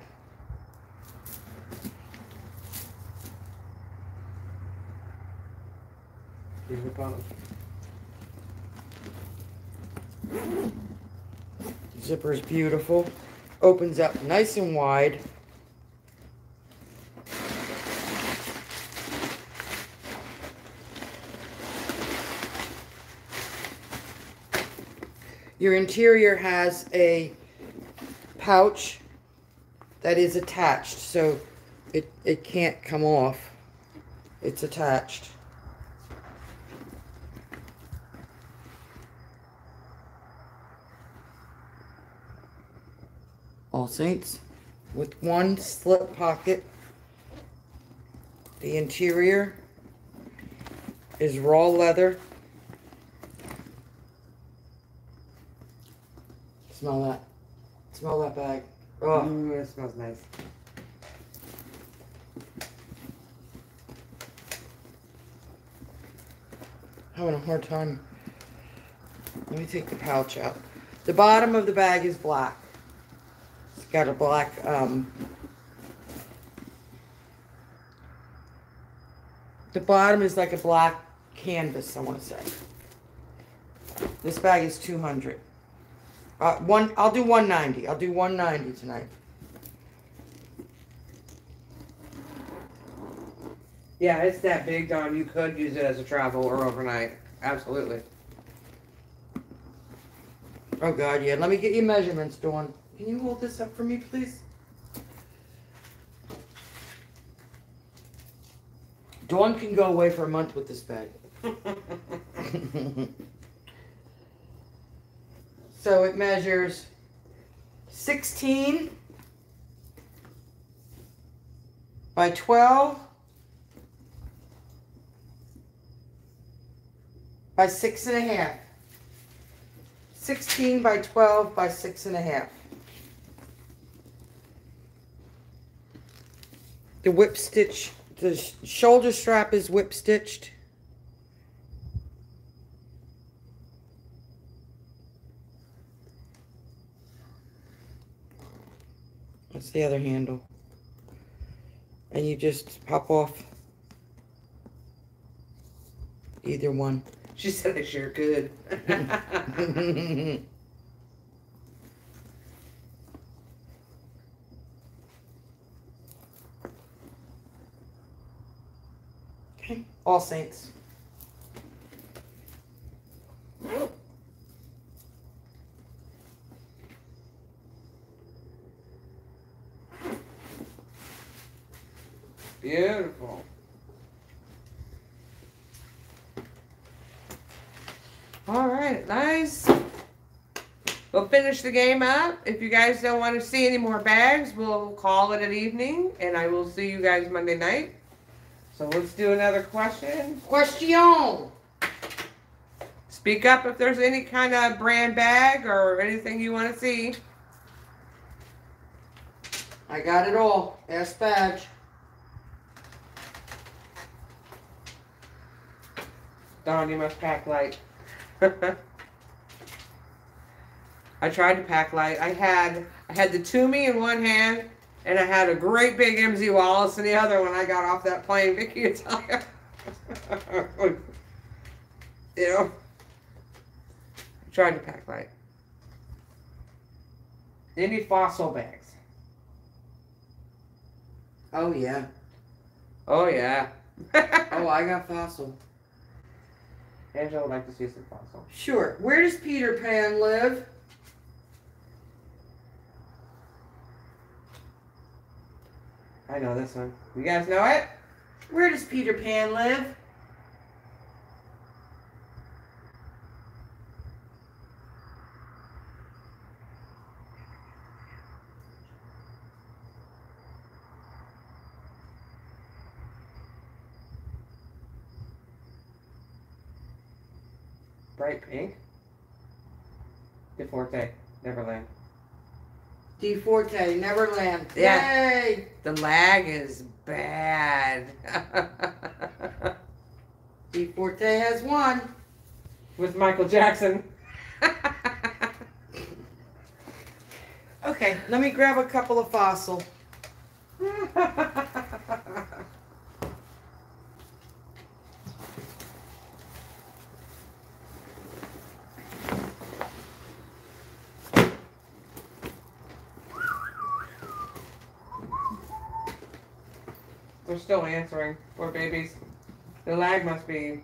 Zipper is beautiful. Opens up nice and wide. Your interior has a pouch that is attached, so it, it can't come off. It's attached. All Saints with one slip pocket. The interior is raw leather. Smell that. Smell that bag. Oh, Mm, it smells nice. having a hard time. Let me take the pouch out. The bottom of the bag is black. It's got a black, um, the bottom is like a black canvas, I want to say. This bag is 200. Uh, one, I'll do 190. I'll do 190 tonight. Yeah, it's that big, Don. You could use it as a travel or overnight. Absolutely. Oh God, yeah. Let me get your measurements, Dawn. Can you hold this up for me, please? Dawn can go away for a month with this bag. so it measures 16 by 12 by six and a half. 16 by 12 by six and a half. The whip stitch, the shoulder strap is whip stitched. That's the other handle. And you just pop off either one. She said sure could. okay, All Saints. Beautiful. All right, nice. We'll finish the game up. If you guys don't want to see any more bags, we'll call it an evening, and I will see you guys Monday night. So let's do another question. Question. Speak up if there's any kind of brand bag or anything you want to see. I got it all. Ask badge. Don, you must pack light. I tried to pack light. I had I had the Tumi in one hand, and I had a great big MZ Wallace in the other when I got off that plane. Vicky, you. you know, I tried to pack light. Any fossil bags? Oh yeah. Oh yeah. Oh, I got fossil. Angela would like to see some fossil. Sure. Where does Peter Pan live? I know this one. You guys know it? Where does Peter Pan live? Bright pink. DeForte, Neverland. D Forte, Neverland. Yeah. Yay! The lag is bad. D Forte has won. With Michael Jackson. Okay, let me grab a couple of fossil. They're still answering. Poor babies. The lag must be.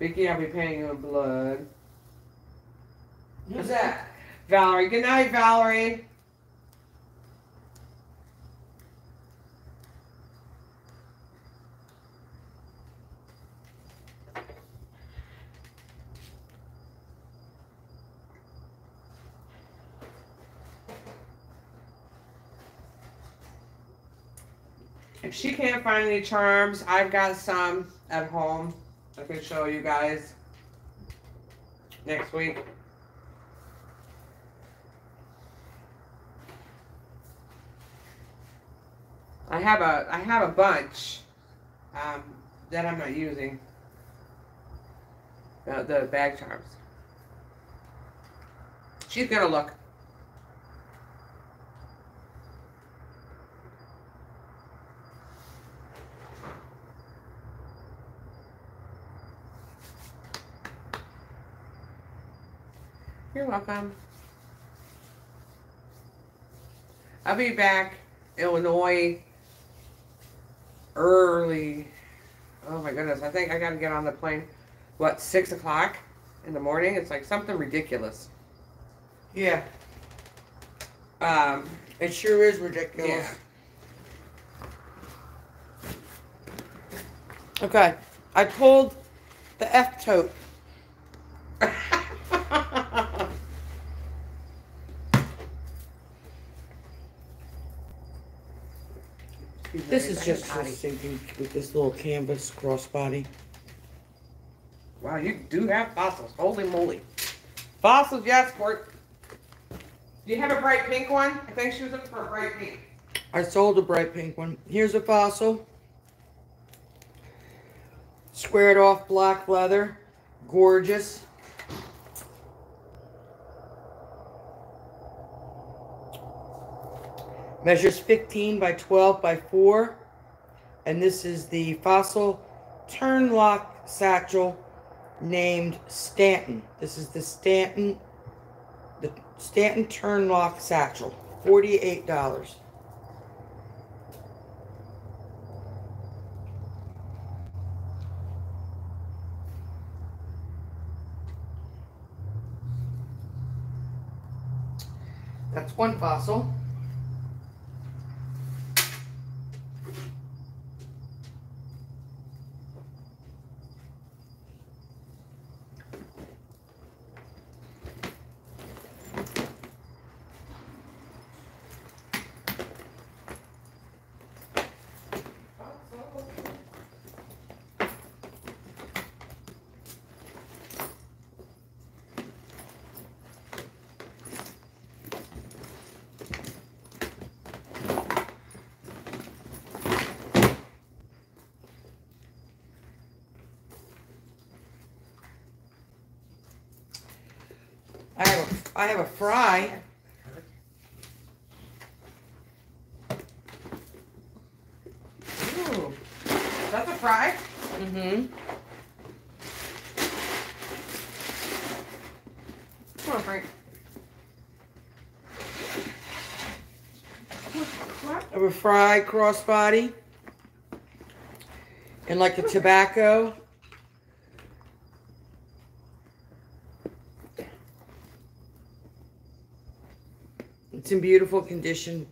Vicky, I'll be paying you in blood. Who's that? Valerie. Good night, Valerie. She can't find any charms, I've got some at home. I can show you guys next week. I have a I have a bunch um, that I'm not using. The, the bag charms. She's gonna look. You're welcome. I'll be back, Illinois, early. Oh my goodness! I think I gotta get on the plane. What six o'clock in the morning? It's like something ridiculous. Yeah, Um, it sure is ridiculous. yeah. Okay, I pulled the F This is just for sinking with this little canvas crossbody. Wow, you do have fossils. Holy moly. Fossils, yes, Court. Do you have a bright pink one? I think she was looking for a bright pink. I sold a bright pink one. Here's a fossil. Squared off black leather. Gorgeous. Measures 15 by 12 by 4. And this is the fossil turn lock satchel named Stanton. This is the Stanton the Stanton turn lock satchel. $48. That's one fossil. I have a, I have a Frye. Ooh. That's a Frye? Mm-hmm. Come on, Frank. What? I have a Frye crossbody. And like a tobacco. It's in beautiful condition.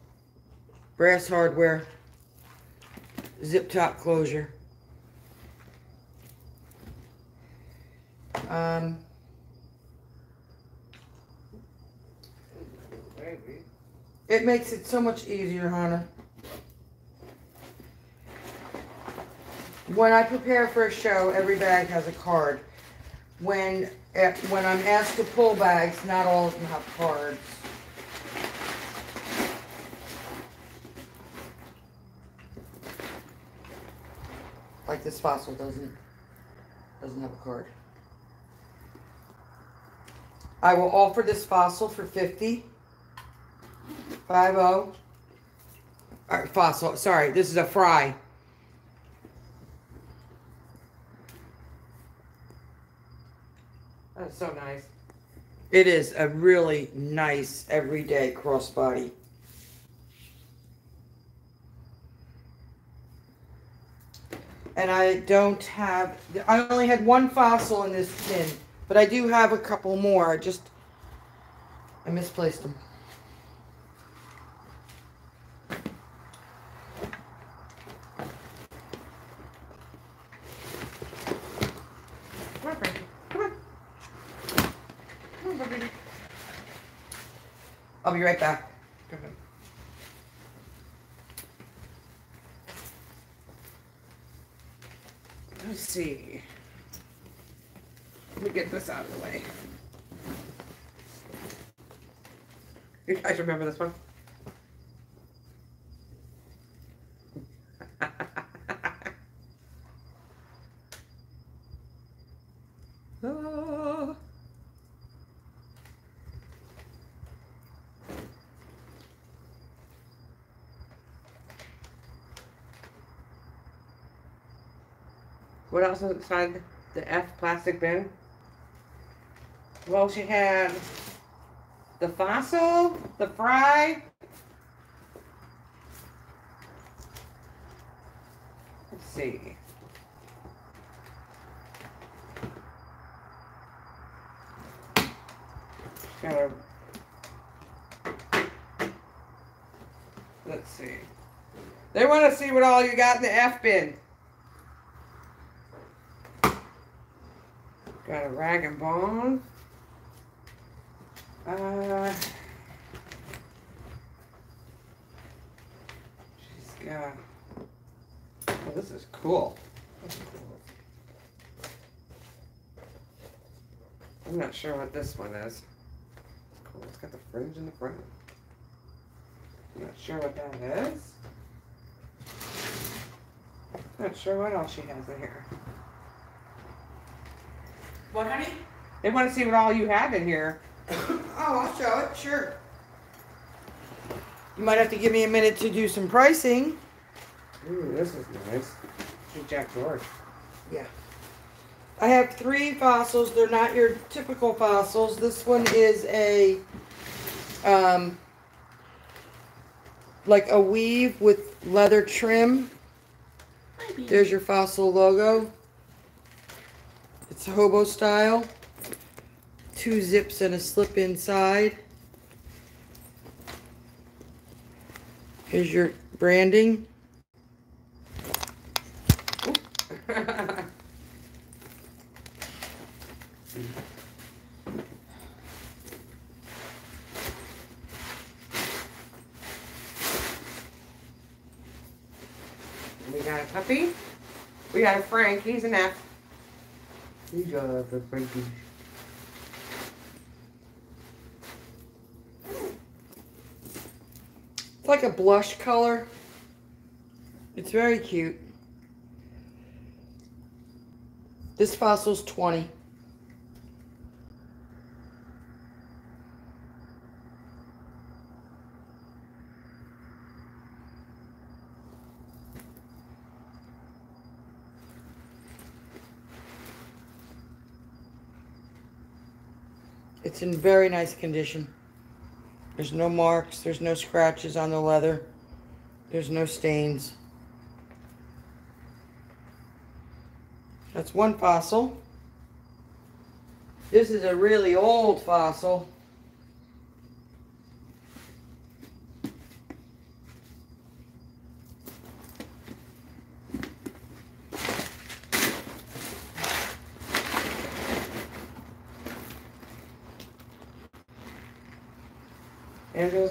Brass hardware. Zip top closure. Um, it makes it so much easier, Hannah. When I prepare for a show, every bag has a card. When eh, when I'm asked to pull bags, not all of them have cards. Like this fossil doesn't doesn't have a card. I will offer this fossil for 50. 5 All right, fossil. Sorry, this is a Frye. That's so nice. It is a really nice everyday crossbody. And I don't have, I only had one fossil in this tin, but I do have a couple more. I just, I misplaced them. Come on, Frankie. Come on. Come on, baby. I'll be right back. Go. Let's see. Let me get this out of the way. You guys remember this one? Ah. What else was inside the F plastic bin? Well, she had the fossil, the Frye. Let's see. Got a. Let's see. They want to see what all you got in the F bin. Got a rag and bone. Uh, she's got. Oh, this is cool. I'm not sure what this one is. It's cool. It's got the fringe in the front. I'm not sure what that is. Not sure what else she has in here. What, honey? They want to see what all you have in here. oh, I'll show it, sure. You might have to give me a minute to do some pricing. Ooh, this is nice. She's Jack George. Yeah. I have three fossils. They're not your typical fossils. This one is a, um, like a weave with leather trim. There's your fossil logo. It's hobo style. Two zips and a slip inside. Here's your branding. we got a puppy. We got a Frank. He's an F. The Frankie. It's like a blush color. It's very cute. This fossil's 20. It's in very nice condition. There's no marks, there's no scratches on the leather, there's no stains. That's one fossil. This is a really old fossil.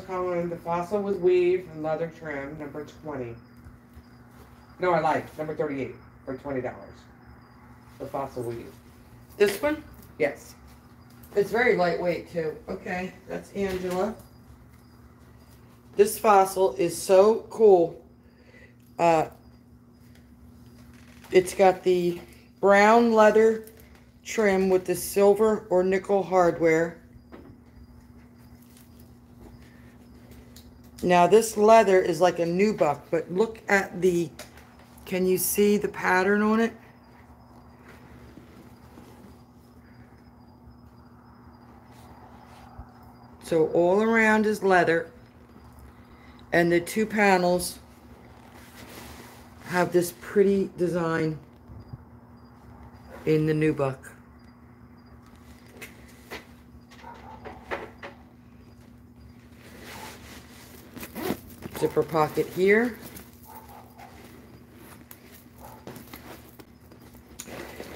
The fossil with weave and leather trim, number 20. No, I lied. Number 38 for $20. The fossil weave. This one? Yes. It's very lightweight too. Okay, that's Angela. This fossil is so cool. Uh, it's got the brown leather trim with the silver or nickel hardware. Now this leather is like a nubuck, but look at the, can you see the pattern on it? So all around is leather. And the two panels have this pretty design in the nubuck. Zipper pocket here.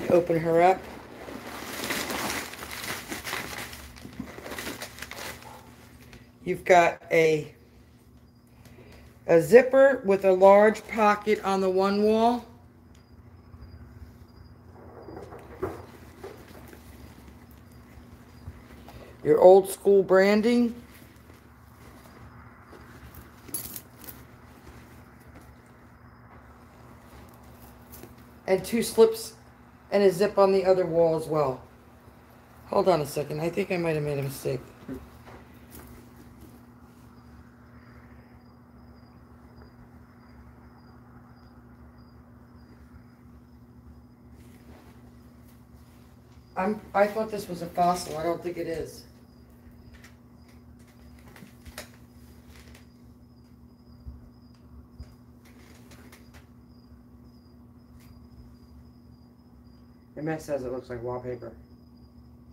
Open her up. You've got a a zipper with a large pocket on the one wall. Your old school branding. And two slips and a zip on the other wall as well. Hold on a second. I think I might have made a mistake. I'm, I thought this was a fossil. I don't think it is. MS says it looks like wallpaper.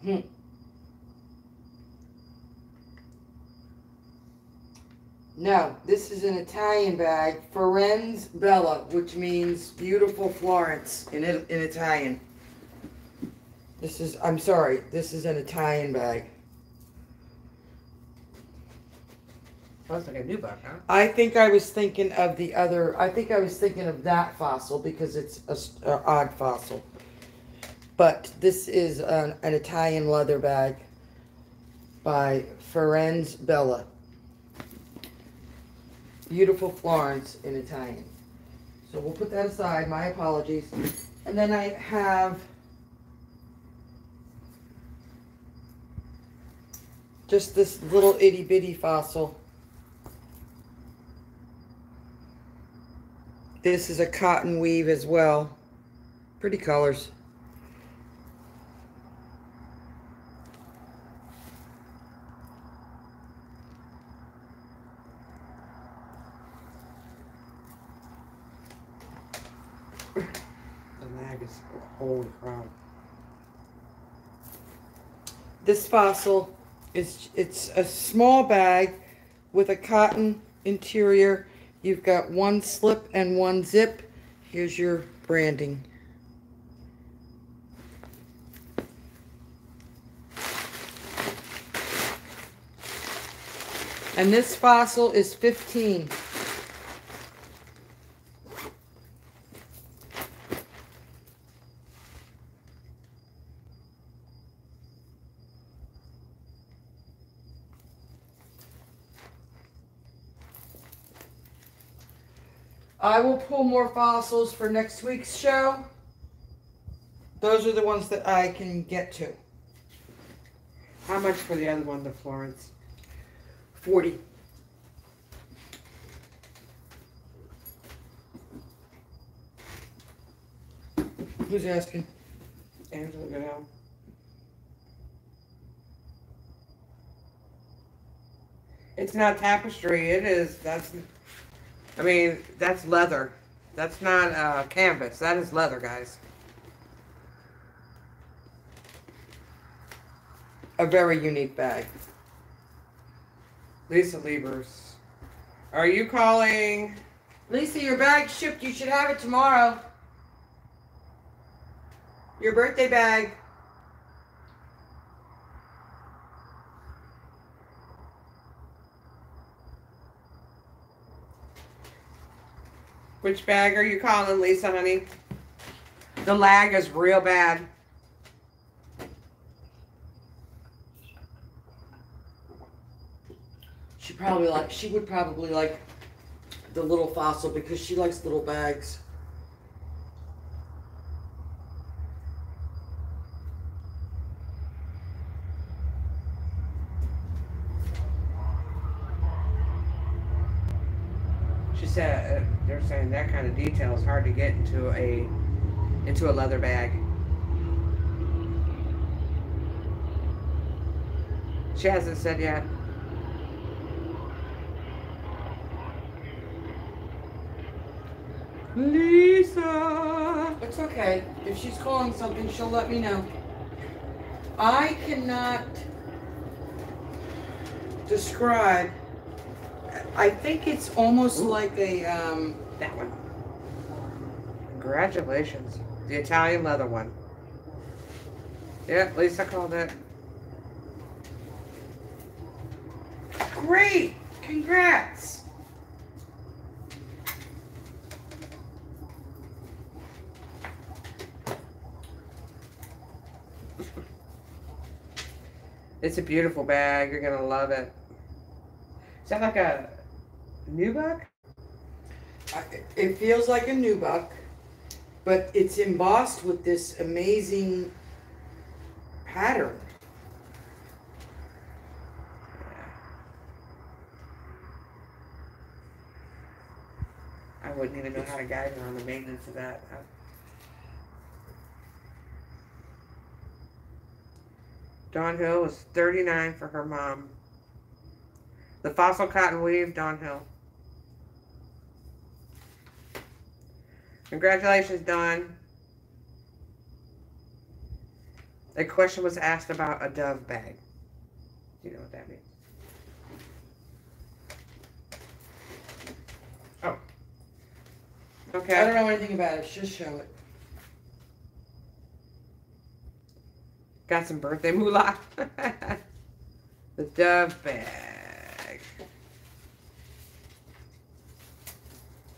Hmm. No, this is an Italian bag, Firenze Bella, which means beautiful Florence in in Italian. This is, I'm sorry, this is an Italian bag. Looks like a nubuck, huh? I think I was thinking of the other, I think I was thinking of that fossil because it's a, a odd fossil. But this is an, an Italian leather bag by Firenze Bella. Beautiful Florence in Italian. So we'll put that aside, my apologies. And then I have just this little itty bitty fossil. This is a cotton weave as well. Pretty colors. The mag is holy crap. This fossil is it's a small bag with a cotton interior. You've got one slip and one zip. Here's your branding. And this fossil is 15. Pull more fossils for next week's show. Those are the ones that I can get to. How much for the other one, the Florence? 40. Who's asking? Angela Goodell. It's not tapestry. It is. That's. I mean, that's leather. That's not uh, canvas. That is leather, guys. A very unique bag. Lisa Liebers. Are you calling? Lisa, your bag shipped. You should have it tomorrow. Your birthday bag. Which bag are you calling, Lisa, honey? The lag is real bad. She probably like she would probably like the little fossil because she likes little bags. She said uh, they're that kind of detail is hard to get into a into a leather bag. She hasn't said yet. Lisa. It's okay. If she's calling something, she'll let me know. I cannot describe. I think it's almost Ooh. like a um, That one. Congratulations. The Italian leather one. Yeah, Lisa called it. great. Congrats. It's a beautiful bag. You're gonna love it. Is that like a nubuck? It feels like a nubuck, but it's embossed with this amazing pattern. I wouldn't even know how to guide her on the maintenance of that. Dawn Hill was 39 for her mom. The fossil cotton weave, Dawn Hill. Congratulations, Don. A question was asked about a dove bag. Do you know what that means? Oh. Okay. I don't know anything about it. Just show it. Got some birthday moolah. the dove bag.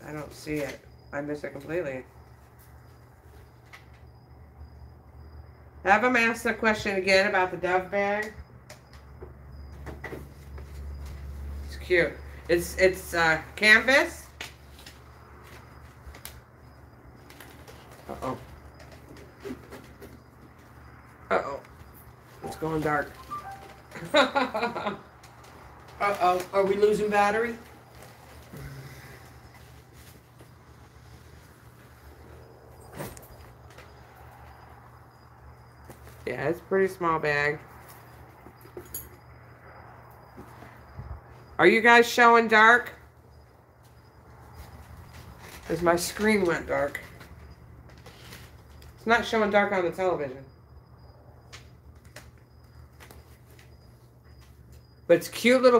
I don't see it. I missed it completely. Have them ask the question again about the dove bag. It's cute. It's it's uh, canvas. Uh oh. Uh oh. It's going dark. Uh oh. Are we losing battery? Yeah, it's pretty small bag. Are you guys showing dark? Because my screen went dark. It's not showing dark on the television. But it's cute little